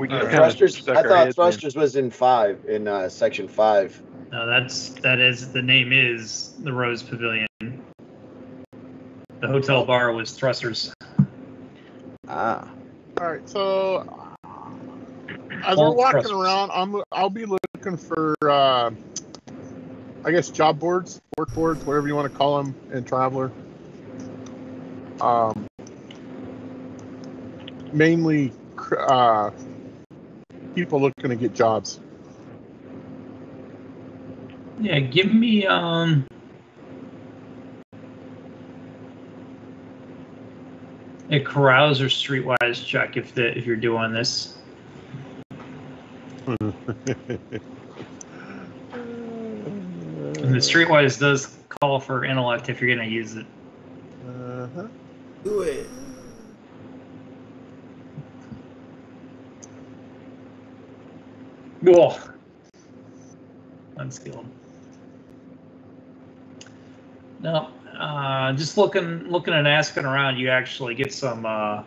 we just Alright. thrusters. I thought heads in. thrusters was in five in uh, section five. No, that's that is the name is the Rose Pavilion. The hotel bar was Thrusters. Ah, All right, so as All we're walking thrusters. around, I'm I'll be looking for uh, I guess job boards, work boards, whatever you want to call them in Traveller. Um, mainly uh, people looking to get jobs. Yeah, give me um. A carouse or streetwise check if the if you're doing this. And the streetwise does call for intellect if you're gonna use it. Uh-huh. Do it. Cool. Unskilled. No, uh, just looking, looking and asking around, you actually get some, uh,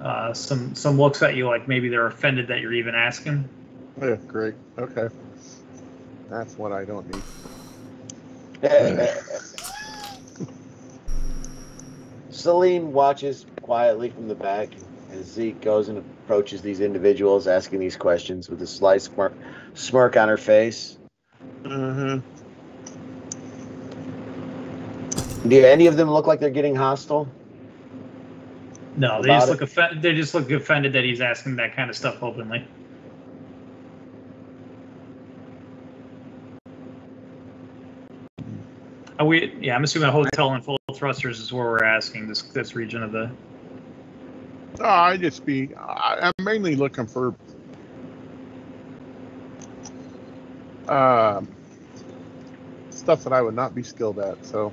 uh, some, some looks at you like maybe they're offended that you're even asking. Yeah, great. Okay, that's what I don't need. Celine watches quietly from the back as Zeke goes and approaches these individuals, asking these questions with a slight smirk, smirk on her face. Mm-hmm. Do any of them look like they're getting hostile? No, they just it? look offended. They just look offended that he's asking that kind of stuff openly. Are we, yeah, I'm assuming a hotel and full thrusters is where we're asking this this region of the. Oh, I just be. I, I'm mainly looking for. Um, stuff that I would not be skilled at. So,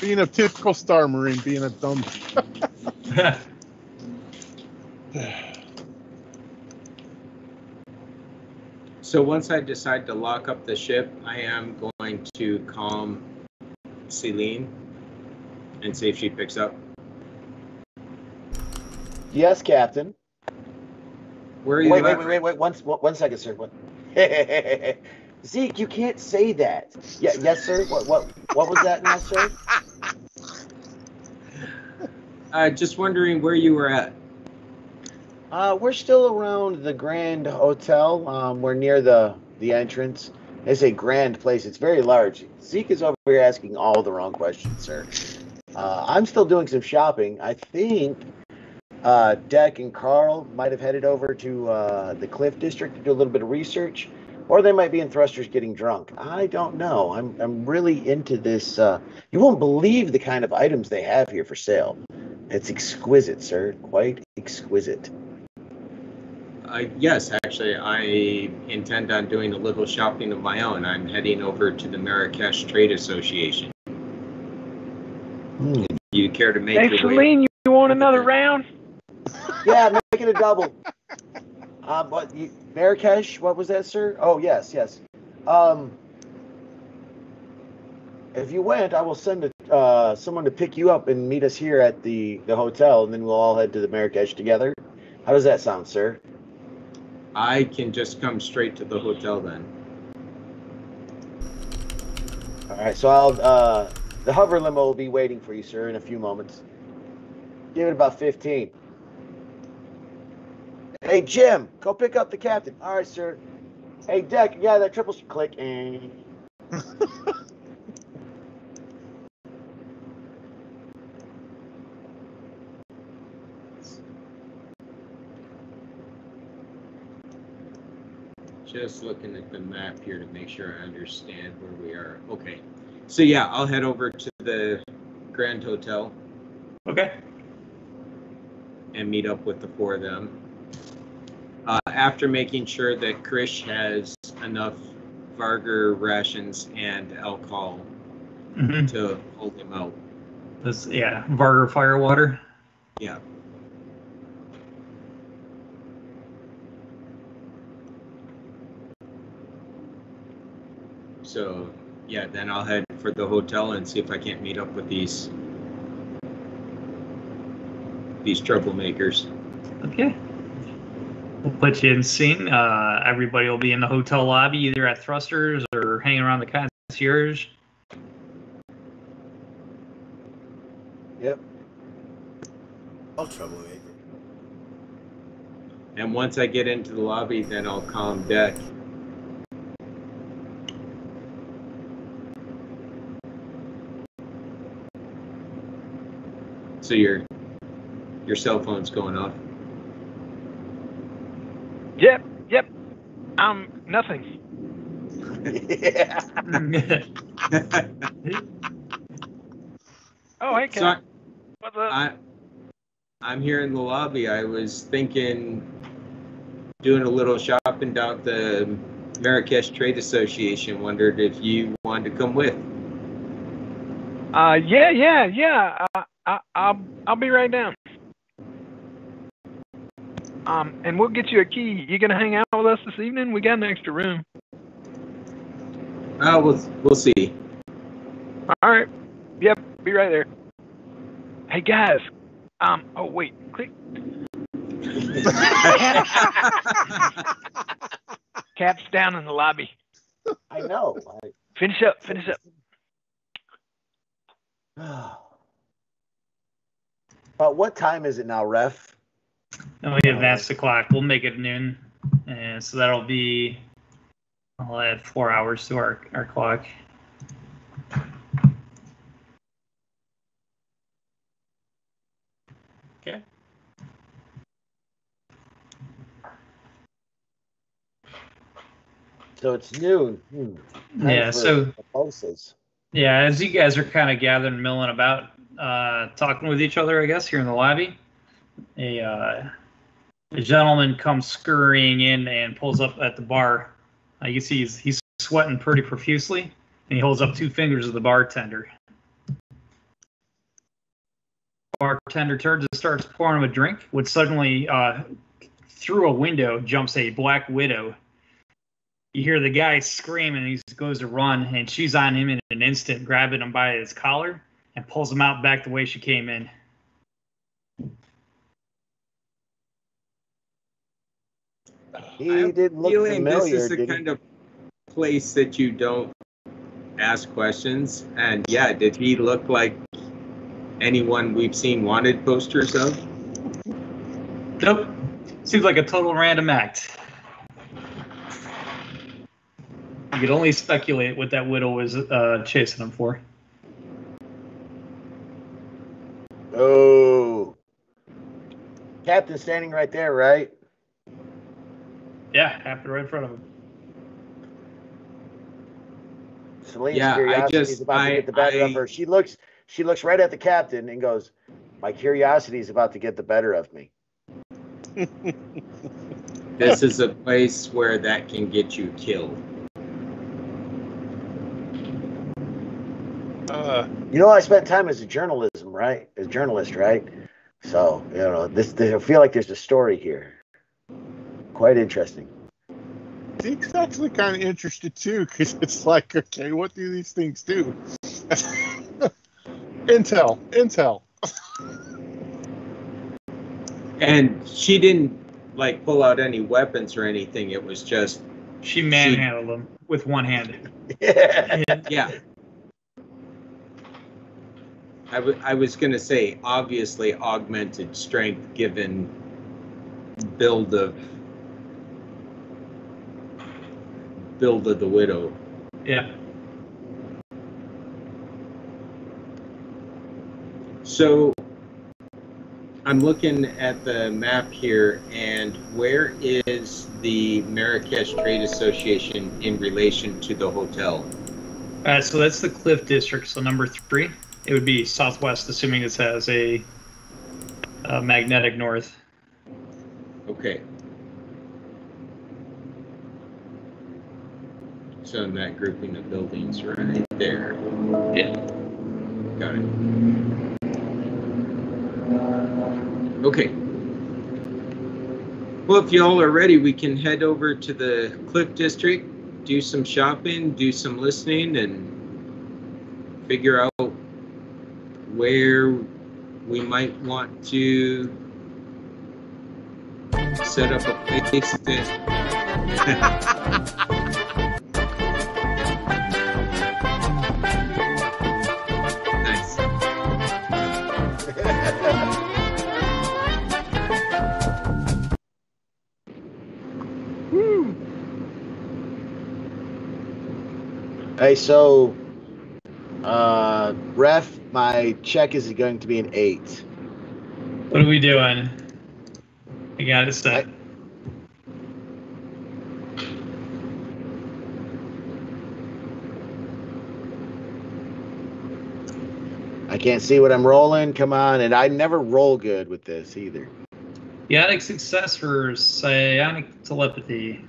being a typical Star Marine, being a dumb. So once I decide to lock up the ship, I am going to calm Celine and see if she picks up. Yes, Captain. Where are you Wait, wait, wait, wait, wait. One, one second, sir. One. Zeke, you can't say that. Yeah, yes, sir. What, what, what was that now, sir? Uh, just wondering where you were at. Uh, we're still around the Grand Hotel. Um, we're near the the entrance. It's a grand place. It's very large. Zeke is over here asking all the wrong questions, sir. Uh, I'm still doing some shopping. I think uh, Deck and Carl might have headed over to uh, the Cliff District to do a little bit of research, or they might be in Thrusters getting drunk. I don't know. I'm I'm really into this. Uh, you won't believe the kind of items they have here for sale. It's exquisite, sir. Quite exquisite. Uh, yes, actually, I intend on doing a little shopping of my own. I'm heading over to the Marrakesh Trade Association. Hmm. You care to make Hey, your way? Celine, you, you want another round? Yeah, make it a double. Uh, but you, Marrakesh, what was that, sir? Oh, yes, yes. Um, if you went, I will send a, uh, someone to pick you up and meet us here at the, the hotel, and then we'll all head to the Marrakesh together. How does that sound, sir? I can just come straight to the hotel then. All right, so I'll uh, the hover limo will be waiting for you, sir, in a few moments. Give it about 15. Hey, Jim, go pick up the captain. All right, sir. Hey, Deck, yeah, that triple click. And Just looking at the map here to make sure I understand where we are. Okay. So yeah, I'll head over to the Grand Hotel Okay. and meet up with the four of them. Uh, after making sure that Krish has enough Vargr rations and alcohol hmm to hold him out. This, yeah, Vargr Firewater. Yeah. So, yeah, then I'll head for the hotel and see if I can't meet up with these these troublemakers. Okay. We'll put you in scene. Uh, everybody will be in the hotel lobby, either at Thrusters or hanging around the concierge. yep. All troublemaker. And once I get into the lobby, then I'll calm deck. So your your cell phone's going off. Yep, yep. Um, nothing. yeah. Oh, hey, So Cap. What's up? I I'm here in the lobby. I was thinking doing a little shopping down at the Marrakesh Trade Association. Wondered if you wanted to come with. Uh, yeah, yeah, yeah. I, I, I'll, I'll be right down. Um, and we'll get you a key. You gonna hang out with us this evening? We got an extra room. Oh, we'll we'll see. All right. Yep. Be right there. Hey guys. Um. Oh wait. Click. Cap's down in the lobby. I know. Finish up. Finish up. I... But what time is it now, Ref? And we advance the clock. We'll make it noon. And so that'll be, I'll add four hours to our, our clock. Okay. So it's noon. Hmm. Yeah, so pulses. Yeah, as you guys are kind of gathering, milling about, uh, talking with each other, I guess, here in the lobby, a, uh, a gentleman comes scurrying in and pulls up at the bar. Uh, you can see he's, he's sweating pretty profusely, and he holds up two fingers of the bartender. Bartender turns and starts pouring him a drink, when suddenly, uh, through a window, jumps a black widow you hear the guy scream and he goes to run and she's on him in an instant grabbing him by his collar and pulls him out back the way she came in He didn't look feeling familiar. This is the did he? kind of place that you don't ask questions. And yeah, did he look like anyone we've seen wanted posters of? nope seems like a total random act you could only speculate what that widow was uh, chasing him for Captain standing right there, right? yeah happened right in front of him Celine's Yeah, I curiosity is about I- to get the better of her. She looks she looks right at the captain and goes, My curiosity is about to get the better of me. This is a place where that can get you killed. Uh, You know, I spent time as a journalism, right? As a journalist, right? So, you know, this, this I feel like there's a story here. Quite interesting. Deke's actually kind of interested too, because it's like, okay, what do these things do? intel, intel. And she didn't like pull out any weapons or anything. It was just she manhandled him with one hand Yeah. yeah. I, w- I was gonna say, obviously augmented strength given build of build of the widow. Yeah. So I'm looking at the map here, and where is the Marrakesh Trade Association in relation to the hotel? Uh, so that's the Cliff District. So number three, it would be southwest, assuming this has a, a magnetic north. Okay. So in that grouping of buildings right there. Yeah. Got it. Okay. Well, if y'all are ready, we can head over to the Cliff District, do some shopping, do some listening, and figure out where we might want to set up a place that. nice. Hey, so, uh, ref, my check is going to be an eight. What are we doing? I got it set. I can't see what I'm rolling. Come on, and I never roll good with this either. Psionic success for psionic telepathy.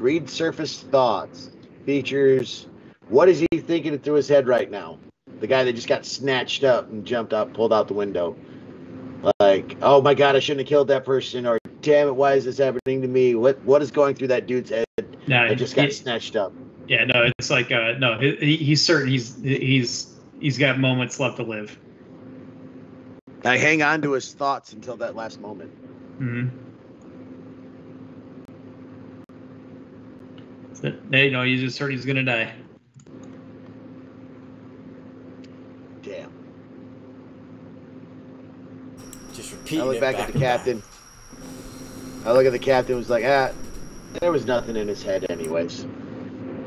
Read surface thoughts. Features. What is he thinking through his head right now? The guy that just got snatched up and jumped up, pulled out the window. Like, oh my god, I shouldn't have killed that person, or damn it, why is this happening to me? What what is going through that dude's head No, that just got he- snatched up? yeah, no, it's like uh, no, he, he- he's certain he's he's he's got moments left to live. I hang on to his thoughts until that last moment. hmm Hey, no, he's just certain he's gonna die. Damn. Just repeating I look it back at the and captain. I look at the captain. Was like, ah, there was nothing in his head, anyways.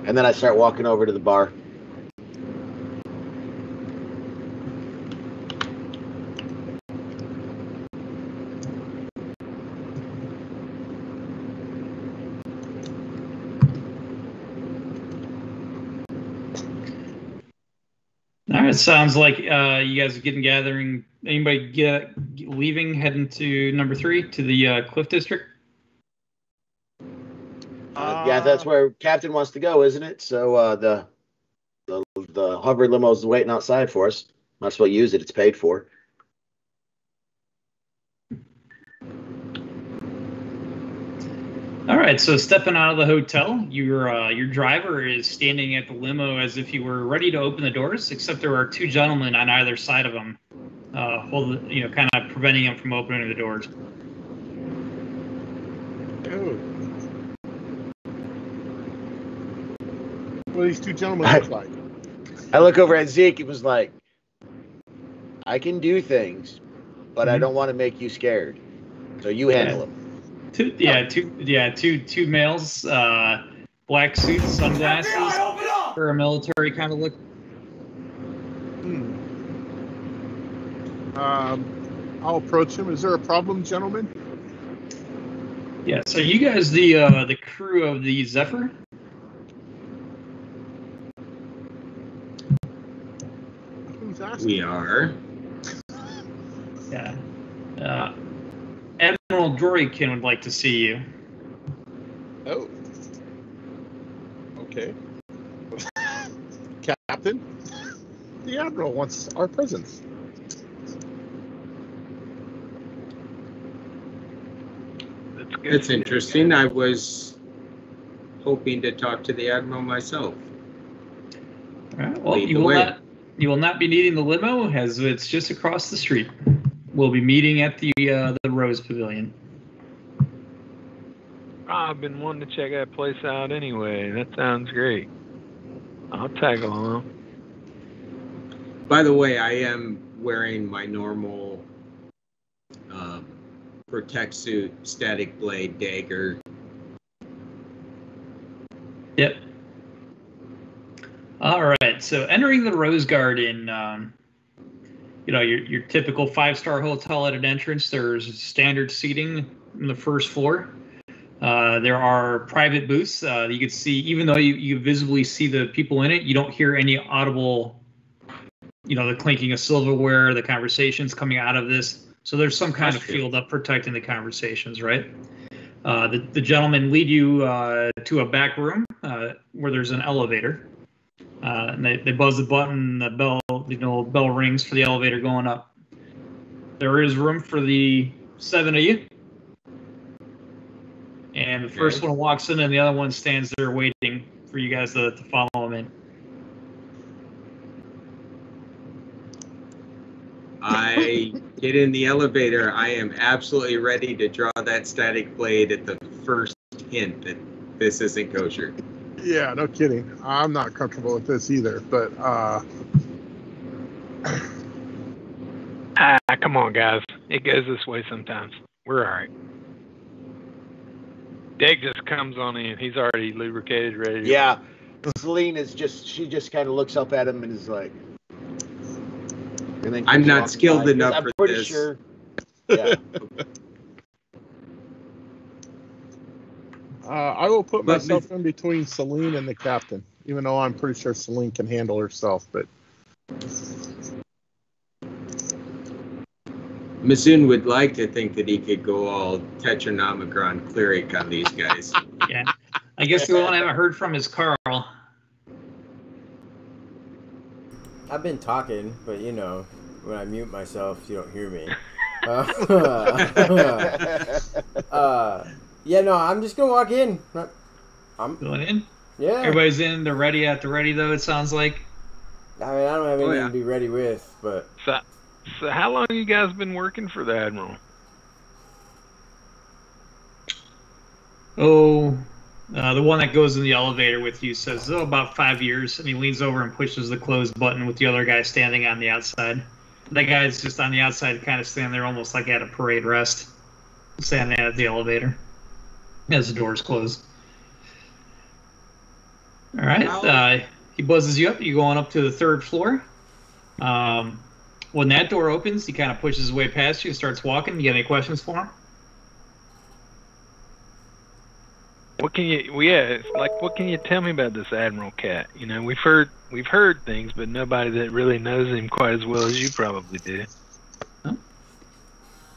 And then I start walking over to the bar. Right, sounds like uh, you guys are getting gathering. Anybody get leaving, heading to number three to the uh, Cliff District? Uh, yeah, that's where captain wants to go, isn't it? So uh, the the the hover limo's waiting outside for us. Might as well use it. It's paid for. All right, so stepping out of the hotel, your uh, your driver is standing at the limo as if you were ready to open the doors, except there are two gentlemen on either side of him, uh, hold, you know, kind of preventing him from opening the doors. Oh. What do these two gentlemen look like? I look over at Zeke. It was like, I can do things, but I Mhm. don't want to make you scared. So you handle them. Two, yeah, two, yeah, two, two males, uh, black suits, sunglasses, for a military kind of look. Hmm. Um, I'll approach him. Is there a problem, gentlemen? Yeah, so you guys, the uh, the crew of the Zephyr, We are. yeah, uh, Admiral Drorikin would like to see you. Oh. Okay. Captain, the Admiral wants our presence. That's good. It's interesting. I was hoping to talk to the Admiral myself. All right. Well, Lead you will way. not you will not be needing the limo as it's just across the street. We'll be meeting at the uh, the Rose Pavilion. I've been wanting to check that place out anyway. That sounds great. I'll tag along. By the way, I am wearing my normal um, protect suit, static blade, dagger. Yep. All right. So entering the Rose Garden, um, you know, your your typical five star hotel at an entrance. There's standard seating on the first floor. Uh, there are private booths. Uh, you can see, even though you, you visibly see the people in it, you don't hear any audible, you know, the clinking of silverware, the conversations coming out of this. So there's some kind That's of field up protecting the conversations, right? Uh, the, the gentlemen lead you uh, to a back room uh, where there's an elevator. Uh, and they, they buzz the button, the bell, you know, bell rings for the elevator going up. There is room for the seven of you. And the first one walks in, and the other one stands there waiting for you guys to, to follow him in. I get in the elevator. I am absolutely ready to draw that static blade at the first hint that this isn't kosher. Yeah, no kidding. I'm not comfortable with this either, but uh, Ah, come on, guys. It goes this way sometimes. We're all right. Dag just comes on in. He's already lubricated, ready. to- Yeah. Celine is just she just kind of looks up at him and is like and then I'm not skilled by, enough 'cause I'm for pretty this. sure yeah. Uh, I will put But myself in between Celine and the captain, even though I'm pretty sure Celine can handle herself. But Masoon would like to think that he could go all Tetranomicron cleric on these guys. Yeah. I guess the one I haven't heard from is Carl. I've been talking, but you know, when I mute myself, you don't hear me. Uh, uh, yeah, no, I'm just gonna walk in. I'm Going in. yeah. Everybody's in. They're ready at the ready, though, it sounds like. I mean, I don't have Oh, anything yeah. to be ready with, but So, so how long you guys been working for the admiral? Oh, uh, the one that goes in the elevator with you says, oh, about five years. And he leans over and pushes the close button with the other guy standing on the outside. That guy's just on the outside, kind of standing there almost like at a parade rest, standing at the elevator as the doors close. All right. Uh, he buzzes you up. You go on up to the third floor. Um, when that door opens, he kind of pushes his way past you and starts walking. You got any questions for him? What can you? Well, yeah, it's like what can you tell me about this Admiral Cat? You know, we've heard we've heard things, but nobody that really knows him quite as well as you probably do.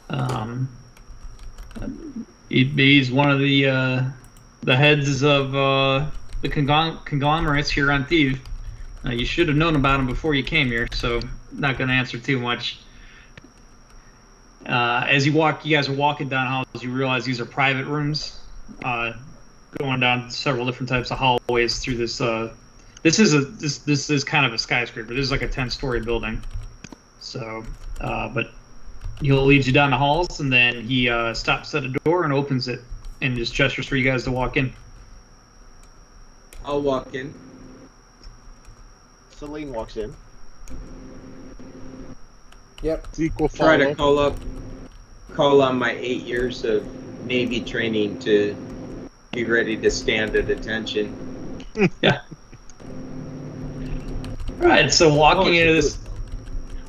Um, he, he's one of the uh, the heads of uh, the conglom- conglomerates here on Theev. Uh, you should have known about him before you came here, so not going to answer too much. Uh, as you walk, you guys are walking down halls. You realize these are private rooms, uh, going down several different types of hallways through this. Uh, this is a this this is kind of a skyscraper. This is like a ten story building. So, uh, but He'll lead you down the halls, and then he uh, stops at a door and opens it, and just gestures for you guys to walk in. I'll walk in. Celine walks in. yep. it's equal Try to call up, call on my eight years of Navy training to be ready to stand at attention. Yeah. All right, so walking Oh, into this,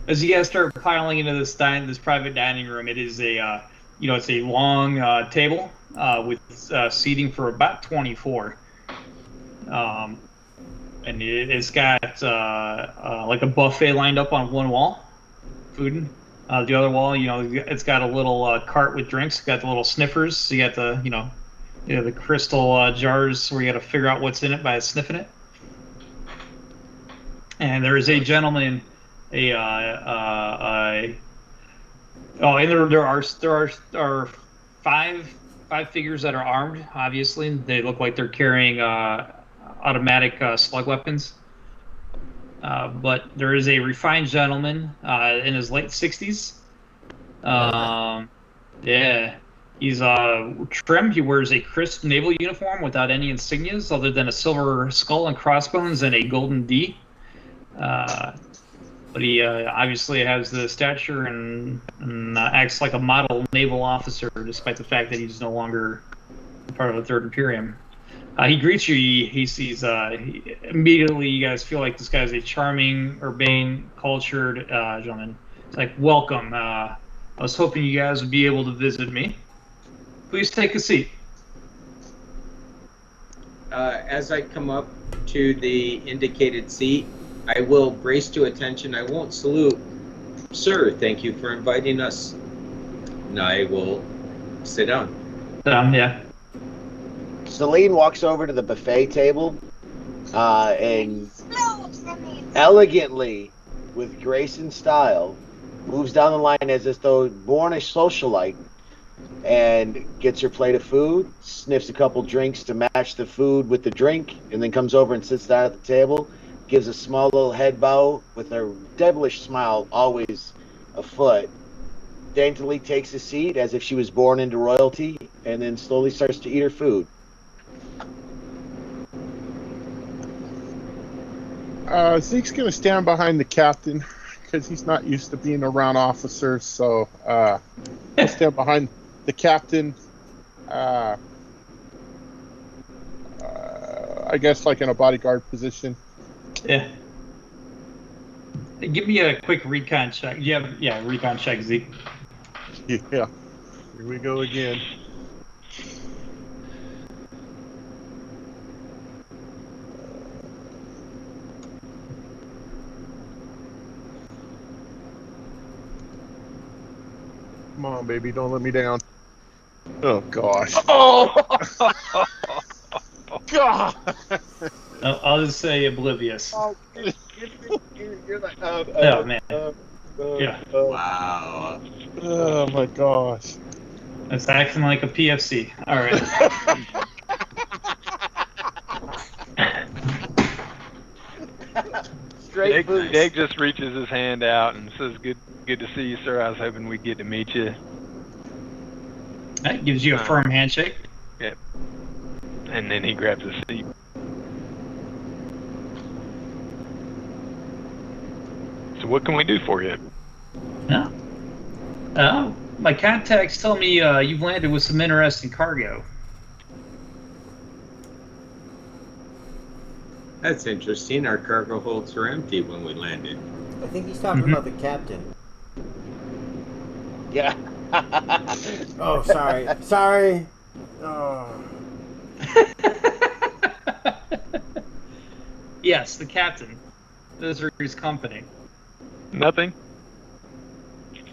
as you guys start piling into this dine, this private dining room, it is a, uh, you know, it's a long uh, table uh, with uh, seating for about 24. Um, and it, it's got uh, uh, like a buffet lined up on one wall, food. The other wall, you know, it's got a little cart with drinks. Got the little sniffers. So you got the, you know, you know, the crystal jars where you got to figure out what's in it by sniffing it. And there is a gentleman, a, uh, uh, oh, and there there are there are are five five figures that are armed. Obviously, they look like they're carrying uh, automatic uh, slug weapons. Uh, but there is a refined gentleman uh, in his late 60s. Um, yeah. He's uh, trim. He wears a crisp naval uniform without any insignias other than a silver skull and crossbones and a golden D. Uh, but he uh, obviously has the stature and, and uh, acts like a model naval officer, despite the fact that he's no longer part of the Third Imperium. Uh, he greets you. He, he sees uh, he, immediately. You guys feel like this guy's a charming, urbane, cultured uh, gentleman. It's like, welcome. Uh, I was hoping you guys would be able to visit me. Please take a seat. As I come up to the indicated seat, I will brace to attention. I won't salute. Sir, thank you for inviting us. And I will sit down. Um, yeah. Celine walks over to the buffet table uh, and elegantly, with grace and style, moves down the line as if though born a socialite and gets her plate of food, sniffs a couple drinks to match the food with the drink, and then comes over and sits down at the table, gives a small little head bow with a devilish smile always afoot, daintily takes a seat as if she was born into royalty, and then slowly starts to eat her food. Uh, Zeke's gonna stand behind the captain because he's not used to being around officers. So uh, he'll stand behind the captain. Uh, uh, I guess like in a bodyguard position. Yeah. Give me a quick recon check. Yeah, yeah, recon check, Zeke. Yeah. Here we go again. Come on, baby, don't let me down. Oh gosh. Oh! God. I'll, I'll just say oblivious. Oh, you're, you're like, uh, Oh, man. uh, uh, Yeah. uh, Wow. Oh my gosh. It's acting like a PFC. All right. Straight Nick, food. Nick just reaches his hand out and says, "Good, good to see you, sir. I was hoping we'd get to meet you." That gives you a firm handshake. Yep. And then he grabs a seat. So what can we do for you? Yeah. Uh, my contacts tell me uh, you've landed with some interesting cargo. That's interesting. Our cargo holds were empty when we landed. I think he's talking Mhm. about the captain. Yeah. Oh, sorry. sorry. Oh. yes, the captain. Those are his company. Nothing.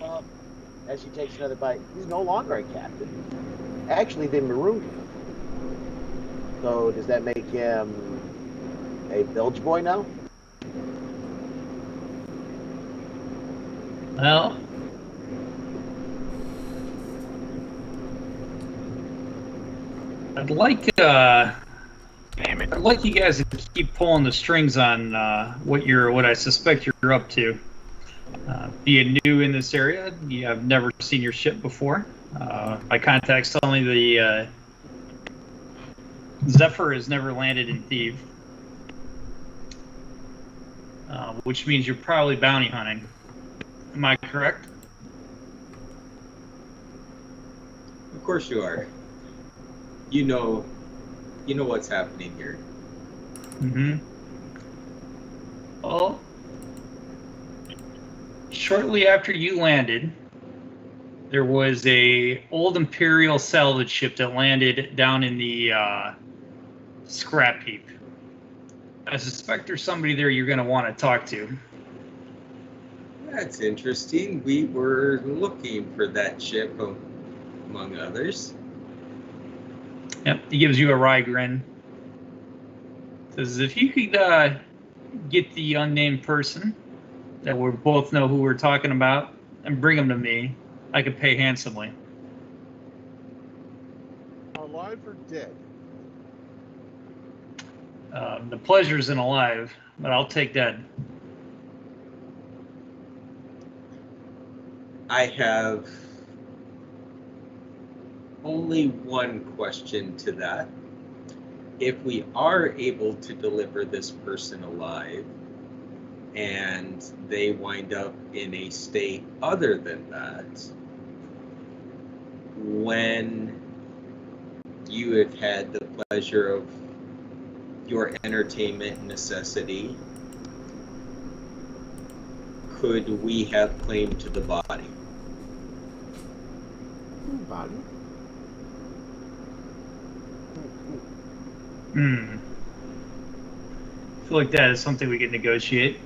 Um, as he takes another bite, he's no longer a captain. Actually, they marooned him. So does that make him a bilge boy now? Well, I'd like uh, Damn it. I'd like you guys to keep pulling the strings on uh, what you're, what I suspect you're up to. Uh, being new in this area, you have never seen your ship before. Uh, my contacts tell me the uh, Zephyr has never landed in Theev, uh, which means you're probably bounty hunting. Am I correct? Of course you are. You know, you know what's happening here. Mm-hmm. Well, shortly after you landed, there was a old Imperial salvage ship that landed down in the uh, scrap heap. I suspect there's somebody there you're going to want to talk to. That's interesting. We were looking for that ship, among others. Yep, he gives you a wry grin. Says if you could uh, get the unnamed person that we both know who we're talking about and bring them to me, I could pay handsomely. Alive or dead? Um, the pleasure's in alive, but I'll take dead. I have only one question to that. If we are able to deliver this person alive and they wind up in a state other than that, when you have had the pleasure of your entertainment necessity, could we have claim to the body? Body. Hmm. I feel like that is something we could negotiate.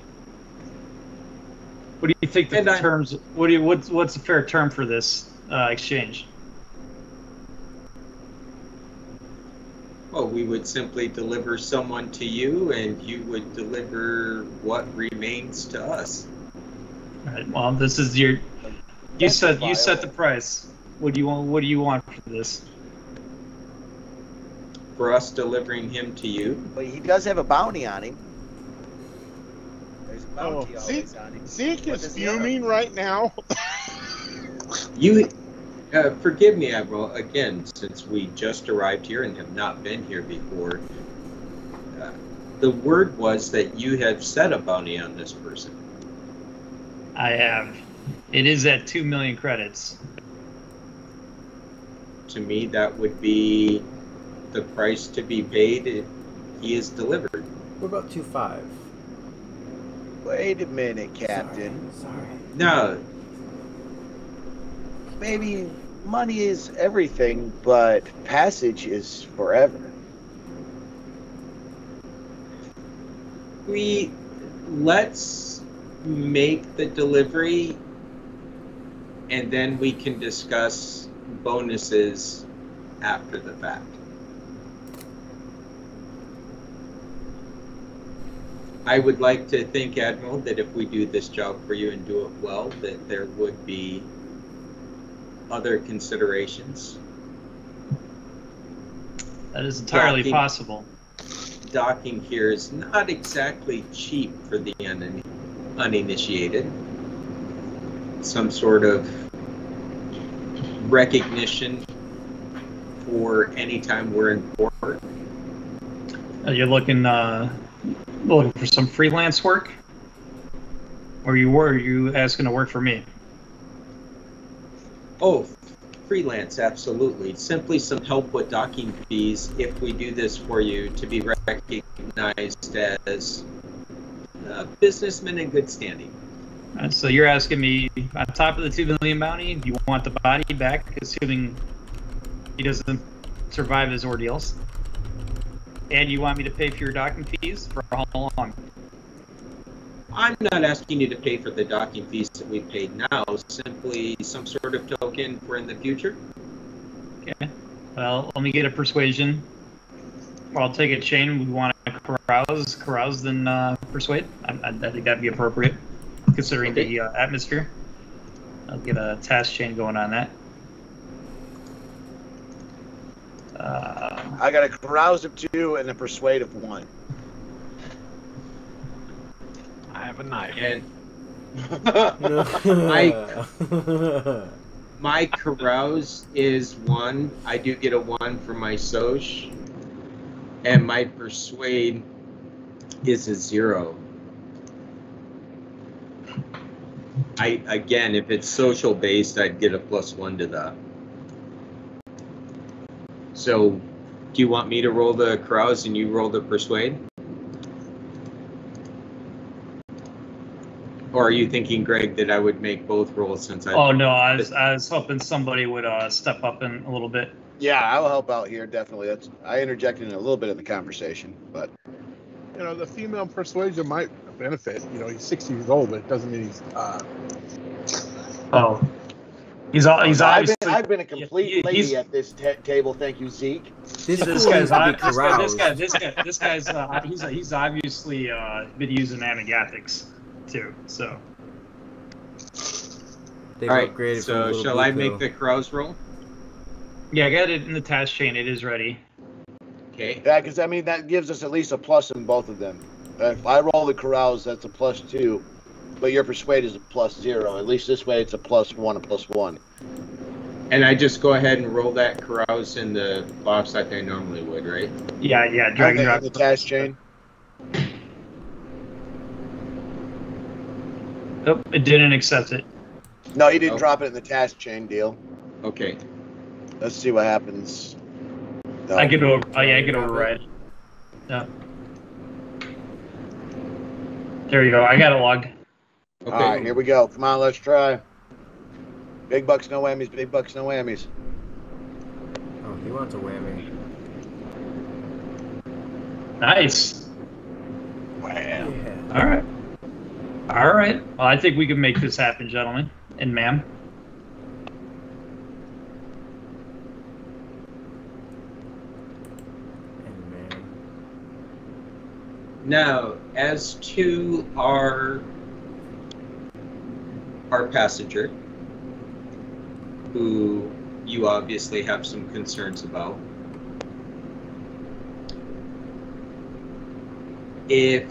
What do you think the I- terms? What do you? What's what's a fair term for this uh, exchange? Well, we would simply deliver someone to you and you would deliver what remains to us. All right. Well, this is your. You set you set the price. What do you want? What do you want for this? For us delivering him to you, But he does have a bounty on him. There's Oh, bounty see, always on him. Zeke is does have? fuming right now. you, uh, forgive me, Admiral, again, since we just arrived here and have not been here before. Uh, the word was that you have set a bounty on this person. I have. It is at two million credits. To me, that would be the price to be paid if he is delivered. What about two five? Wait a minute, Captain. Sorry. No, Maybe money is everything, but passage is forever. we let's make the delivery and then we can discuss bonuses after the fact. I would like to think, Admiral, that if we do this job for you and do it well, that there would be other considerations. That is entirely Docking. possible. Docking here is not exactly cheap for the un- uninitiated. Some sort of recognition for any time we're in port. You're you looking uh, looking for some freelance work? Or you were you asking to work for me? Oh, freelance, absolutely. Simply some help with docking fees if we do this for you to be recognized as a businessman in good standing. Uh, so you're asking me on top of the two million bounty, do you want the body back, assuming he doesn't survive his ordeals? And you want me to pay for your docking fees for how long? I'm not asking you to pay for the docking fees that we paid now, simply some sort of token for in the future. Okay. Well, let me get a persuasion. I'll take a chain. We want to carouse, carouse, then uh, persuade. I, I, I think that'd be appropriate, considering Okay. the uh, atmosphere. I'll get a task chain going on that. Uh, I got a carouse of two and a persuade of one. I have a knife. And I. my carouse is one. I do get a one for my Soch. And my persuade is a zero. I again, if it's social based, I'd get a plus one to that. So, do you want me to roll the carouse and you roll the persuade? Or are you thinking, Greg, that I would make both rolls since I? oh no, I was, I was hoping somebody would uh, step up in a little bit. Yeah, I'll help out here definitely. That's I interjected in a little bit of the conversation, but You know, the female persuasion might benefit. You know, he's 60 years old, but it doesn't mean he's. Uh, Oh, he's all he's I've obviously. been, I've been a complete he- lady at this ta table. Thank you, Zeke. This, this guy's needs to be this guy, this guy, this guy, this guy's uh, he's he's obviously uh, been using anagathics too. So They've All right. upgraded So, shall blue I make the carouse roll? yeah, I got it in the task chain. It is ready. Okay. Yeah, because I mean that gives us at least a plus in both of them. Uh, If I roll the carouse, that's a plus two, but your persuade is a plus zero. At least this way, it's a plus one, a plus one. And I just go ahead and roll that carouse in the box like I normally would, right? Yeah, yeah, drag and Okay, drop. the task chain. Nope, it didn't accept it. No, you didn't Oh. drop it in the task chain deal. Okay. Let's see what happens. No. I could over. Oh yeah, I could override. Yeah. There you go. I got it logged. Okay. All right, here we go. Come on, let's try. Big bucks, no whammies. Big bucks, no whammies. Oh, he wants a whammy. Nice. Wow. All right. All right. Well, I think we can make this happen, gentlemen and ma'am. And. Now, as to our our passenger, who you obviously have some concerns about, if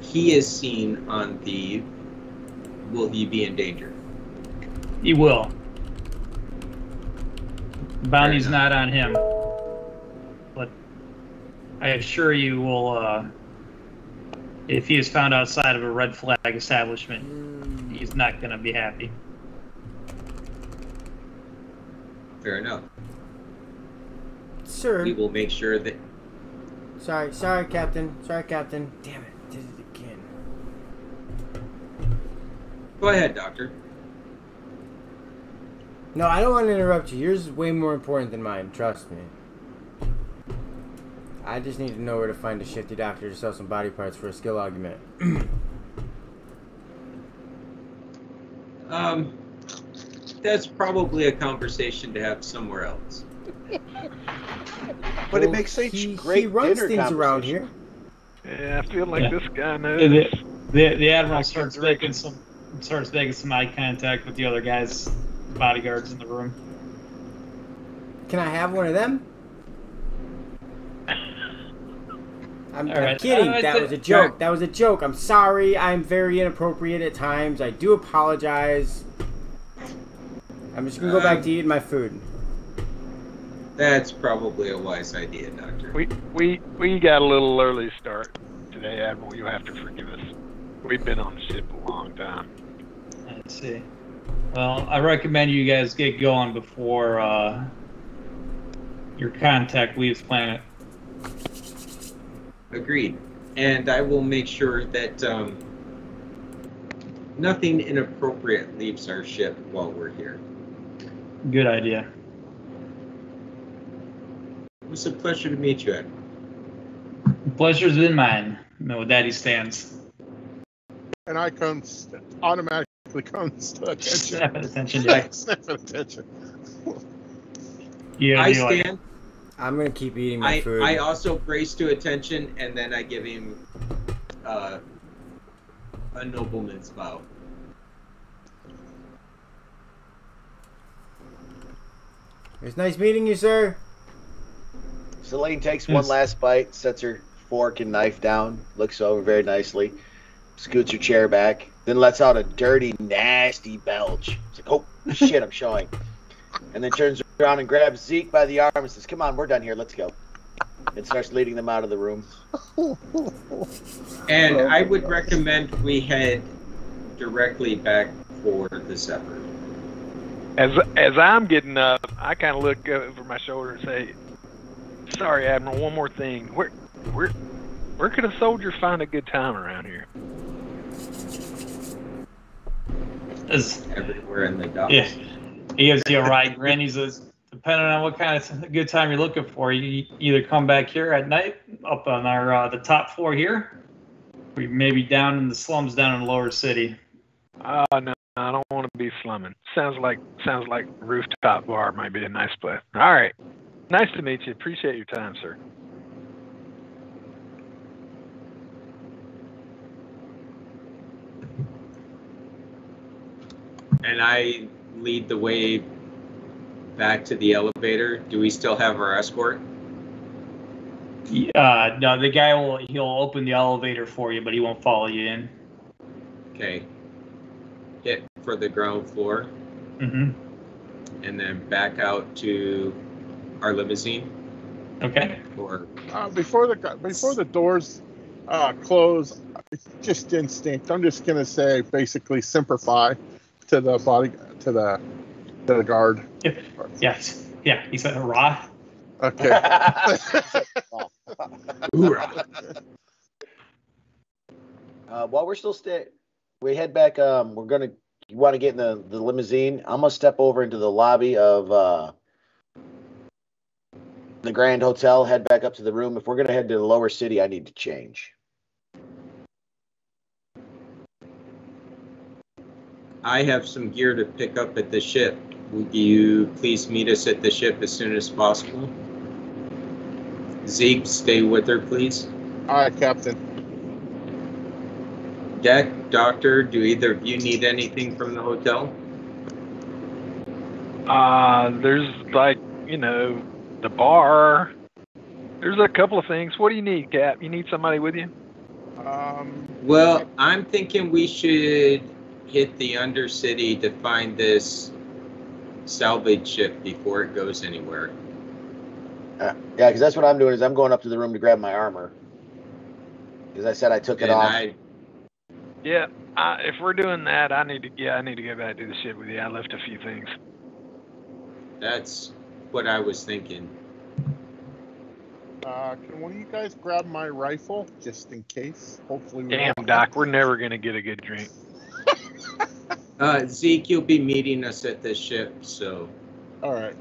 he is seen on the, will he be in danger? He will. Bounty's not on him. But I assure you will uh if he is found outside of a red flag establishment, he's not gonna be happy. Fair enough. Sir. We will make sure that Sorry, sorry, Captain. Sorry, Captain. Damn it, did it again. Go ahead, Doctor. No, I don't want to interrupt you. Yours is way more important than mine. Trust me. I just need to know where to find a shifty doctor to sell some body parts for a skill argument. Um, that's probably a conversation to have somewhere else. But it makes such he, great he runs dinner things around here. Yeah, I feel like Yeah. this guy knows. The, the, the admiral starts making some starts making some eye contact with the other guys, bodyguards in the room. Can I have one of them? I'm, I'm right, kidding. uh, that was a joke. That was a joke. I'm sorry. I'm very inappropriate at times. I do apologize. I'm just gonna go back Um, to eating my food. That's probably a wise idea, Doctor. We we we got a little early start today, Admiral. You'll have to forgive us. We've been on the ship a long time. Let's see. Well, I recommend you guys get going before uh, your contact leaves planet. Agreed. And I will make sure that um, nothing inappropriate leaves our ship while we're here. Good idea. It was a pleasure to meet you, Ed. Pleasure's been mine. No, Daddy stands. And I come st- automatically comes to attention. Snap at attention, Jack. Snap at attention. Yeah, I you like- stand. I'm gonna keep eating my I, food. I also brace to attention, and then I give him uh, a nobleman's bow. It's nice meeting you, sir. Celine takes one last bite, sets her fork and knife down, looks over very nicely, scoots her chair back, then lets out a dirty, nasty belch. It's like, oh shit, I'm showing. And then turns around and grabs Zeke by the arm and says, "Come on, we're done here. Let's go." And starts leading them out of the room. And I would recommend we head directly back for the Zephyr. As as I'm getting up, I kind of look over my shoulder and say, "Sorry, Admiral. One more thing. Where where where could a soldier find a good time around here?" Is- Everywhere in the docks. yeah. He gives you a right grin. He says, depending on what kind of good time you're looking for, you either come back here at night, up on our uh, the top floor here, or maybe down in the slums down in the lower city. Oh no, I don't want to be slumming. Sounds like sounds like rooftop bar might be a nice place. All right, nice to meet you. Appreciate your time, sir. And I lead the way back to the elevator. Do we still have our escort? Uh, no, the guy will he'll open the elevator for you, but he won't follow you in. Okay. Hit for the ground floor. Mm-hmm. and then back out to our limousine. Okay. Or Uh, before the before the doors uh, close, it's just instinct. I'm just gonna say basically simplify to the body to the to the guard. Yes. Yeah. He said hurrah. Okay. Uh, while we're still stay, we head back. Um, we're gonna. You want to get in the, the limousine? I'm gonna step over into the lobby of uh, the Grand Hotel. Head back up to the room. If we're gonna head to the lower city, I need to change. I have some gear to pick up at the ship. Would you please meet us at the ship as soon as possible? Zeke, stay with her, please. All right, Captain. Deck, Doctor, do either of you need anything from the hotel? Uh, there's like, you know, the bar. There's a couple of things. What do you need, Cap? You need somebody with you? Um, Well, I'm thinking we should hit the Undercity to find this salvage ship before it goes anywhere. Uh, yeah, because that's what I'm doing. Is I'm going up to the room to grab my armor. Because I said I took it off. I, Yeah. I, if we're doing that, I need to. Yeah, I need to go back to the ship with you. I left a few things. that's what I was thinking. uh, can one of you guys grab my rifle just in case? Hopefully. We Damn, Doc, we're never gonna get a good drink. Uh, Zeke, you'll be meeting us at the ship, so All right.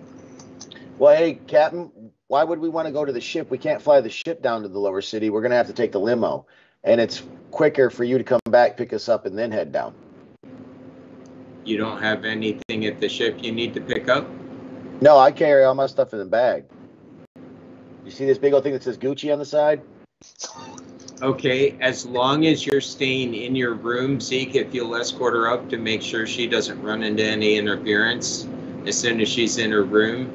Well, hey, Captain, why would we want to go to the ship? We can't fly the ship down to the lower city. We're gonna have to take the limo, and it's quicker for you to come back, pick us up, and then head down. you don't have anything at the ship you need to pick up? No, I carry all my stuff in the bag. You see this big old thing that says Gucci on the side? Okay, as long as you're staying in your room, Zeke, if you'll escort her up to make sure she doesn't run into any interference, as soon as she's in her room,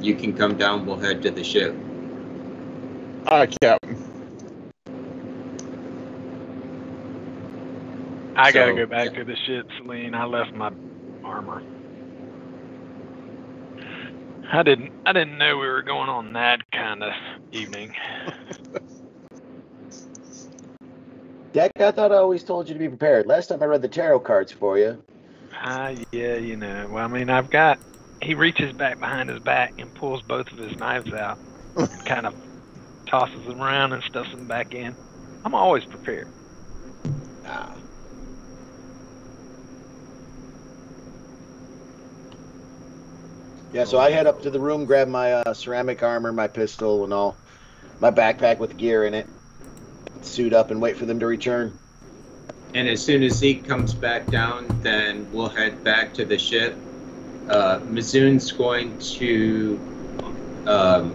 you can come down, we'll head to the ship. All right, Captain. I gotta go back to the ship, Celine. I left my armor. I didn't. I didn't know we were going on that kind of evening. Deck, I thought I always told you to be prepared. Last time I read the tarot cards for you. Ah, yeah, you know. Well, I mean, I've got. He reaches back behind his back and pulls both of his knives out, and kind of tosses them around and stuffs them back in. I'm always prepared. Ah. Yeah, so I head up to the room, grab my uh, ceramic armor, my pistol, and all, my backpack with gear in it, suit up, and wait for them to return. And as soon as Zeke comes back down, then we'll head back to the ship. Uh, Mizoon's going to um,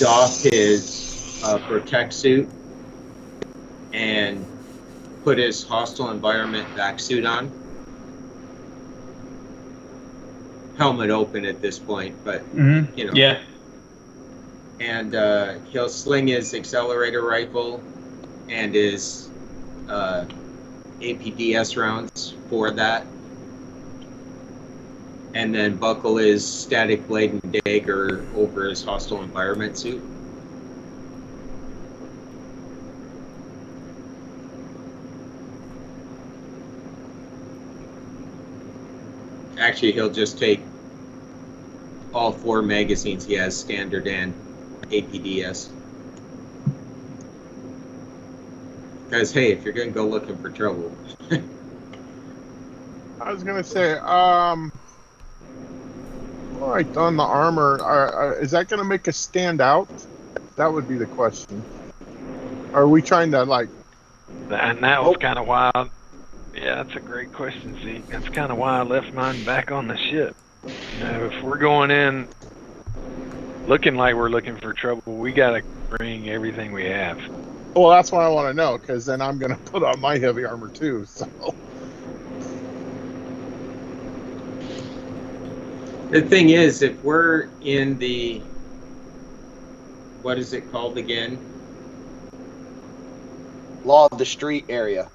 doff his uh, protect suit and put his hostile environment back suit on. Helmet open at this point, but Mm-hmm. you know. Yeah. And uh, he'll sling his accelerator rifle and his uh, APDS rounds for that. And then buckle his static blade and dagger over his hostile environment suit. Actually, he'll just take all four magazines he has, standard and APDS. Guys, hey, if you're gonna go looking for trouble, I was gonna say, um, all right, on the armor, uh, uh, is that gonna make us stand out? That would be the question. Are we trying to like? And that was kind of why. I, yeah, that's a great question, Zeke. That's kind of why I left mine back on the ship. You know, if we're going in looking like we're looking for trouble, we gotta bring everything we have. Well, that's what I want to know, because then I'm gonna put on my heavy armor too. So, the thing is, if we're in the what is it called again? Law of the street area.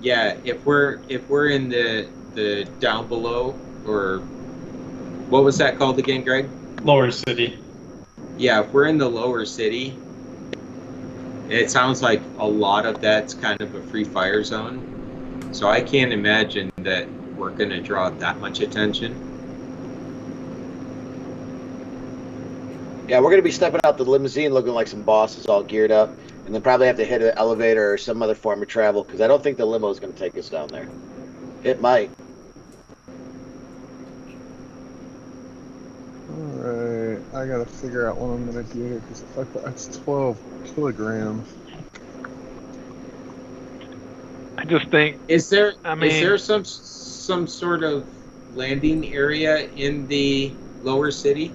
Yeah, if we're if we're in the the down below or What was that called again, Greg? Lower city. Yeah, if we're in the lower city, it sounds like a lot of that's kind of a free fire zone. So I can't imagine that we're going to draw that much attention. Yeah, we're gonna be stepping out the limousine looking like some bosses all geared up, and then probably have to hit an elevator or some other form of travel because I don't think the limo is gonna take us down there. It might. Alright, I gotta figure out what I'm gonna do here because if I put, that's 12 kilograms. I just think Is there I mean, is mean- there some some sort of landing area in the lower city?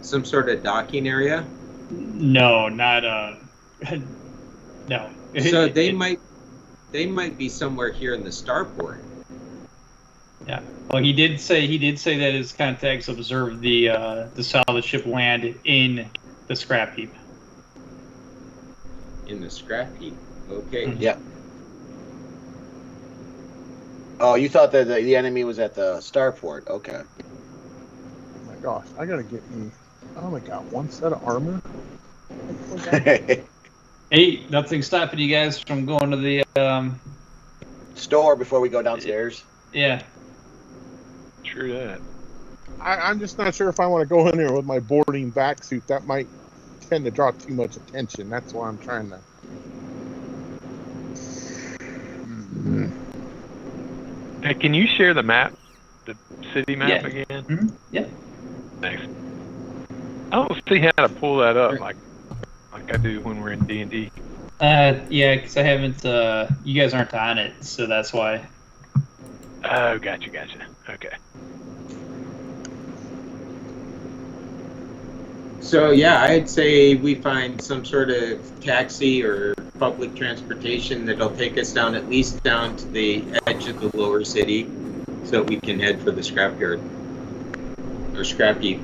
Some sort of docking area? No, not uh. no. So they might they might be somewhere here in the starport. Yeah. Well, he did say he did say that his contacts observed the uh, the salvage ship land in the scrap heap. In the scrap heap. Okay. Mhm. Yeah. Oh, you thought that the, the enemy was at the starport? Okay. Oh my gosh, I gotta get me. I only got one set of armor. Hey, nothing stopping you guys from going to the um. Store before we go downstairs. Yeah. True that. I, I'm just not sure if I want to go in there with my boarding back suit. That might tend to draw too much attention. That's why I'm trying to. Hey, can you share the map, the city map Yeah. again? Mhm. Yeah. Thanks. I don't see how to pull that up like like I do when we're in D and D. Uh, yeah, because I haven't. Uh, you guys aren't on it, so that's why. Oh, gotcha, gotcha. Okay. So yeah, I'd say we find some sort of taxi or public transportation that'll take us down at least down to the edge of the lower city, so we can head for the scrapyard or scrap heap.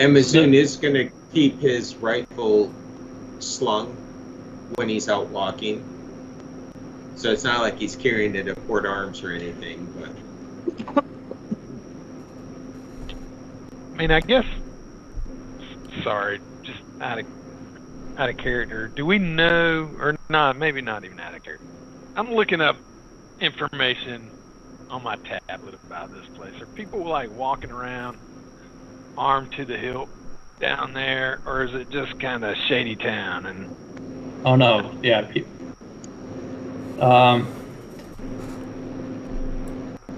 And Mazoon is going to keep his rifle slung when he's out walking. So it's not like he's carrying it at port arms or anything, but I mean, I guess. Sorry, just out of out of character. Do we know, or not? Maybe not even out of character. I'm looking up information on my tablet about this place. Are people like walking around armed to the hilt down there, or is it just kind of shady town? And Oh no, yeah. Um,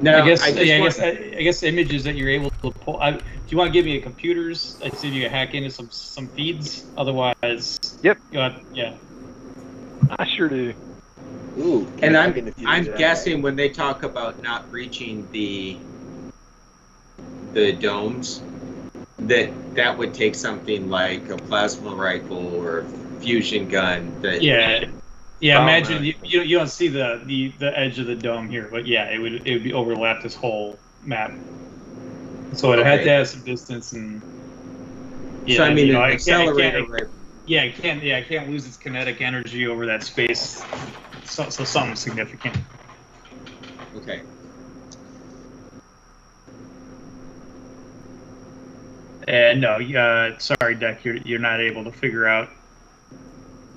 no, I guess I yeah, I want- guess I, I guess images that you're able to pull. I, do you want to give me a computers? I see if you can hack into some some feeds. Otherwise, Yep. You want, yeah. I sure do. Ooh. and I'm I'm that. guessing when they talk about not breaching the the domes, that that would take something like a plasma rifle or a fusion gun. That Yeah. Yeah, Oh, imagine you, you you don't see the, the the edge of the dome here, but yeah, it would it would be overlap this whole map. So it had to have some distance and. Yeah, so I mean, you know, an it can't- it accelerator rifle. Yeah, it can't. Yeah, it can't lose its kinetic energy over that space. So, so something significant. Okay. And no, uh, sorry, Deck, you're you're not able to figure out.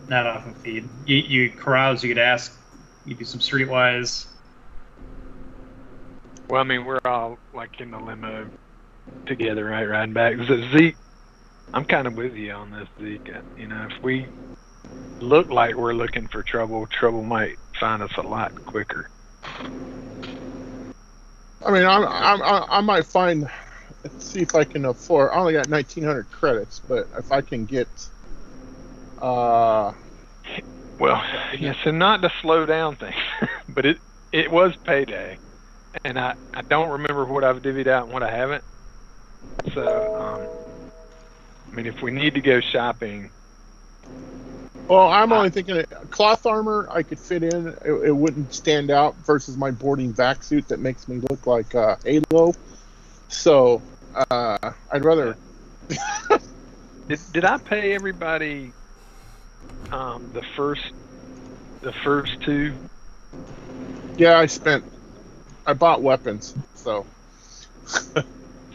Not off of feed. You you crowds. You could ask. You do some streetwise. Well, I mean, we're all like in the limo together, right, riding back. So Zeke, I'm kind of with you on this, Zeke. Uh, You know, if we look like we're looking for trouble, trouble might find us a lot quicker. I mean, I'm, I'm, I, I might find. Let's see if I can afford. I only got 1,900 credits, but if I can get. Uh, Well, yes, and not to slow down things, but it it was payday, and I I don't remember what I've divvied out and what I haven't. So, um, I mean, if we need to go shopping, well, I'm only thinking cloth armor I could fit in. It, it wouldn't stand out versus my boarding vac suit that makes me look like uh, Halo. So Uh, I'd rather. Did, did I pay everybody um, the first the first two? Yeah, I spent. I bought weapons, so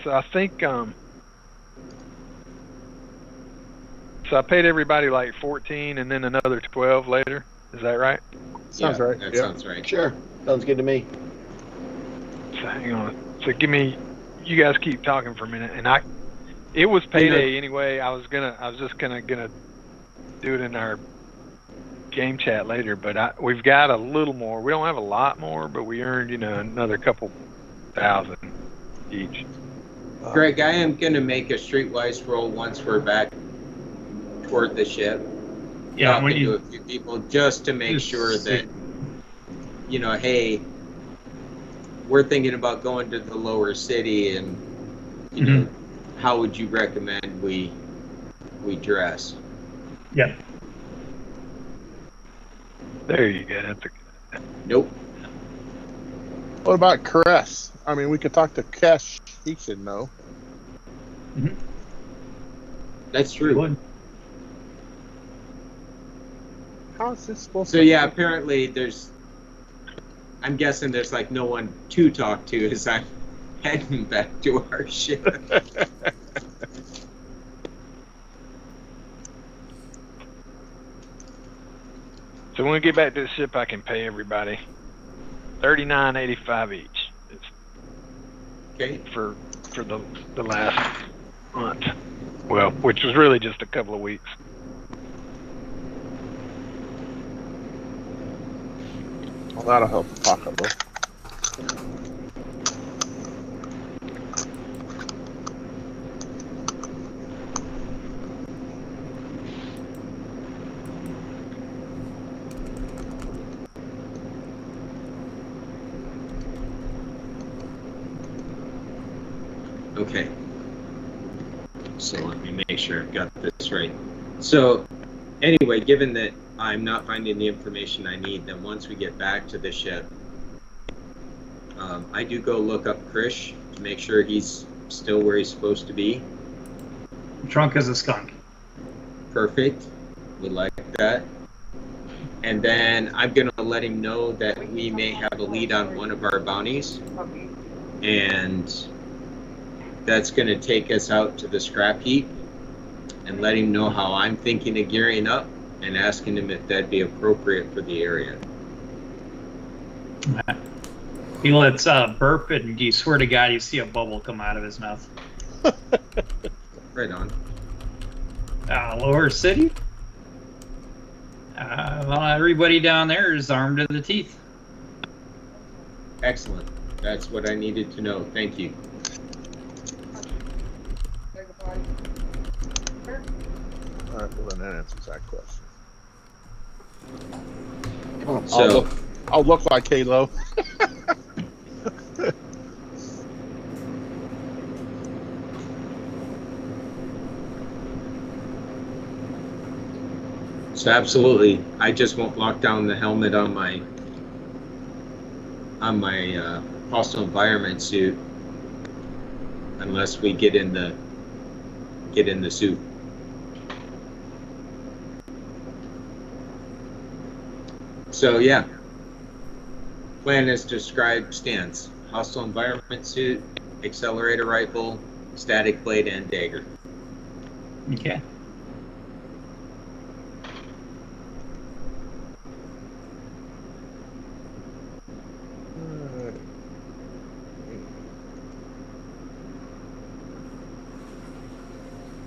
So I think um so I paid everybody like 14 and then another 12 later. Is that right? sounds Yeah, right. That yeah. sounds right. Sure. Sounds good to me. So hang on. So give me you guys keep talking for a minute and I it was payday anyway. I was gonna I was just gonna gonna do it in our game chat later, but I, we've got a little more. We don't have a lot more, but we earned, you know, another couple thousand each. Greg, I am gonna make a streetwise roll once we're back toward the ship. Yeah, Talking when to you a few people just to make Just sure that you know, hey, we're thinking about going to the lower city, and you know, Mm-hmm. how would you recommend we we dress? yeah. There you go. That's a Nope. What about Caress? I mean, we could talk to Kesh. He should know. That's true. How is this supposed So to? yeah, apparently there's. I'm guessing there's like no one to talk to as I'm heading back to our ship. So when we get back to the ship, I can pay everybody thirty nine eighty five each. It's Okay. for for the the last month. Well, which was really just a couple of weeks. Well, that'll help the pocketbook. Okay. So let me make sure I've got this right. So, anyway, given that I'm not finding the information I need, then once we get back to the ship, um, I do go look up Krish to make sure he's still where he's supposed to be. Drunk as a skunk. Perfect. We like that. And then I'm going to let him know that we may have a lead on one of our bounties. And that's going to take us out to the scrap heap and let him know how I'm thinking of gearing up and asking him if that'd be appropriate for the area. He lets uh, burp, and you swear to God, you see a bubble come out of his mouth. Right on. Uh, Lower City? Uh, well, everybody down there is armed to the teeth. Excellent. That's what I needed to know. Thank you. All right, well then that answers that question. I'll, So- look, I'll look like Halo. So absolutely, I just won't lock down the helmet on my on my uh, hostile environment suit unless we get in the get in the suit. So yeah, plan is described stance: hostile environment suit, accelerator rifle, static blade, and dagger. Okay.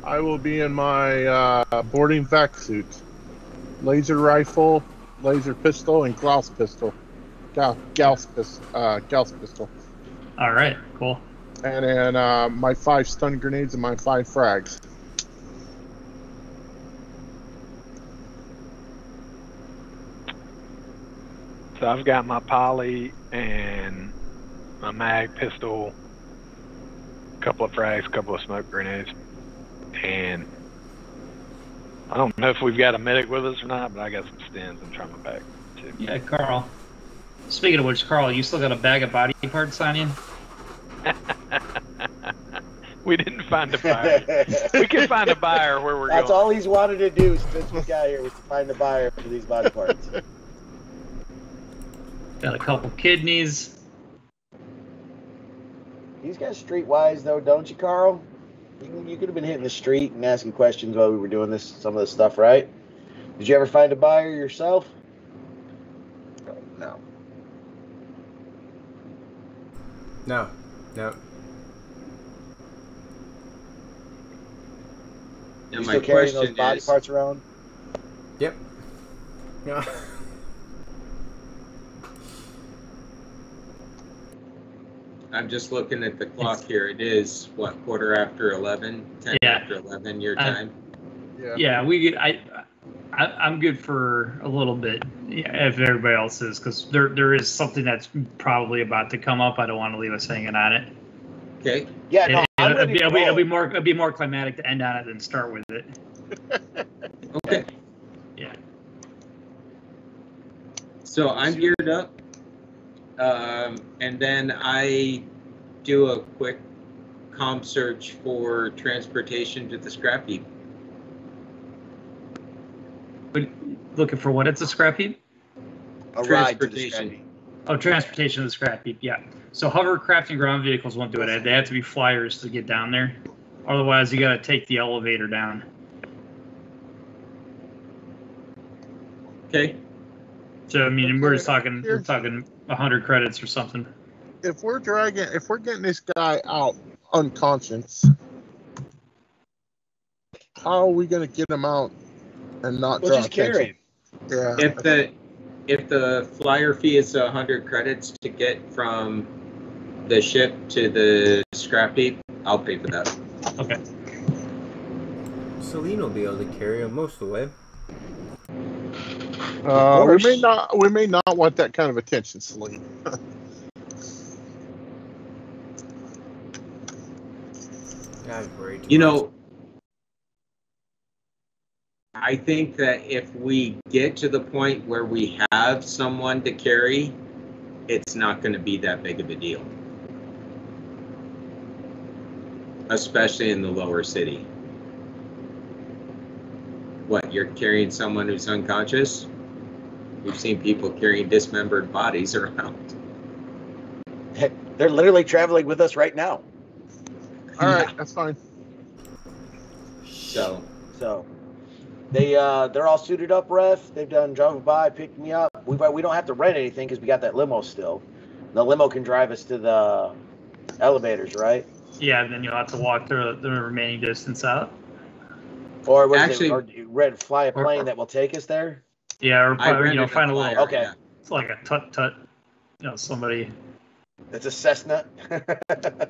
I will be in my uh, boarding vac suit. Laser rifle, laser pistol, and Gauss pistol. Gauss, Gauss, pis- uh, Gauss pistol. All right. Cool. And then uh, my five stun grenades and my five frags. So I've got my poly and my mag pistol, a couple of frags, a couple of smoke grenades, and I don't know if we've got a medic with us or not, but I got some stims and trauma pack too. Yeah, Carl. Speaking of which, Carl, you still got a bag of body parts on you? we didn't find a buyer. we can find a buyer where we're That's going. all he's wanted to do since we got here was to find a buyer for these body parts. Got a couple kidneys. He's got streetwise though, don't you, Carl? You, you could have been hitting the street and asking questions while we were doing this some of this stuff, right? Did you ever find a buyer yourself? No. No, no. You And still carrying those body is, parts around? Yep. No. I'm just looking at the clock here. It is, what, quarter after 11? 10 Yeah. after 11 your Uh, time? Yeah. Yeah, we get. I, I I'm good for a little bit. Yeah, if everybody else is, because there there is something that's probably about to come up. I don't want to leave us hanging on it. Okay. Yeah, And- no, and I'm it'll, be, it'll, be, it'll be more it'll be more climatic to end on it than start with it. Okay. Yeah. So I'm geared up. Um, and then I do a quick comp search for transportation to the scrap heap. But looking for what? It's a scrap heap. A ride to the Transportation. scrappy. Oh, transportation of the scrap heap. Yeah. So hovercraft and ground vehicles won't do it. They have to be flyers to get down there. Otherwise, you got to take the elevator down. Okay. So I mean, we're just talking we're talking hundred credits or something. If we're dragging, if we're getting this guy out unconscious, how are we gonna get him out and not We'll draw just carry him. Yeah. If the if the flyer fee is a hundred credits to get from the ship to the scrap heap, I'll pay for that. Okay. Celine will be able to carry him most of the way. Uh, we may not. We may not want that kind of attention, Celine. Yeah, I've worried too You know, I think that if we get to the point where we have someone to carry, it's not going to be that big of a deal. Especially in the lower city. What, you're carrying someone who's unconscious? We've seen people carrying dismembered bodies around. They're literally traveling with us right now. All right, that's fine. So, So they uh they're all suited up, ref. They've done drove by, picked me up. We we don't have to rent anything because we got that limo still. The limo can drive us to the elevators, right? Yeah, then you'll have to walk the, the remaining distance out. Or was Actually- it or red fly a Or- plane that will take us there? Yeah, or I probably, you know find a flyer, little Okay. yeah. it's like a tut tut. You know, somebody. It's a Cessna.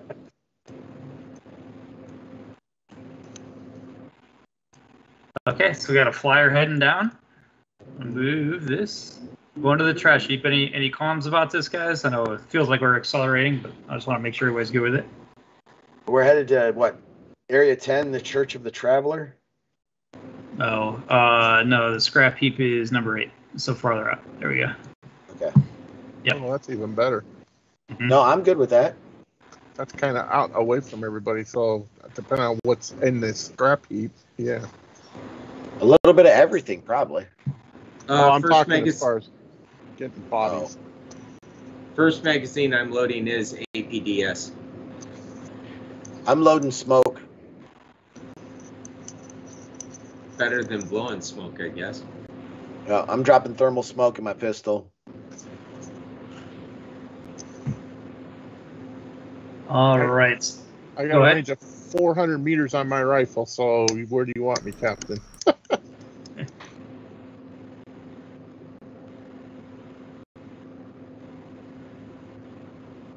Okay, so we got a flyer heading down. Move this. Going to the trash heap. Any any qualms about this, guys? I know it feels like we're accelerating, but I just want to make sure everybody's good with it. We're headed to what? Area 10, the Church of the Traveler. Oh, uh, no, the scrap heap is number eight. So farther up. There we go. Okay. Yeah. Oh, that's even better. No, I'm good with that. That's kind of out away from everybody. So depending on what's in this scrap heap, yeah. A little bit of everything, probably. oh, uh, I'm first, talking magaz- as far as getting bodies. first magazine I'm loading is APDS. I'm loading smoke. Better than blowing smoke, I guess. Yeah, I'm dropping thermal smoke in my pistol. All right. I got Go a ahead. range of 400 meters on my rifle. So where do you want me, Captain?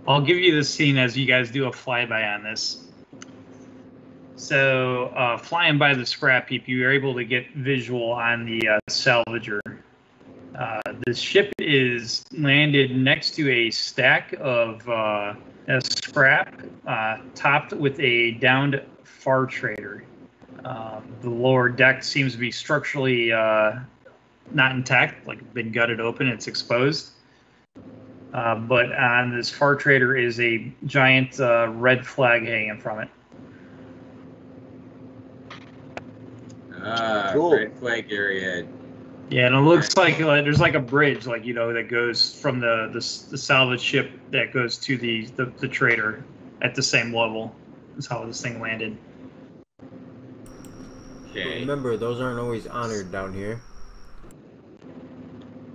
I'll give you the scene as you guys do a flyby on this. So, uh, flying by the scrap heap, you are able to get visual on the uh, salvager. Uh, the ship is landed next to a stack of uh, scrap, uh, topped with a downed far trader. Um, the lower deck seems to be structurally uh, not intact, like been gutted open. It's exposed. Uh, but on this far trader is a giant red flag hanging from it. Uh, Cool. red flag area. Yeah, and it looks like uh, there's like a bridge, like you know, that goes from the the, s- the salvage ship that goes to the, the the trader at the same level. Is how this thing landed. Okay. Remember, those aren't always honored down here.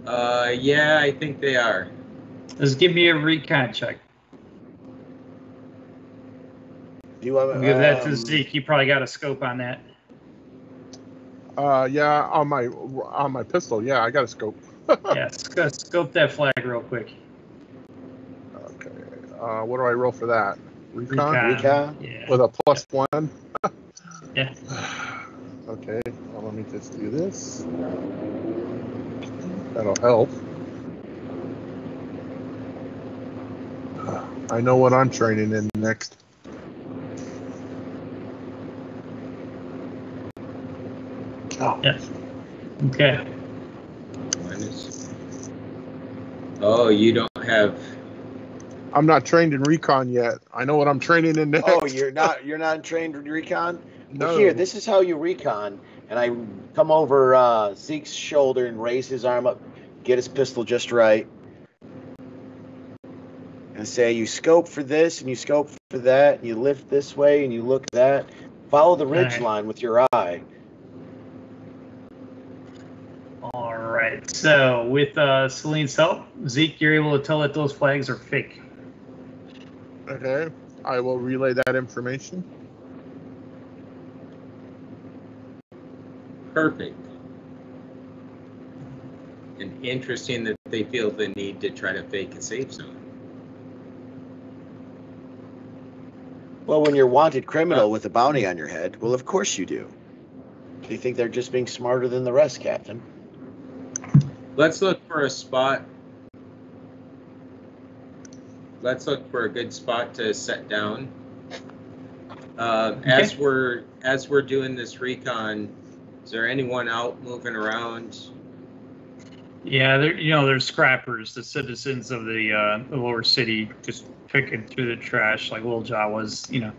Uh, yeah, I think they are. Just give me a recon check. Do you want Give that to um, Zeke. You probably got a scope on that. Uh, yeah, on my on my pistol. Yeah, I got a scope. Yeah, sc- scope that flag real quick. Okay. Uh, what do I roll for that? Recon, Recon. Recon? Yeah. with a plus one. Yeah. Okay. Well, let me just do this. That'll help. I know what I'm training in next. Oh, Okay. Minus. Oh, you don't have. I'm not trained in recon yet. I know what I'm training in next. oh, you're not you're not trained in recon. no. Well, here, this is how you recon. And I come over uh, Zeke's shoulder and raise his arm up, get his pistol just right, and say, "You scope for this and you scope for that. And you lift this way and you look that. Follow the ridge Alright. line with your eye." All right. So with uh, Celine's help, Zeke, you're able to tell that those flags are fake. Okay. I will relay that information. Perfect. And interesting that they feel the need to try to fake a safe zone. Well, when you're wanted criminal with a bounty on your head, well, of course you do. Do you think they're just being smarter than the rest, Captain? Let's look for a spot. Let's look for a good spot to set down. Uh, As we're as we're doing this recon, is there anyone out moving around? Yeah, there, you know, there's scrappers, the citizens of the, uh, the lower city, just picking through the trash like Little Jawas, you know.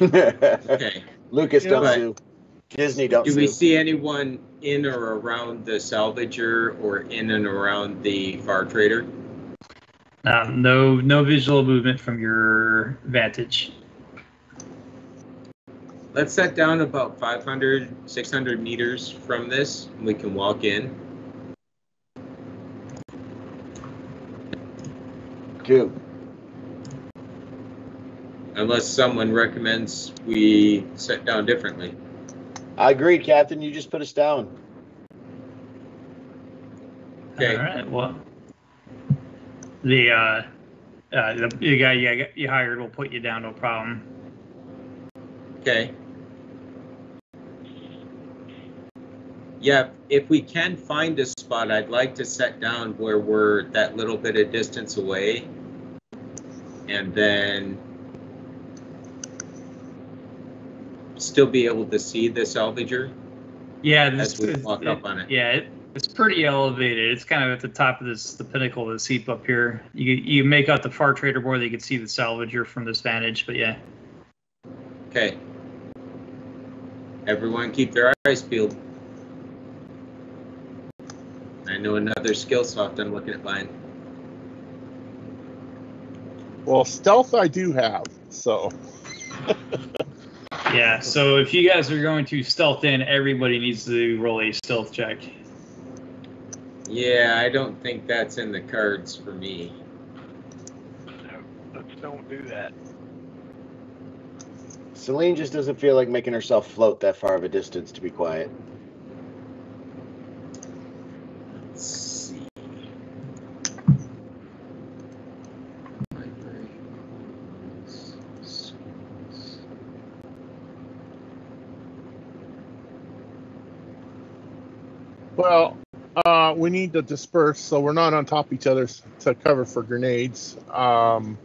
Okay. Lucas don't Yeah. sue. Disney don't Do we see anyone in or around the salvager or in and around the far trader? Um, no, no visual movement from your vantage. Let's set down about 500, 600 meters from this. and We can walk in. Two. Unless someone recommends we set down differently. I agree, Captain. You just put us down. Okay. All right. Well, the uh, uh, the, the guy you, you hired will put you down, no problem. Okay. Yeah, if we can find a spot, I'd like to set down where we're that little bit of distance away. And then still be able to see the salvager. Yeah, As this, we walk up on it. Yeah, it, it's pretty elevated. It's kind of at the top of this, the pinnacle of this heap up here. You you make out the far trader more that you can see the salvager from this vantage, but yeah. Okay. Everyone keep their eyes peeled. I know another skill soft I'm looking at mine. Well, stealth I do have, so Yeah, so if you guys are going to stealth in, everybody needs to roll a stealth check. Yeah, I don't think that's in the cards for me. No, let's don't do that. Celine just doesn't feel like making herself float that far of a distance to be quiet. Well, uh, we need to disperse so we're not on top of each other to cover for grenades. Um,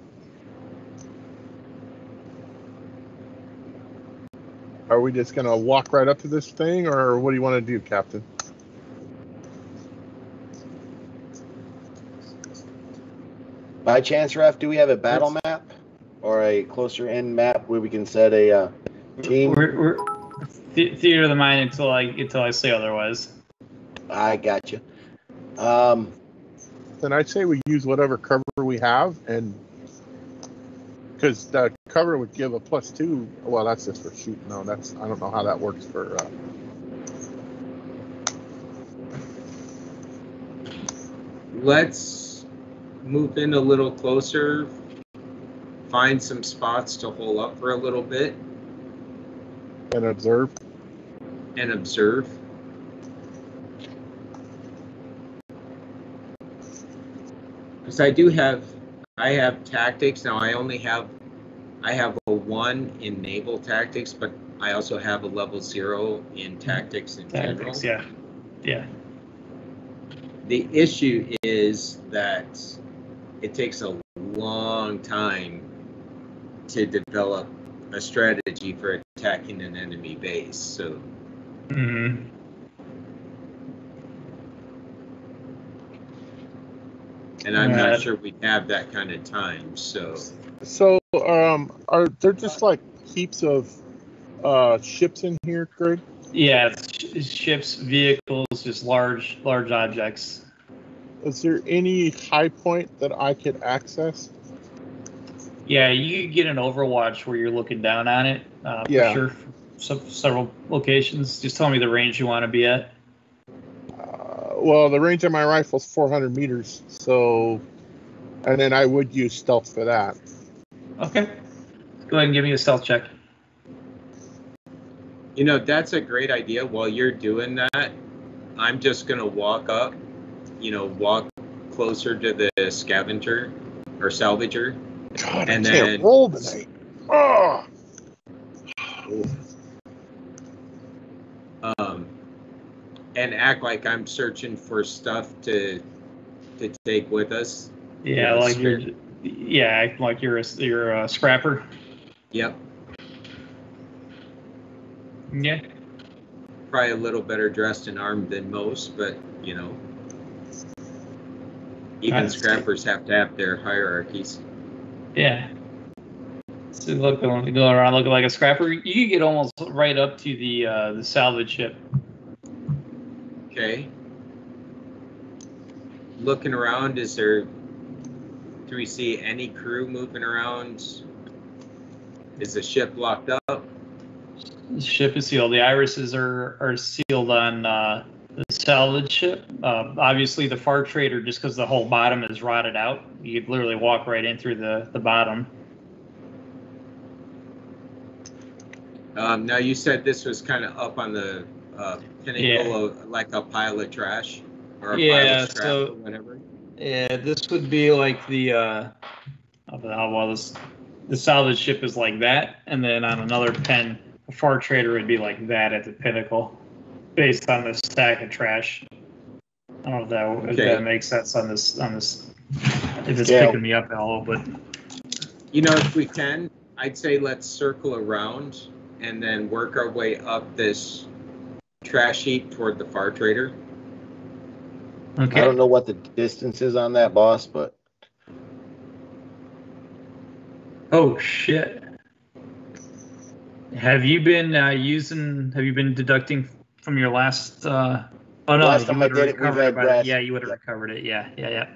are we just gonna walk right up to this thing, or what do you want to do, Captain? By chance, Ref, do we have a battle map or a closer in map where we can set a uh, team? We're, we're, the- theater of the mind until I until I say otherwise. I got you. Um, Then I'd say we use whatever cover we have, and because the cover would give a plus two. Well, that's just for shooting. No, that's I don't know how that works for. Uh, Let's move in a little closer, find some spots to hole up for a little bit and observe. and observe. Because I do have, I have tactics now. I only have, I have a one in naval tactics, but I also have a level zero in tactics in general. Tactics, yeah, yeah. The issue is that it takes a long time to develop a strategy for attacking an enemy base. So hmm and I'm Yeah. not sure we have that kind of time. So So, um, are there just like heaps of uh ships in here, Greg? Yeah, it's sh- ships, vehicles, just large large objects. Is there any high point that I could access? Yeah, you could get an Overwatch where you're looking down on it. Uh, Yeah. For sure. Some, several locations. Just tell me the range you want to be at. Well, the range of my rifle is 400 meters, so, and then I would use stealth for that. Okay. Go ahead and give me a stealth check. you know that's a great idea. While you're doing that, I'm just gonna walk up. You know, walk closer to the scavenger or salvager. God, And I then- can't roll tonight. Oh, um, and act like I'm searching for stuff to to take with us. Yeah, like spare- you're. Yeah, like you're a you're a scrapper. Yep, Yeah. probably a little better dressed and armed than most, but you know, even That's- scrappers have to have their hierarchies. Yeah. So look, going go around looking like a scrapper. You get almost right up to the uh, the salvage ship. Okay. Looking around, is there? Do we see any crew moving around? Is the ship locked up? The ship is sealed. The irises are are sealed on uh, the salvage ship. Uh, obviously, the far trader, just because the whole bottom is rotted out, you could literally walk right in through the the bottom. Um, now you said this was kind of up on the uh, pinnacle Yeah. of like a pile of trash or a pile Yeah, of scrap so- or whatever. Yeah, this would be like the uh, how how well this the salvage ship is like that, and then on another pen, a far trader would be like that at the pinnacle, based on the stack of trash. I don't know if that if that makes sense on this on this if it's Yeah. picking me up at all, but You know, if we can, I'd say let's circle around and then work our way up this trash heap toward the far trader. Okay. I don't know what the distance is on that, boss, but Oh shit. Have you been uh, using? Have you been deducting from your last? Uh, oh no, Last you time I would have did it, we've had by- grass. Yeah, you would have Yeah. recovered it. Yeah, yeah, yeah.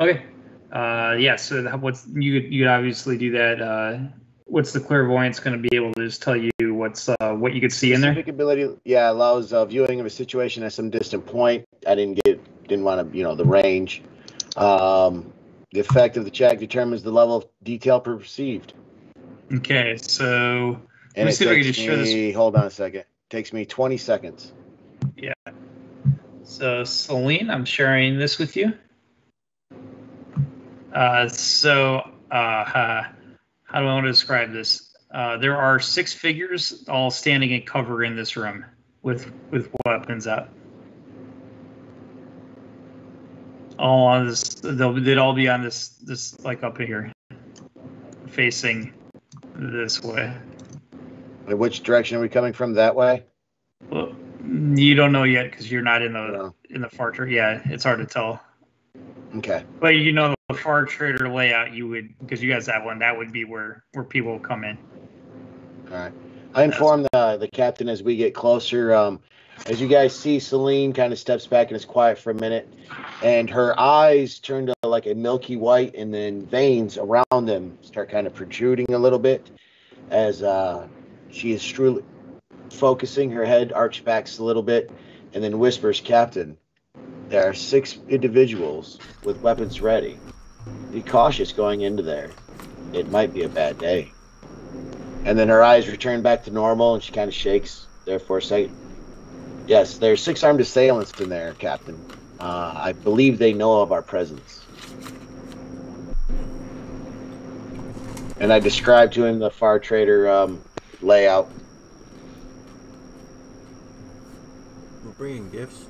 Okay. Uh, yeah. So that- what's you could you could obviously do that. What's the clairvoyance going to be able to just tell you what's uh, what you could see in there? specific ability, yeah, allows uh, viewing of a situation at some distant point. I didn't get, didn't want to, you know, the range. Um, the effect of the check determines the level of detail perceived. Okay. So And me it see if I can just share this- hold on a second. takes me 20 seconds. Yeah. So, Celine, I'm sharing this with you. Uh, so, uh, uh, how do I want to describe this? Uh, there are six figures all standing in cover in this room with with weapons up. All on this, they'll they'd all be on this this like up here, facing this way. And which direction are we coming from? That way? Well, you don't know yet because you're not in the No. in the far trade. Yeah, it's hard to tell. Okay. But you know the far trader layout, you would because you guys have one. That would be where where people come in. All right. I inform the the captain as we get closer. Um, as you guys see, Celine kind of steps back and is quiet for a minute, and her eyes turn to like a milky white, and then veins around them start kind of protruding a little bit as uh, she is truly focusing. Her head arched back a little bit, and then whispers, "Captain, there are six individuals with weapons ready. Be cautious going into there. It might be a bad day." And then her eyes return back to normal, and she kind of shakes there for a second. Yes, there's six armed assailants in there, Captain. Uh, I believe they know of our presence. And I described to him the Far Trader um, layout. We're bringing gifts.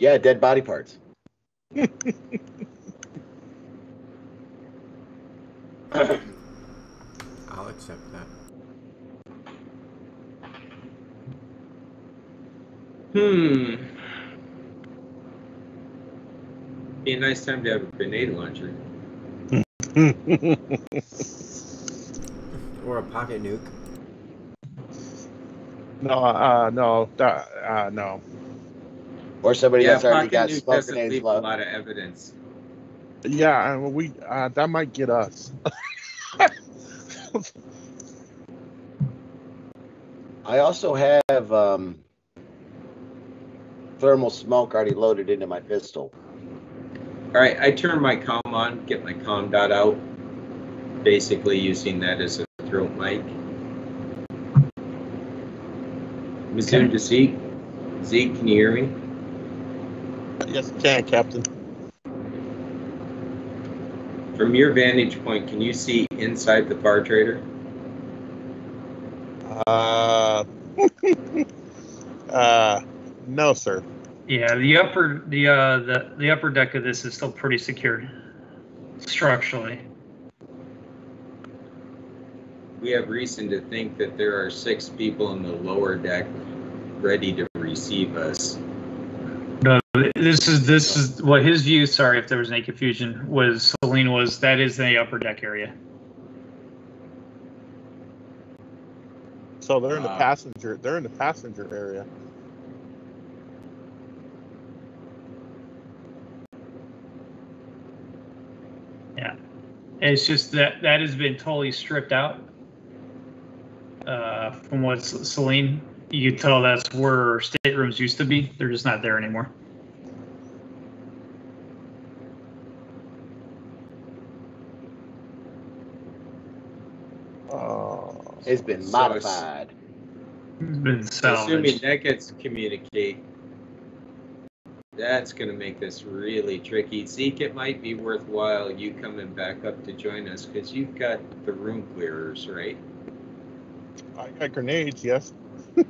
Yeah, dead body parts. I'll accept that. Hmm. Be a nice time to have a grenade launcher. Or a pocket nuke. no, uh, no, uh, no. Or somebody yeah, that's already pocket got nuke smoke doesn't grenades leave a lot of evidence. Yeah, and we uh, that might get us. I also have um, thermal smoke already loaded into my pistol. All right, I turn my comm on, get my comm dot out, basically using that as a throat mic. Mizzou to Zeke. Zeke, can you hear me? Yes, you can, Captain. From your vantage point, can you see inside the far Trader? Uh, uh, no, sir. Yeah, the upper the uh the the upper deck of this is still pretty secure structurally. We have reason to think that there are six people in the lower deck ready to receive us. No, this is this is what his view. Sorry if there was any confusion. Was Celine was that is the upper deck area. So they're in the Uh, passenger. They're in the passenger area. Yeah, it's just that that has been totally stripped out. Uh, from what C- Celine, you could tell that's where staterooms used to be. They're just not there anymore. Uh, It's been So modified. It's been Assuming salvaged. that gets to communicate, that's going to make this really tricky. Zeke, it might be worthwhile you coming back up to join us because you've got the room clearers, right? I got grenades. Yes.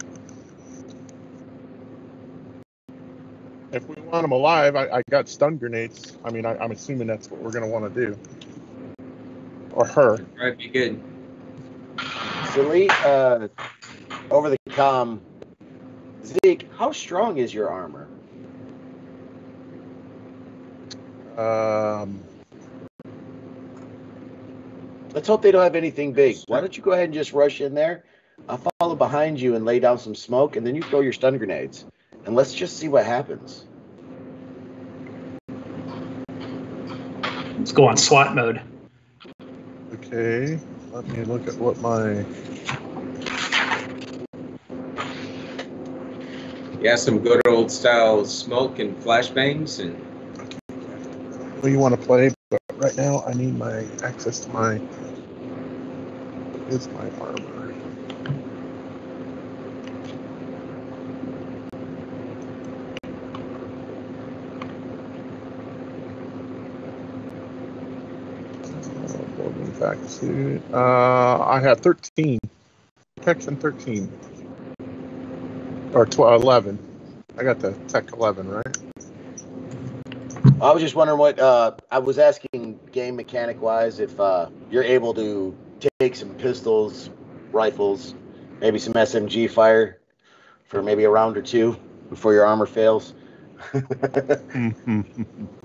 if we want them alive, I, I got stun grenades. I mean, I, I'm assuming that's what we're gonna want to do. Or her. That'd be good. Celine, uh, over the com, Zeke, how strong is your armor? Um, Let's hope they don't have anything big. Why don't you go ahead and just rush in there? I'll follow behind you and lay down some smoke, and then you throw your stun grenades. And let's just see what happens. Let's go on SWAT mode. okay. Let me look at what my. Yeah, some good old style smoke and flashbangs and What you want to play? But right now, I need my access to my. Is my armor? Uh, Golden back suit. Uh, I have 13. Protection 13. Or 12, 11. I got the Tech 11, right? I was just wondering what uh, I was asking game mechanic wise if uh, you're able to take some pistols, rifles, maybe some SMG fire for maybe a round or two before your armor fails.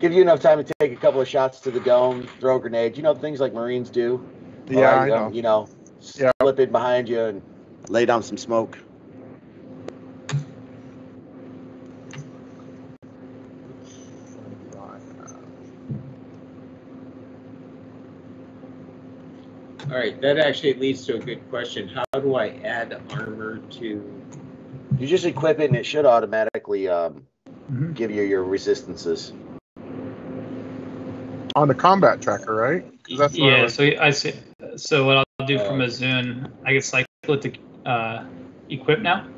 Give you enough time to take a couple of shots to the dome, throw grenades. You know things like Marines do. Yeah, Or, I you know. You know, Yeah. slip it behind you and lay down some smoke. All right, that actually leads to a good question. How do I add armor to? You just equip it and it should automatically um, Mhm. give you your resistances. On the combat tracker, right? that's what I yeah, was- so I see. So what I'll do from a Zune, I can cycle it to uh, equip now.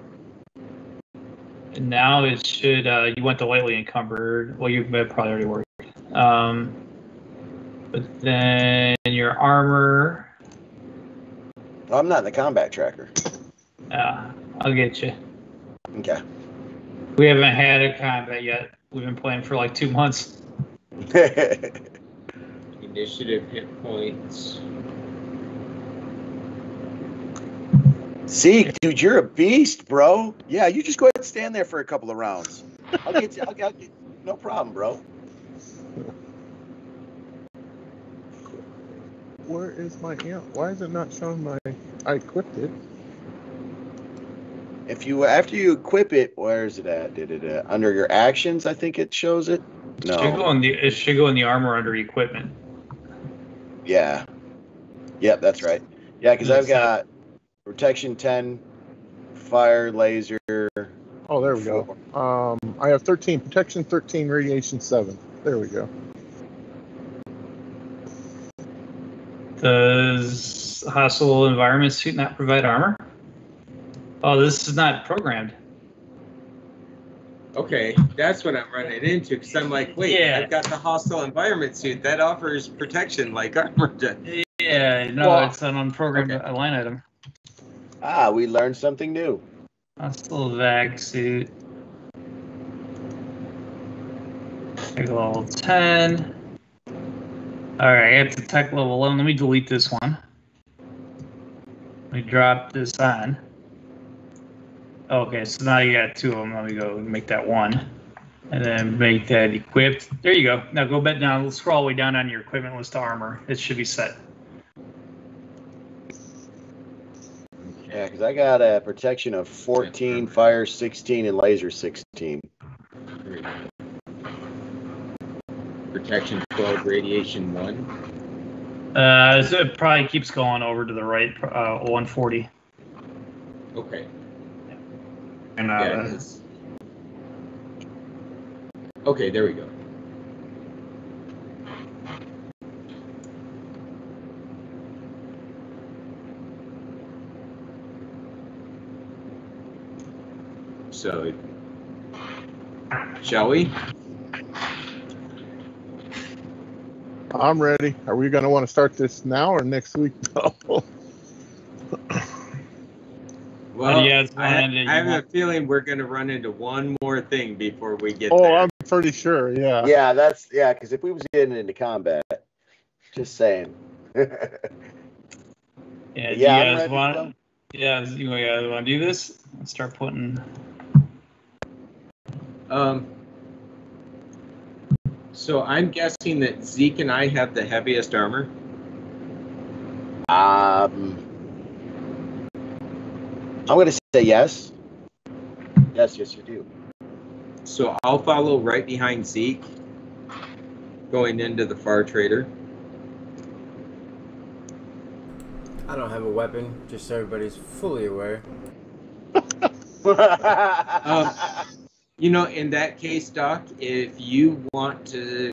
And now it should. Uh, you went to lightly encumbered. Well, you may probably already worked. Um, but then your armor. Oh, I'm not in the combat tracker. Uh, I'll get you. Okay. We haven't had a combat yet. We've been playing for like two months. Initiative hit points. Zeke, dude, you're a beast, bro. Yeah, you just go ahead and stand there for a couple of rounds. I'll get you. I'll, I'll get, no problem, bro. Where is my amp? Why is it not showing my? I equipped it. If you after you equip it, where is it at? Did it uh, under your actions? I think it shows it. Should go No. in the it should go in the armor under equipment. Yeah. Yep, that's right. Yeah, because I've got protection ten, fire, laser. Oh, there we go. Um, I have 13 protection, 13 radiation, seven. There we go. Does hostile environment suit not provide armor? Oh, this is not programmed. Okay, that's what I'm running into because I'm like, wait, Yeah. I've got the hostile environment suit that offers protection like armor does. Yeah, no, Well, it's an unprogrammed line item. Ah, we learned something new. Hostile vac suit. Tech level 10. Alright, I got the tech level 11. Let me delete this one. Let me drop this on. Okay, so now you got two of them. Let me go make that one. And then make that equipped. There you go. Now go back down. Scroll all the way down on your equipment list to armor. It should be set. Yeah, because I got a protection of 14, fire 16, and laser 16. Protection 12, radiation 1. Uh, so it probably keeps going over to the right, uh, 140. Okay. And, Yeah, uh, 'cause- Okay, there we go. So, shall we? I'm ready. Are we going to want to start this now or next week? Well, yeah, I, I have a feeling we're going to run into one more thing before we get oh, there. I'm pretty sure. Yeah. Yeah, that's yeah. Because if we was getting into combat, just saying. Yeah, Yeah, do you I'm guys ready to want? Yeah, you guys want to do this? Let's start putting. Um, so I'm guessing that Zeke and I have the heaviest armor. Um, I'm gonna say yes. Yes, yes, you do. So I'll follow right behind Zeke, going into the far trader. I don't have a weapon, just so everybody's fully aware. Um, you know, in that case, Doc, if you want to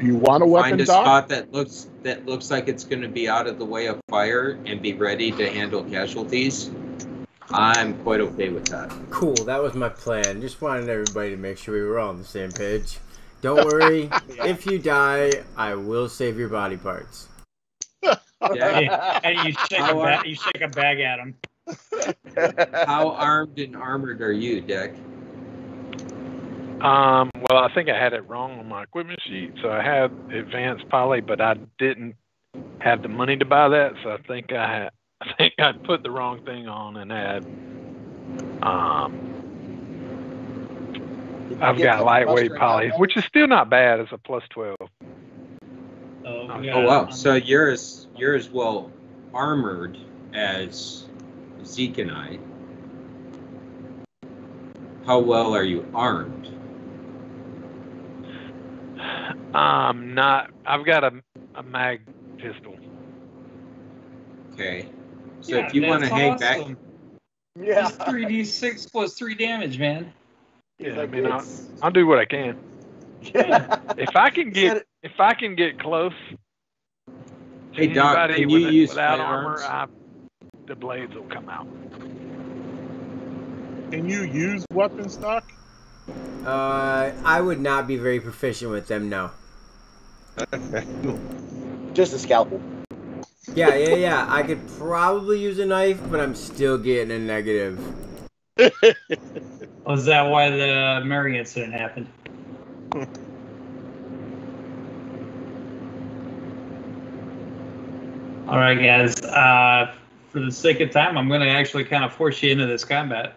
You want a weapon, find a Doc? spot that looks that looks like it's going to be out of the way of fire and be ready to handle casualties, I'm quite okay with that. Cool, that was my plan. Just wanted everybody to make sure we were all on the same page. Don't worry, if you die, I will save your body parts. Yeah, and you shake, a How are- ba- you shake a bag at him. How armed and armored are you, Dick? Um, well, I think I had it wrong on my equipment sheet. So I had advanced poly, but I didn't have the money to buy that. So I think I had, I think I put the wrong thing on and had, um, I've got lightweight Buster poly, Hotbed? which is still not bad as a plus twelve. Oh, we Oh wow! So you're as you're as well armored as Zeke and I. How well are you armed? I'm not. I've got a a mag pistol. Okay. So Yeah, if you want to that's hang back, awesome. Yeah. It's 3d6 plus 3 damage, man. Yeah, like, I mean, I'll, I'll do what I can. Yeah. If I can get if I can get close. to Hey, Doc, anybody can you with- use without armor? I, the blades will come out. Can you use weapon stock? Uh, I would not be very proficient with them. No. Just a scalpel. Yeah, yeah, yeah. I could probably use a knife, but I'm still getting a negative. Was that why the Mary incident happened? All right, guys. Uh, for the sake of time, I'm going to actually kind of force you into this combat.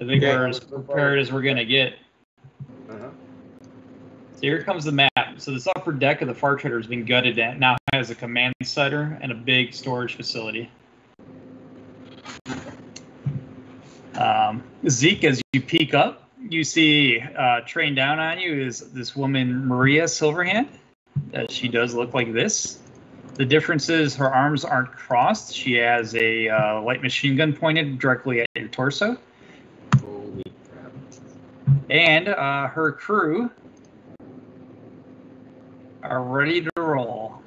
I think Okay. we're as prepared as we're going to get. So here comes the map. So this upper deck of the Far Trader has been gutted and now has a command center and a big storage facility. Um, Zeke, as you peek up, you see uh, trained down on you is this woman, Maria Silverhand. Uh, she does look like this. The difference is her arms aren't crossed. She has a uh, light machine gun pointed directly at your torso. holy crap! And uh, her crew are ready to roll.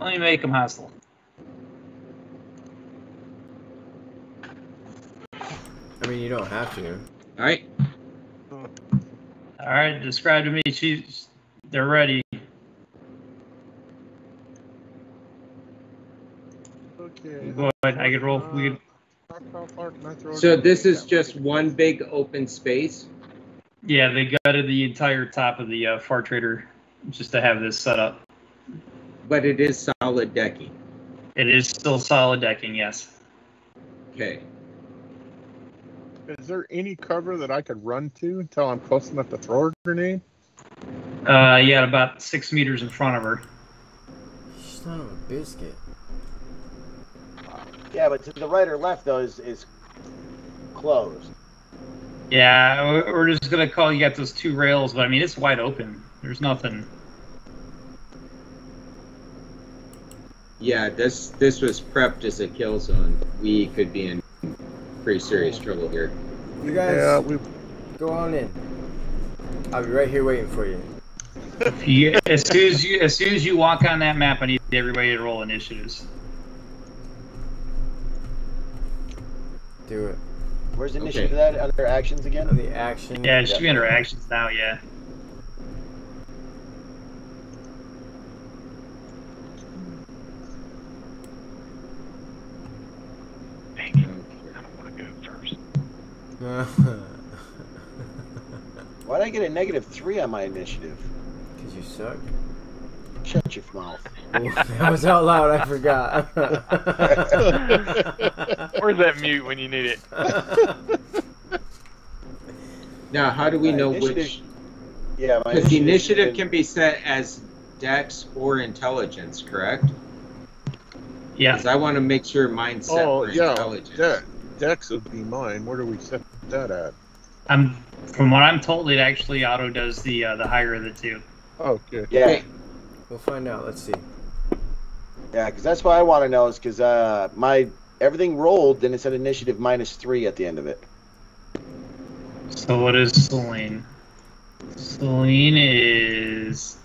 Let me make them hustle. I mean, you don't have to. All right. All right, describe to me. She's they're ready. Okay. Go ahead. I can roll. We can, How- how far can I throw it? So this is just one big open space. Yeah, they gutted the entire top of the uh, Far Trader just to have this set up. But it is solid decking. It is still solid decking, yes. Okay. Is there any cover that I could run to until I'm close enough to throw a grenade? Uh, yeah, about six meters in front of her. Son of a biscuit. Yeah, but to the right or left though is is closed. Yeah, we- we're just gonna call you got those two rails, but I mean it's wide open. There's nothing. Yeah, this this was prepped as a kill zone. We could be in pretty serious trouble here. You guys Yeah, we. go on in. I'll be right here waiting for you. If you, as soon as you as soon as you walk on that map, I need everybody to roll initiatives. Do it. Where's the initiative for that under actions again? the action. Yeah, it should be under actions now. Yeah. Dang it. I don't want to go first. Why'd I get a negative three on my initiative? Because you suck. Shut your mouth. Ooh, that was out loud. I forgot. Where's that mute when you need it? Now, how do we My know which? Yeah, Because the initiative initiative can be set as Dex or Intelligence, correct? Yeah. Because I want to make sure mine's set Oh for yeah, Intelligence. De- Dex would be mine. Where do we set that at? I'm from what I'm told, it actually auto does the uh, the higher of the two. Oh, good. Yeah, Okay. We'll find out. Let's see. yeah, because that's what I want to know is because uh, my everything rolled, then it said initiative minus three at the end of it. So what is Celine? Celine is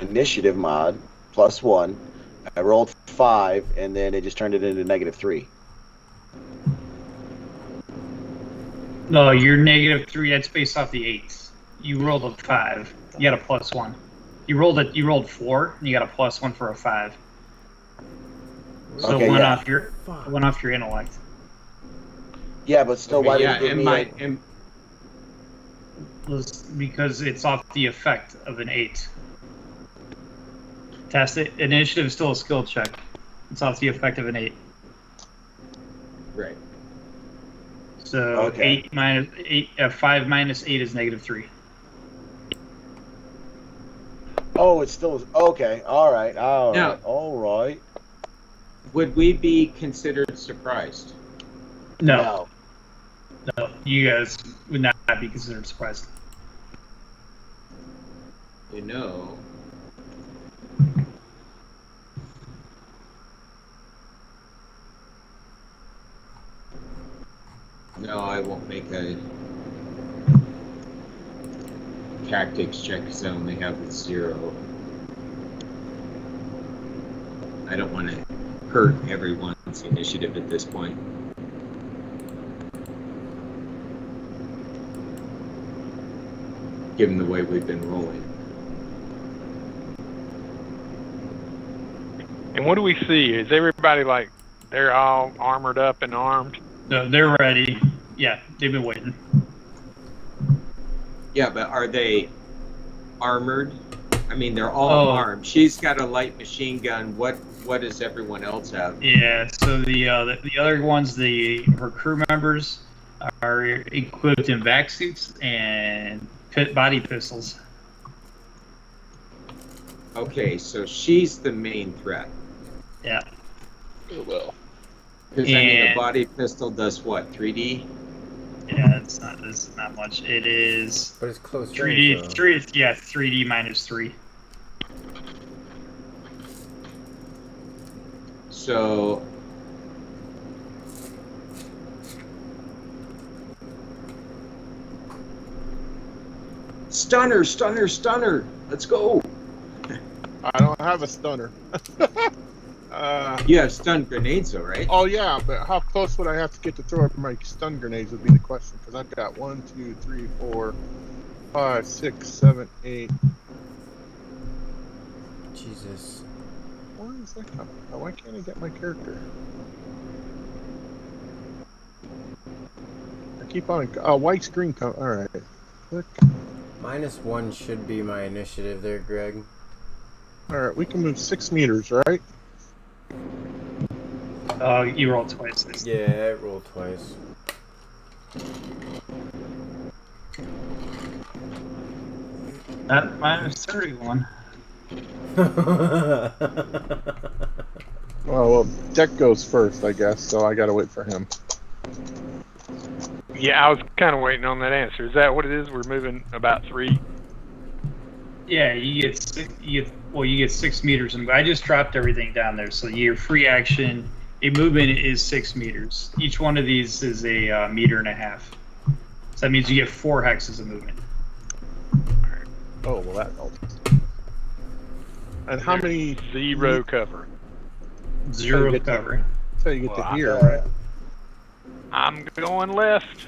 Initiative mod plus one. I rolled five, and then it just turned it into negative three. no, you're negative three. That's based off the eights. You rolled a five. You got a plus one. You rolled it. You rolled four. And you got a plus one for a five. So Okay, it went yeah. off your it went off your intellect. Yeah, but still, Okay, why yeah, did it give and me? my a- and was because it's off the effect of an eight. Test it. Initiative is still a skill check. It's off the effect of an eight. right. So Okay. eight minus eight, uh, five minus eight is negative three. Oh, it's still okay. All right. All right. Now- All right. Would we be considered surprised? No, no, you guys would not be considered surprised. You know. No, I won't make a tactics check because I only have a zero. I don't want to hurt everyone's initiative at this point. Given the way we've been rolling. And what do we see? Is everybody like they're all armored up and armed? No, they're ready. Yeah, they've been waiting. Yeah, but are they armored? I mean, they're all Oh. armed. She's got a light machine gun. What What does everyone else have? Yeah. So the uh, the, the other ones, the her crew members, are equipped in vac suits and pit body pistols. Okay, so she's the main threat. Yeah. well. Because I mean, a body pistol does what? 3D? Yeah, it's not it's not much. It is But it's close. three range, D though. three yeah three D minus three. So. Stunner, stunner, stunner. Let's go. I don't have a stunner. uh, You have stun grenades, though, right? oh yeah, but how close would I have to get to throw up my stun grenades would be the question. Because I've got one, two, three, four, five, six, seven, eight. Jesus. Why is that coming? Oh, why can't I get my character? I keep on. Oh, white screen come. All right. Click. Minus one should be my initiative there, Greg. All right. We can move six meters, right? Uh, you rolled twice. Yeah, I rolled twice. That minus thirty one. Oh well, Deck goes first, I guess. So I gotta wait for him. Yeah, I was kind of waiting on that answer. Is that what it is? We're moving about three. Yeah, you get six, you get well, you get six meters, and I just dropped everything down there. So your free action, a movement is six meters. Each one of these is a uh, meter and a half. So that means you get four hexes of movement. Oh well, that helps. And how many? Zero cover. Zero get to- cover. Until you get Well, to here, right? I'm going left.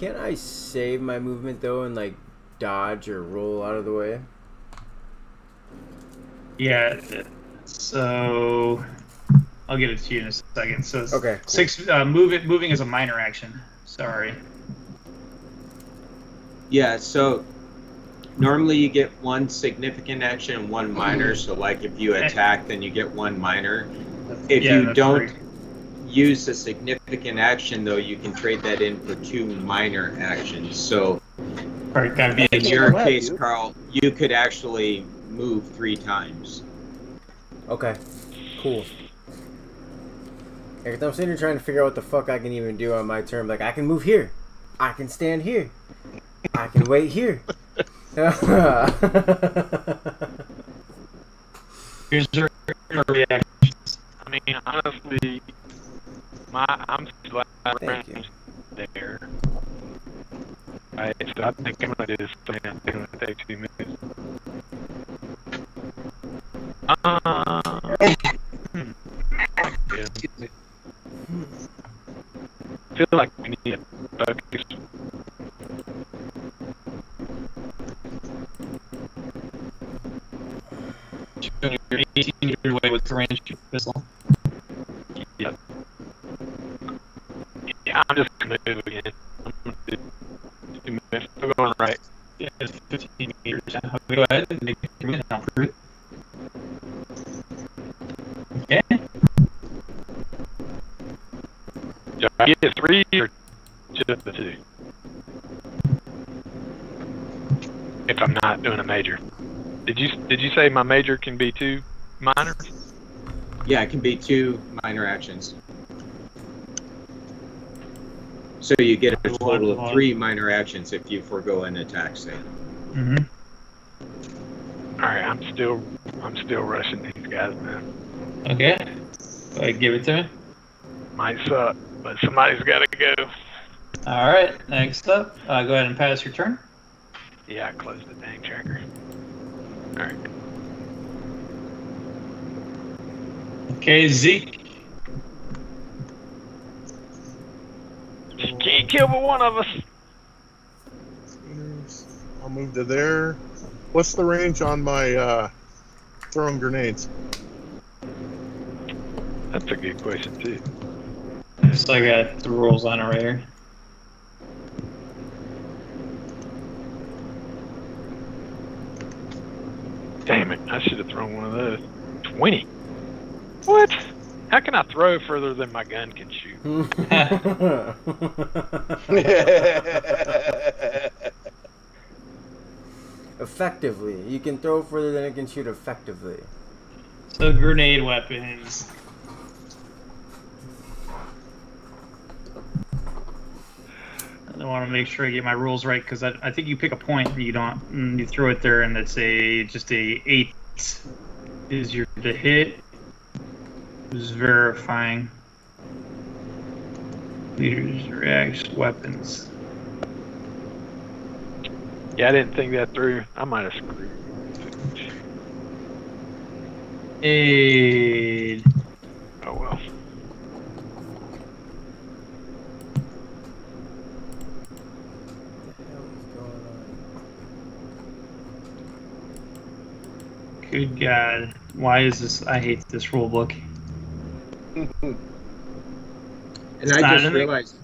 Can't I save my movement though and like dodge or roll out of the way? Yeah. So I'll get it to you in a second. So it's Okay, cool. six. Uh, move it. Moving is a minor action. Sorry. Yeah, so normally you get one significant action and one minor. So, like if you attack, then you get one minor. If Yeah, you don't right. Use a significant action, though, you can trade that in for two minor actions. So, Right, that'd be in your go case, dude. Carl, you could actually move three times. Okay, cool. Yeah, 'cause I'm sitting here trying to figure out what the fuck I can even do on my turn. Like, I can move here. I can stand here. I can wait here. Here's your, your reaction. I mean, honestly, my I'm glad I Thank you. there. Right, so I think I'm gonna do this I'm gonna take two minutes. Uh, hmm. Yeah. I feel like we need to focus. You're 18 meters away with the range pistol. Yep. Yeah, I'm just gonna move again. I'm gonna do two minutes. Still going right. Yeah, it's 15 meters. Yeah, okay, Go ahead and make your movement. I'll prove it. Okay. three or just the two? If I'm not doing a major. Did you did you say my major can be two minors? Yeah, it can be two minor actions. So you get a total of three minor actions if you forego an attack save. hmm All right, I'm still I'm still rushing these guys, man. Okay. Go ahead, give it to me. Might suck, but somebody's got to go. All right. Next up, uh, go ahead and pass your turn. Yeah, I closed the dang tracker. All right. Okay, Zeke. You can't kill but one of us. I'll move to there. What's the range on my uh, throwing grenades? That's a good question too. So I got the rules on it right here. Damn it! I should have thrown one of those. Twenty. What? How can I throw further than my gun can shoot? effectively. You can throw further than it can shoot effectively. So grenade weapons. I want to make sure I get my rules right because I, I think you pick a point and you don't and you throw it there and it's a just a eight is your to hit. Is verifying. Leaders reacts weapons. Yeah, I didn't think that through. I might have screwed. Aid. Oh well. Good God. Why is this? I hate this rule book. And It's I just realized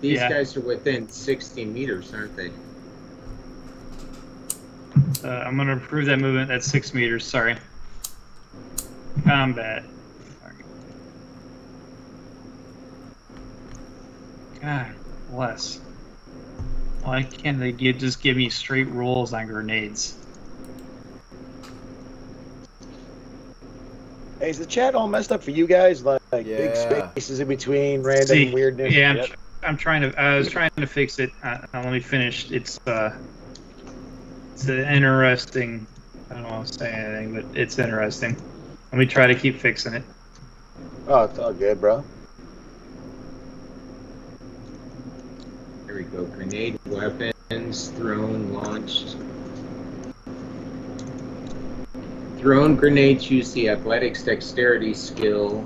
these Yeah. guys are within 60 meters, aren't they? Uh, I'm gonna approve that movement. That's six meters. Sorry. Combat. God bless. Why can't they give, just give me straight rolls on grenades? Hey, is the chat all messed up for you guys? Like, like big spaces in between, random See, weirdness. Yeah, I'm, Yep. tr- I'm trying to. I was trying to fix it. Uh, uh, let me finish. It's uh, it's an interesting. I don't want to say anything, but it's interesting. Let me try to keep fixing it. Oh, it's all good, bro. There we go. Grenade weapons, thrown, launched. Thrown grenades use the athletics dexterity skill.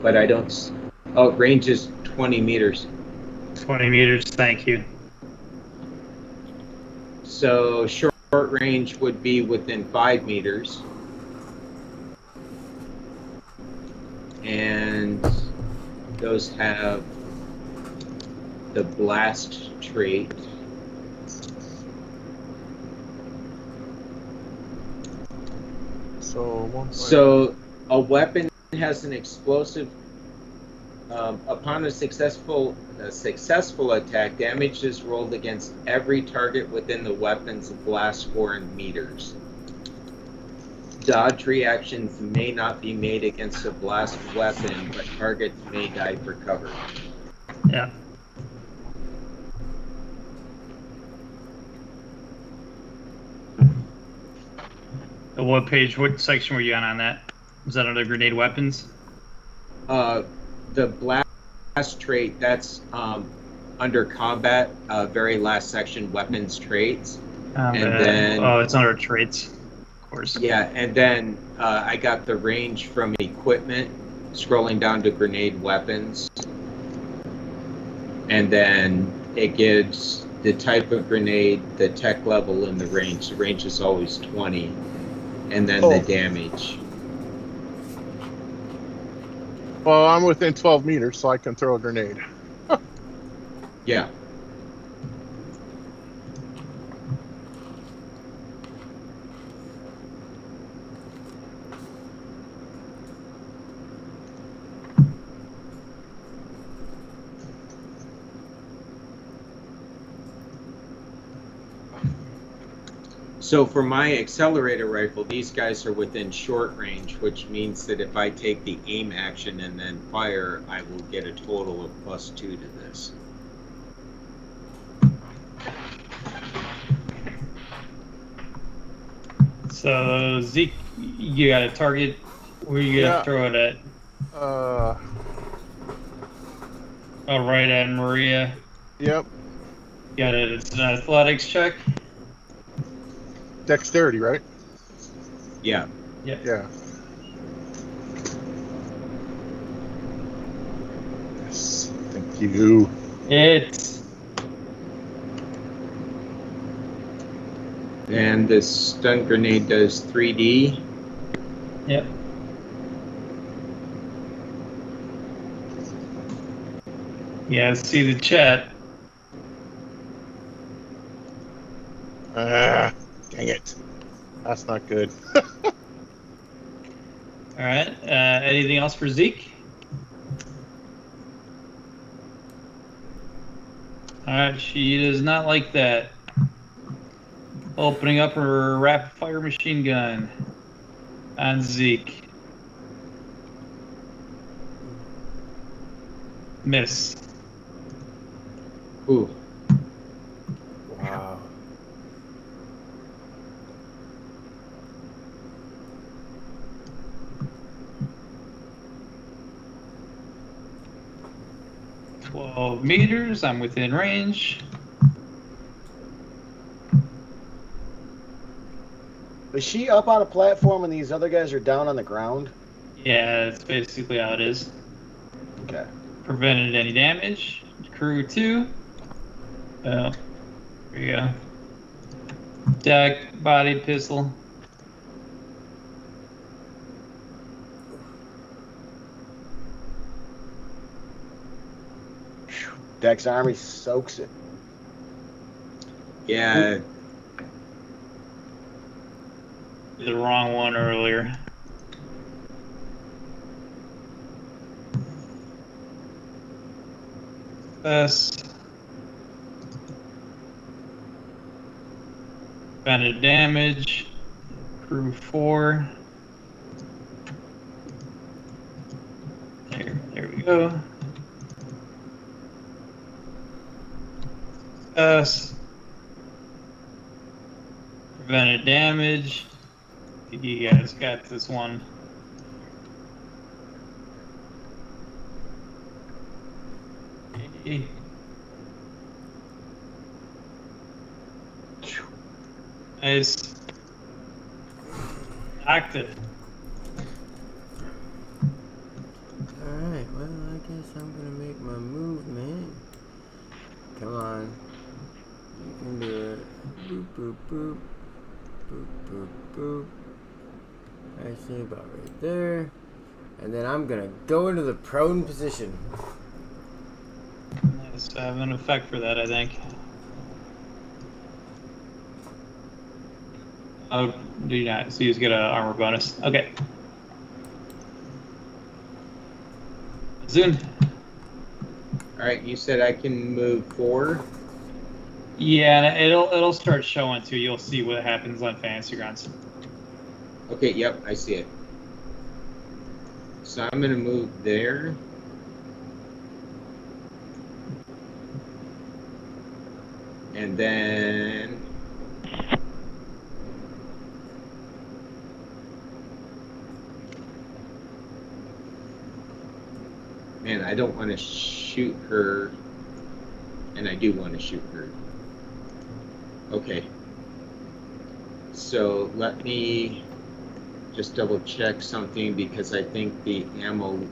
But I don't. Oh, range is 20 meters. 20 meters. Thank you. So short range would be within five meters. And those have the blast trait. So So a weapon has an explosive. Um, upon a successful a successful attack, damage is rolled against every target within the weapon's blast score in meters. Dodge reactions may not be made against a blast weapon, but targets may die for cover. Yeah. What page, what section were you on on that? Was that under grenade weapons? Uh, the blast trait that's um, under combat, uh, very last section, weapons traits. Um, And uh, then- oh, it's under traits, of course. Yeah, and then uh, I got the range from equipment, scrolling down to grenade weapons. And then it gives the type of grenade, the tech level, and the range. The range is always 20. And then Oh. the damage. Well, I'm within 12 meters, so I can throw a grenade. Yeah. So for my accelerator rifle, these guys are within short range, which means that if I take the aim action and then fire, I will get a total of plus two to this. So Zeke, you got a target. Where you gonna Yeah. throw it at? Uh, Oh, right at Maria. yep. Got it. It's an athletics check. Dexterity, right? Yeah. Yeah. Yes. Thank you. It's And this stun grenade does 3D. yep. Yeah, see the chat. Ah, dang it. That's not good. All right. Uh, anything else for Zeke? All right. She does not like that. Opening up her rapid fire machine gun on Zeke. Miss. Ooh. Wow. Twelve meters. I'm within range. Is she up on a platform and these other guys are down on the ground? Yeah, that's basically how it is. Okay. prevented any damage. Crew two. Oh, there you go. Deck, body, pistol. Dex Army soaks it. Yeah. The wrong one earlier. Best. Prevented damage. Crew four. There, there we go. Us. Prevented damage. You guys got this one. Nice. Active. Alright, well, I guess I'm gonna make my movement. Come on. You can do it. Boop, boop, boop. Boop, boop, boop. I see about right there. And then I'm gonna go into the prone position. Nice. I have an effect for that, I think. Oh, do you not? So you just get an armor bonus. Okay. Zune. All right. You said I can move four. Yeah, it'll it'll start showing too. You'll see what happens on Fantasy Grounds. Okay. Yep. I see it. So I'm gonna move there. And then Man, I don't want to shoot her. And I do want to shoot her. Okay. So let me just double check something because I think the ammo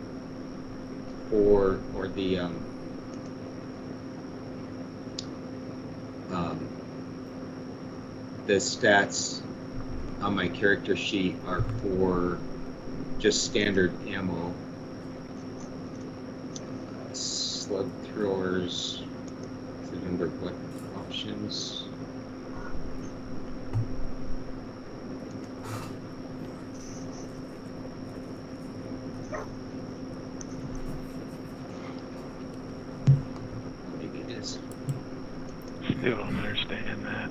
for, or the, um, um, the stats on my character sheet are for just standard ammo. Slug throwers. Is under what options? Maybe it is. Still don't understand that.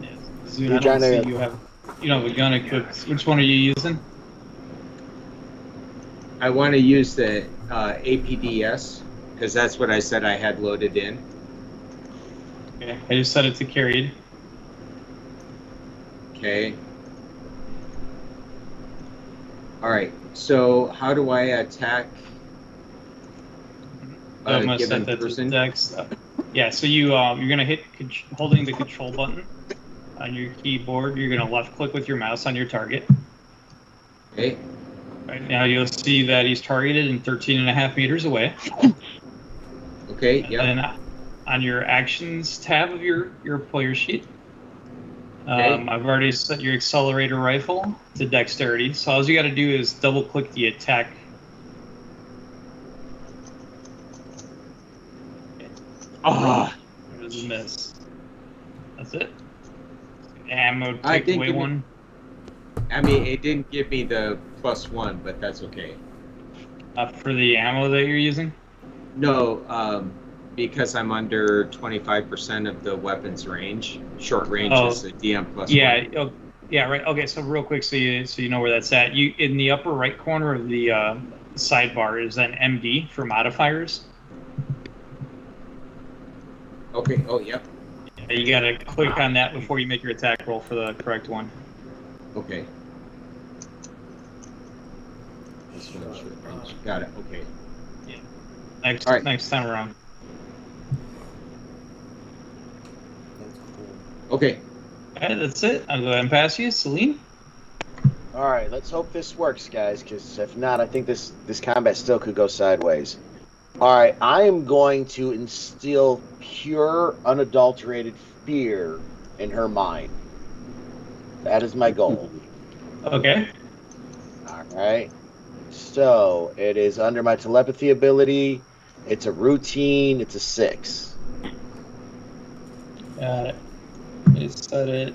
Yeah. Zoom, I don't see you have, you don't have a gun equipped. Which one are you using? I want to use the uh, APDS because that's what I said I had loaded in. Okay, I just set it to carried. Okay. All right. So how do I attack I'm a gonna given set that person? to. Uh, Yeah, so you uh, you're gonna hit con- holding the control button on your keyboard. You're gonna left click with your mouse on your target. Okay. Right now you'll see that he's targeted and 13 and a half meters away. Okay. Yeah. And then on your actions tab of your, your player sheet, Okay. um, I've already set your accelerator rifle to dexterity. So all you got to do is double click the attack. Ah. There's a miss. That's it. Ammo I take think away it- one. I mean, it didn't give me the plus one, but that's okay. Uh, for the ammo that you're using. No, um, because I'm under 25% of the weapons range. Short range Oh. is a DM plus Yeah, one. oh, yeah, right. Okay, so real quick, so you so you know where that's at. You in the upper right corner of the uh, sidebar is an MD for modifiers. Okay. Oh, yep. Yeah, You gotta click on that before you make your attack roll for the correct one. Okay. This one. Got it. Okay. Next All right. next time around. Okay. Okay, that's it. I'll go ahead and pass you, Celine. All right, let's hope this works, guys. Because if not, I think this this combat still could go sideways. All right, I am going to instill pure, unadulterated fear in her mind. That is my goal. Okay. All right. So it is under my telepathy ability. It's a routine. It's a six. Got it. You set it.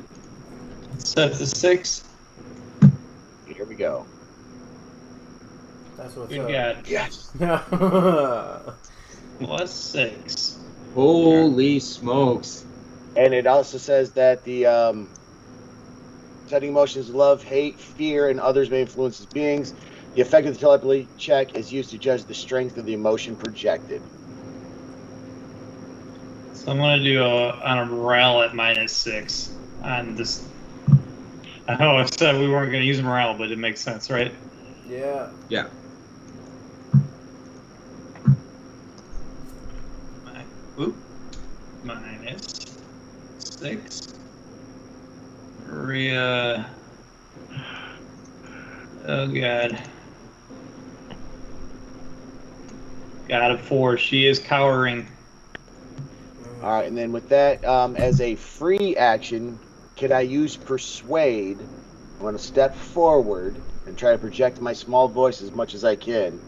Set to six. Here we go. That's what's You up. got Yes. plus six. Holy smokes. And it also says that the um, setting emotions love, hate, fear, and others may influence his beings. The effect of the telepathy check is used to judge the strength of the emotion projected. So I'm gonna do a on a morale at minus six on this. I know I said we weren't gonna use morale, but it makes sense, right? yeah. Yeah. Oop. Minus six. Maria. Oh god. Got a four. She is cowering. All right, and then with that, um, as a free action, can I use persuade? I'm going to step forward and try to project my small voice as much as I can.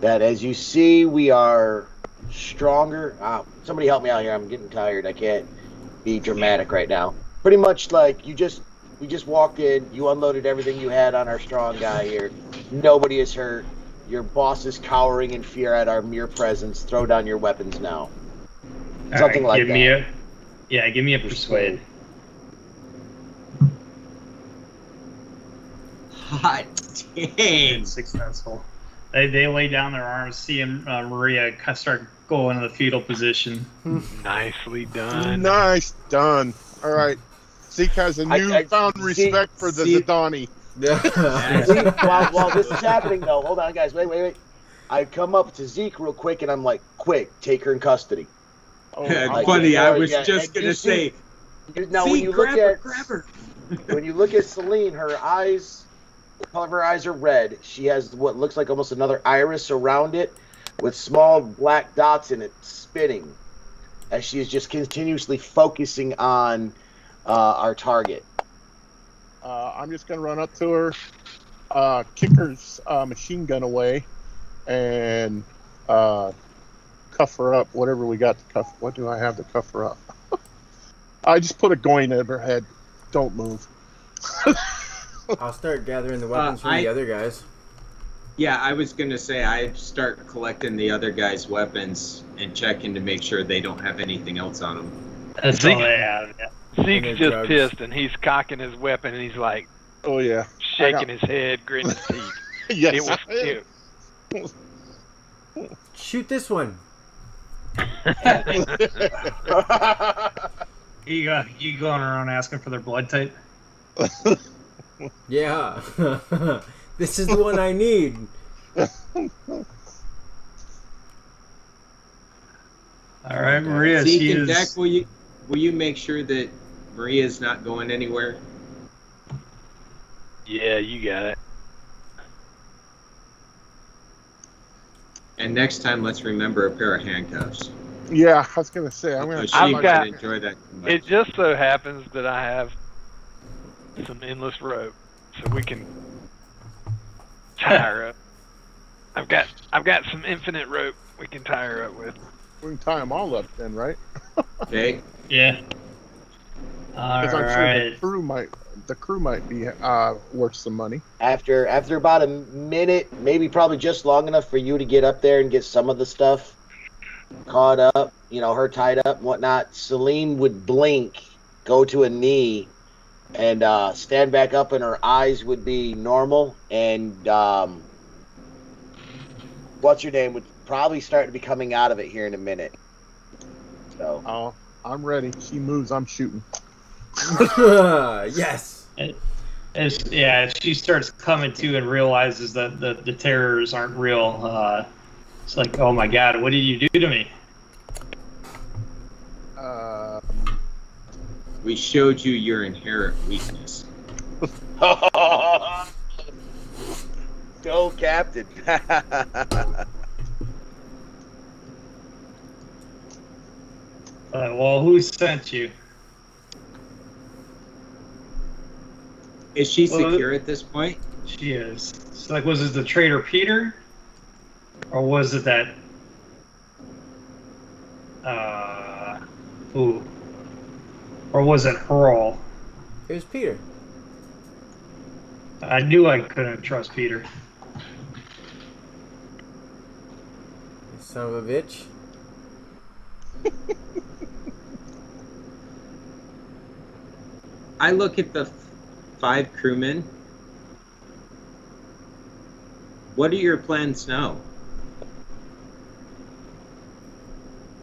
That as you see, we are stronger. Uh, somebody help me out here. I'm getting tired. I can't be dramatic right now. Pretty much like you just we just walked in. You unloaded everything you had on our strong guy here. Nobody is hurt. Your boss is cowering in fear at our mere presence. Throw down your weapons now. Something Alright, like give that. me a yeah, give me a persuade. Hot dang. Successful. They, they lay down their arms, seeing uh, Maria kind of start going into the fetal position. Nicely done. Nice done. All right. Zeke has a I- I- newfound Zeke- respect for the Zeke- Zhodani. Zeke, while, while this is happening, though, hold on, guys. Wait, wait, wait. I come up to Zeke real quick, and I'm like, "Quick, take her in custody." Oh, Like, Funny, I before- was yeah, just gonna you see- say, Now, when "See, you look her, at grab her." when you look at Celine, her eyes, the color of her eyes are red. She has what looks like almost another iris around it, with small black dots in it, spinning, as she is just continuously focusing on uh, our target. Uh, I'm just gonna run up to her, uh, kick her uh, machine gun away, and uh, cuff her up. Whatever we got to cuff. What do I have to cuff her up? I just put a going at her head. Don't move. I'll start gathering the weapons Uh, from I- the other guys. Yeah, I was gonna say I'd start collecting the other guys' weapons and checking to make sure they don't have anything else on them. That's all they have. Yeah. Zeke's just drugs. pissed and he's cocking his weapon and he's like Oh yeah. shaking his head, gritting his teeth. yes. it was I am. it, Shoot this one. You uh, you going around asking for their blood type? Yeah. This is the one I need. All right, Maria. Zeke She and Deck, is. will you will you make sure that Maria's not going anywhere? yeah, you got it. And next time, let's remember a pair of handcuffs. Yeah, I was gonna say I'm gonna. I've got- enjoy that. much. It just so happens that I have some endless rope, so we can tie her up. I've got I've got some infinite rope we can tie her up with. We can tie them all up then, right? Okay. Yeah. All Because I'm sure the right. crew might the crew might be uh, worth some money. After after about a minute, maybe probably just long enough for you to get up there and get some of the stuff caught up, you know, her tied up and whatnot, Celine would blink, go to a knee, and uh, stand back up, and her eyes would be normal. And um, what's your name would probably start to be coming out of it here in a minute. So Oh, I'm ready. She moves, I'm shooting. yes. As, yeah, as she starts coming to and realizes that the, the terrors aren't real, uh, it's like, oh my god, what did you do to me? Uh, We showed you your inherent weakness. go, Captain. Uh, well, who sent you? Is she Well, secure at this point? She is. So, like, was it the traitor Peter? Or was it that. Uh. Who? Or was it Earl? It was Peter. I knew I couldn't trust Peter. You son of a bitch. I look at the f- five crewmen. What are your plans now?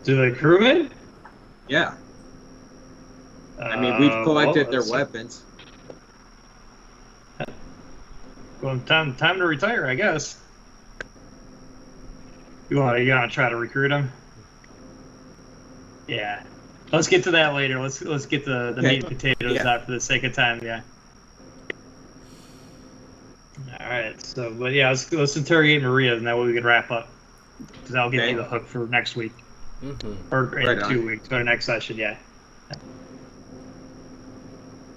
To the crewmen? Yeah. I mean, we've Uh, collected well, their weapons. Well, time time to retire, I guess. You want you want to try to recruit him? Yeah. Let's get to that later. Let's let's get the, the Okay. meat and potatoes Yeah. out for the sake of time. Yeah. All right. So, but yeah, let's let's interrogate Maria, and that way we can wrap up. Because that'll give Okay. me the hook for next week Mm-hmm. or in Right on. two weeks or next session. Yeah.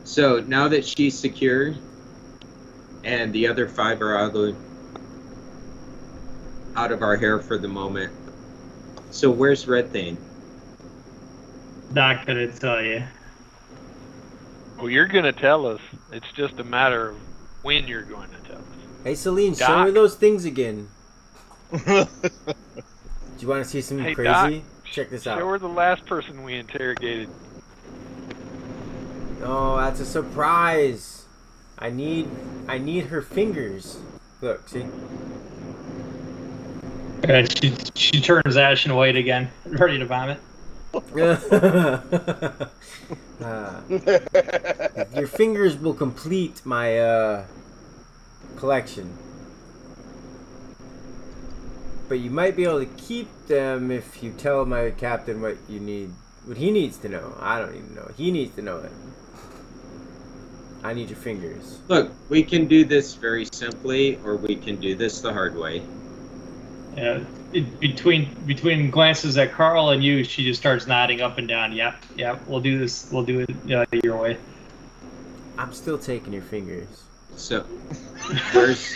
So now that she's secure, and the other five are out of out of our hair for the moment. So where's Red Thane? Not gonna tell you. Well, you're gonna tell us. It's just a matter of when you're going to tell us. Hey, Celine, show Doc. her those things again. Do you want to see something Hey, crazy? Doc, Check this out. Show out. her the last person we interrogated. Oh, that's a surprise. I need, I need her fingers. Look, see. And she she turns ashen white again, ready to vomit. Uh, your fingers will complete my uh, collection. But you might be able to keep them if you tell my captain what you need, what he needs to know. I don't even know. He needs to know it. I need your fingers. Look, we can do this very simply, or we can do this the hard way. Yeah, it, between between glances at Carl and you, she just starts nodding up and down. Yep, yep. We'll do this. We'll do it uh, your way. I'm still taking your fingers. So, where's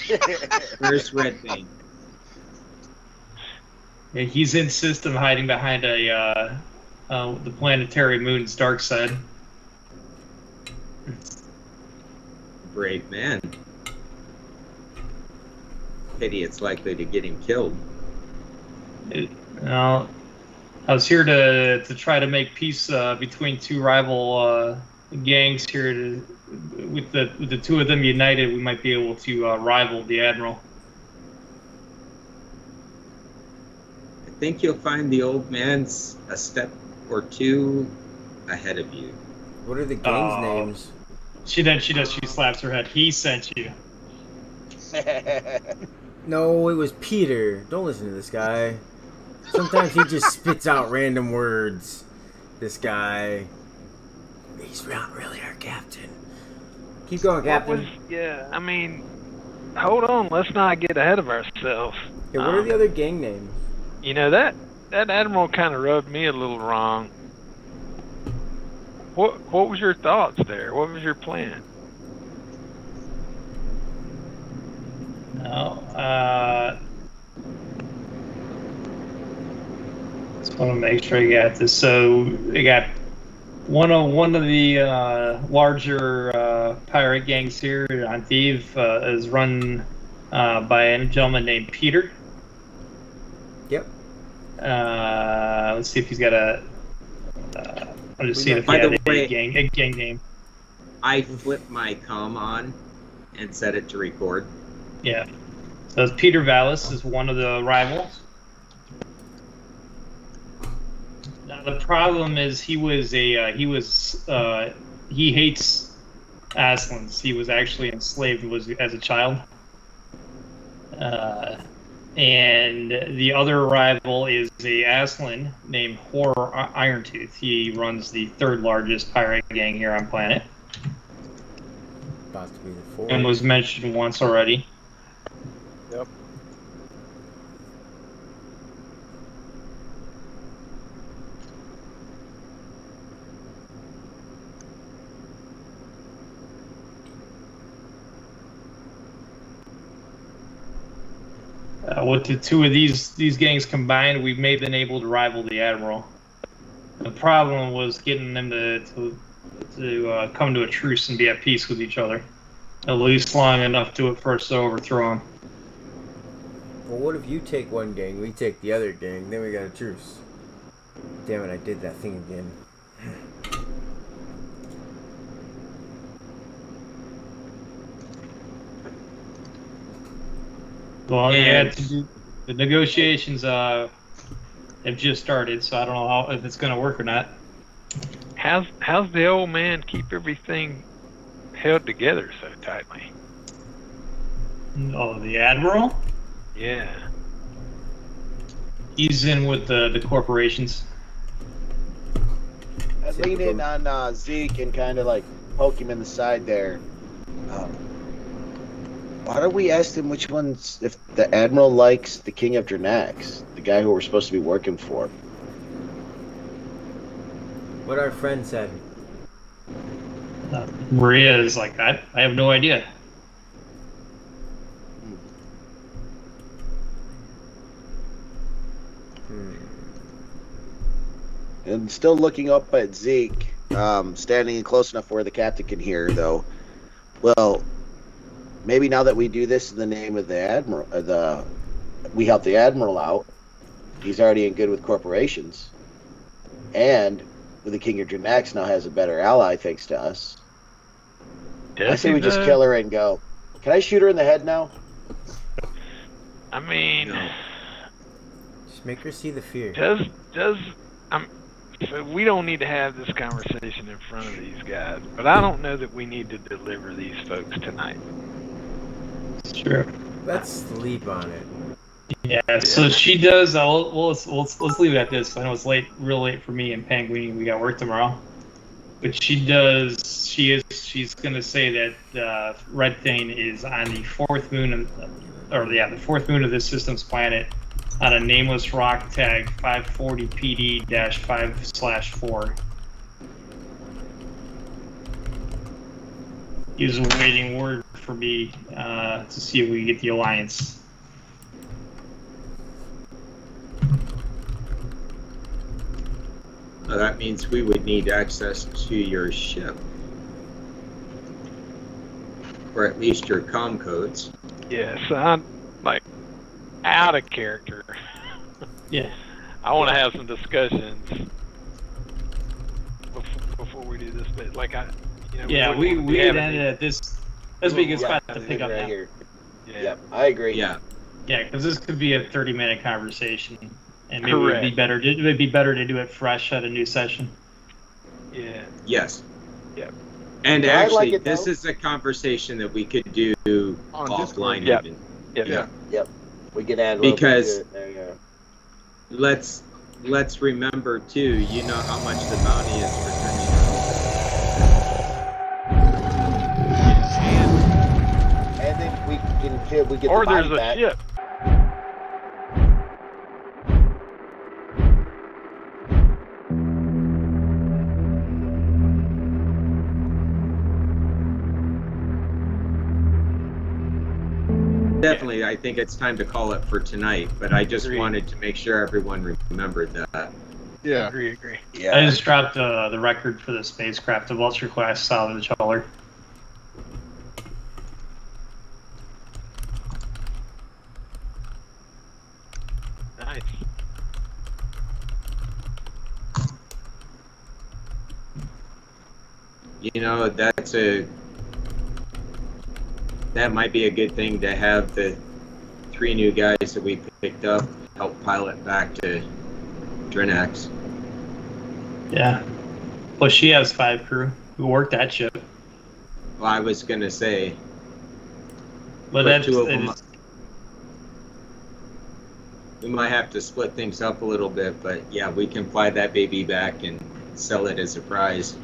where's Red Thane? Yeah, he's in system, hiding behind a uh, uh, the planetary moon's dark side. Brave man. Pity it's likely to get him killed. It, well, I was here to to try to make peace uh, between two rival uh, gangs here. To, with the with the two of them united, we might be able to uh, rival the admiral. I think you'll find the old man's a step or two ahead of you. What are the gangs' Oh. names? She then she does she slaps her head. He sent you. No, it was Peter. Don't listen to this guy. Sometimes he just spits out random words. This guy. He's not really our captain. Keep going, Captain. was, yeah, I mean, hold on. Let's not get ahead of ourselves. Yeah, what are Um, the other gang names? You know that that admiral kind of rubbed me a little wrong. What what was your thoughts there? What was your plan? No. Uh, just want to make sure I got this. So I got one of one of the uh, larger uh, pirate gangs here on Theev uh, is run uh, by a gentleman named Peter. Yep. Uh, let's see if he's got a. I'll just see Yeah, if by the a way- gang, a gang name. I flipped my com on and set it to record. Yeah. So Peter Vallis is one of the rivals. Now the problem is he was a uh, he was uh, he hates Aslans. He was actually enslaved was as a child. Uh, and the other rival is a Aslan named Horror Irontooth. He runs the third largest pirate gang here on planet About to be the four. and was mentioned once already. Uh, with the two of these these gangs combined, we may have been able to rival the admiral. The problem was getting them to to, to uh, come to a truce and be at peace with each other, at least long enough to it first to overthrow them. Well, what if you take one gang, we take the other gang, then we got a truce? Damn it, I did that thing again. Well, yeah, And- to do- the negotiations uh, have just started, so I don't know how, if it's going to work or not. How's how's the old man keep everything held together so tightly? Oh, the admiral? Yeah. He's in with the the corporations. I lean in on uh, Zeke and kind of like poke him in the side there. Um, why don't we ask him which ones, if the Admiral likes the King of Drinax, the guy who we're supposed to be working for? What our friend said. Uh, Maria is like, I, I have no idea. Hmm. And still looking up at Zeke, um, standing close enough where the captain can hear, though. Well, maybe now that we do this in the name of the admiral, uh, the we help the admiral out. He's already in good with corporations, and with the king of Drinax now has a better ally thanks to us. I say he we just kill her and go. Can I shoot her in the head now? I mean, Just make her see the fear. does does I'm so we don't need to have this conversation in front of these guys, but I don't know that we need to deliver these folks tonight. Sure. Let's sleep on it. Yeah, so she does. Uh, well, well, let's, let's let's leave it at this. I know it's late, real late for me and Penguin. We got work tomorrow, but she does. She is. She's gonna say that uh, Red Thane is on the fourth moon, of, or yeah, the fourth moon of this system's planet, on a nameless rock tag 540 PD 5 slash four. He's awaiting word for me uh, to see if we can get the alliance. Well, that means we would need access to your ship. Or at least your com codes. Yes, I'm like out of character. Yeah. I want to have some discussions before, before we do this. But like I, you know, Yeah, we wouldn't we had ended at this. This would be a good Yeah, spot to pick up right now. here. Yeah. Yep, I agree. Yeah. Yeah, because this could be a thirty-minute conversation, and maybe it would be Correct. better. It would be better to do it fresh at a new session. Yeah. Yes. Yep. And Yeah, I like actually, it, this is a conversation that we could do On offline Discord. even. Yeah. Yeah. We could add a little Because- bit to it. There you go. Let's let's remember too. You know how much the bounty is for turning. And then we can kill, we get Or the body there's a back. ship. Definitely, I think it's time to call it for tonight. But I just Agreed. wanted to make sure everyone remembered that. Yeah. Agree. Agree. I just dropped uh, the record for the spacecraft, a Vulture class salvage hauler. Nice. You know, that's a that might be a good thing to have the three new guys that we picked up help pilot back to Drinax. Yeah. Plus, she has five crew who work that ship. Well, I was gonna say, But But that's two of them- is- we might have to split things up a little bit, but yeah, we can fly that baby back and sell it as a prize.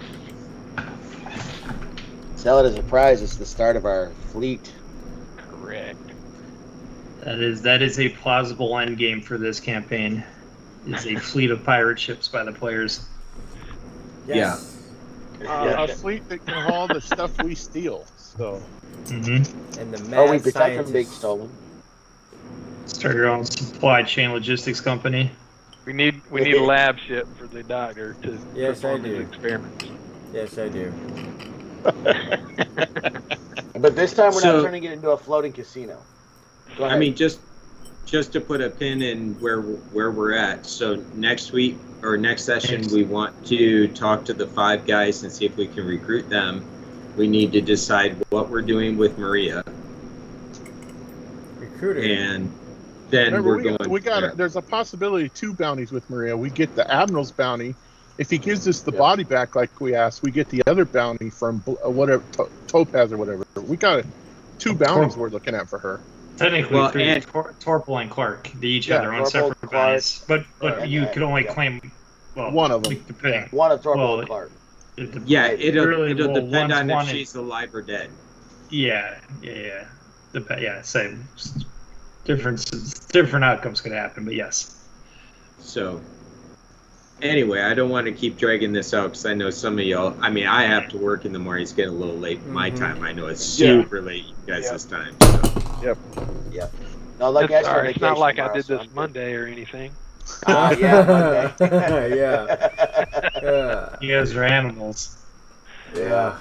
Sell it as a prize. It's the start of our fleet. Correct. that is that is a plausible end game for this campaign. Is a fleet of pirate ships by the players. Yes. Uh, a fleet that can haul the stuff we steal. So Mm-hmm. And the mad Oh, we protect from being scientist. stolen. Start your own supply chain logistics company. We need we need a lab ship for the doctor to Yes, perform his experiments. Yes, I do. But this time we're So- not turning it into a floating casino. Go ahead. I mean, just just to put a pin in where where we're at. So next week or next session, we want to talk to the five guys and see if we can recruit them. We need to decide what we're doing with Maria, Recruiter. and then Remember, we're we, going. we got there. there's a possibility two bounties with Maria. We get the Admiral's bounty. If he gives us the Yeah. body back like we asked, we get the other bounty from Bl- uh, whatever to- Topaz or whatever. We got two bounties we're looking at for her. Technically, Well, and- Tor- Torpal and Clark, they each Yeah, have their own Torpal, separate Clark, bounties, but but right, you and- could only yeah. claim well One of them. depending. One of Torpal Well, and Clark. it dep- Yeah, it'll really, it'll well, depend one's on if she's alive or dead. Yeah, yeah, yeah. Dep- yeah, same. Different different outcomes could happen, but yes. So, anyway, I don't want to keep dragging this out because I know some of y'all. I mean, I have to work in the morning. It's getting a little late my Mhm. time. I know it's Yeah. super late you guys Yeah. this time. So. No, like It's, I it's not like I did this Monday or anything. Ah, yeah, Monday. Yeah. Yeah. You guys are animals. Yeah.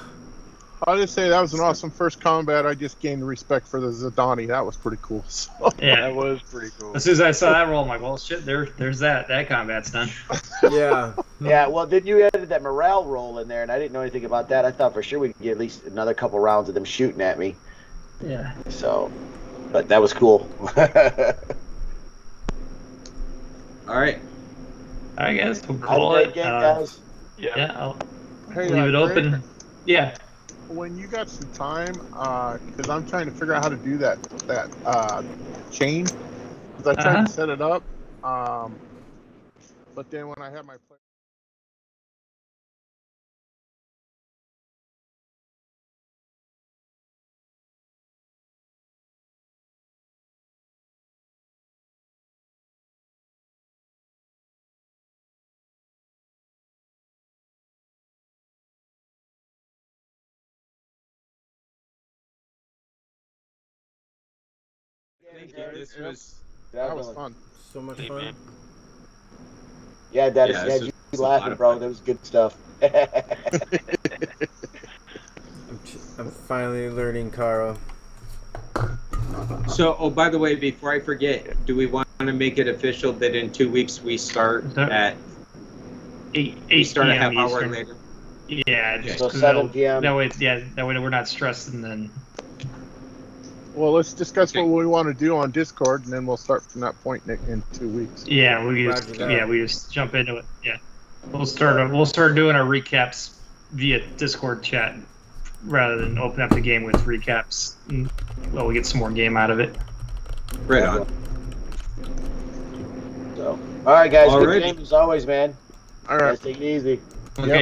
I'll just say that was an awesome first combat. I just gained respect for the Zhodani. That was pretty cool. So, Yeah. That was pretty cool. As soon as I saw that roll, I'm like, well, shit, there, there's that. That combat's done. Yeah. yeah, well, then you added that morale roll in there, and I didn't know anything about that. I thought for sure we'd get at least another couple rounds of them shooting at me. Yeah. So, but that was cool. All right. All right, guys. We'll call great it. game, Uh, guys. Yeah. yeah, I'll hey, leave it Greg, open. Yeah. When you got some time, because I'm trying to figure out how to do that that uh, chain. Because I tried Uh-huh. to set it up, um, but then when I had my Thank you. This was that was fun. So much Hey, fun. man. Yeah, that Yeah, is. Yeah, was- you was laughing, bro. fun. That was good stuff. I'm, t- I'm finally learning, Carl. so. Oh, by the way, before I forget, do we want to make it official that in two weeks we start that- at, Eight, we start a PM half hour Eastern. later? Yeah, just So 'cause 7 that'll- p.m. That way, yeah, that way we're not stressed and then. Well, let's discuss what we want to do on Discord, and then we'll start from that point in, in two weeks. Yeah, we just Roger that. yeah we just jump into it. Yeah, we'll start we'll start doing our recaps via Discord chat rather than open up the game with recaps. and, Well, we get some more game out of it. Right on. So, all right, guys. All good right. game as always, man. All right. Guys, take it easy. Okay,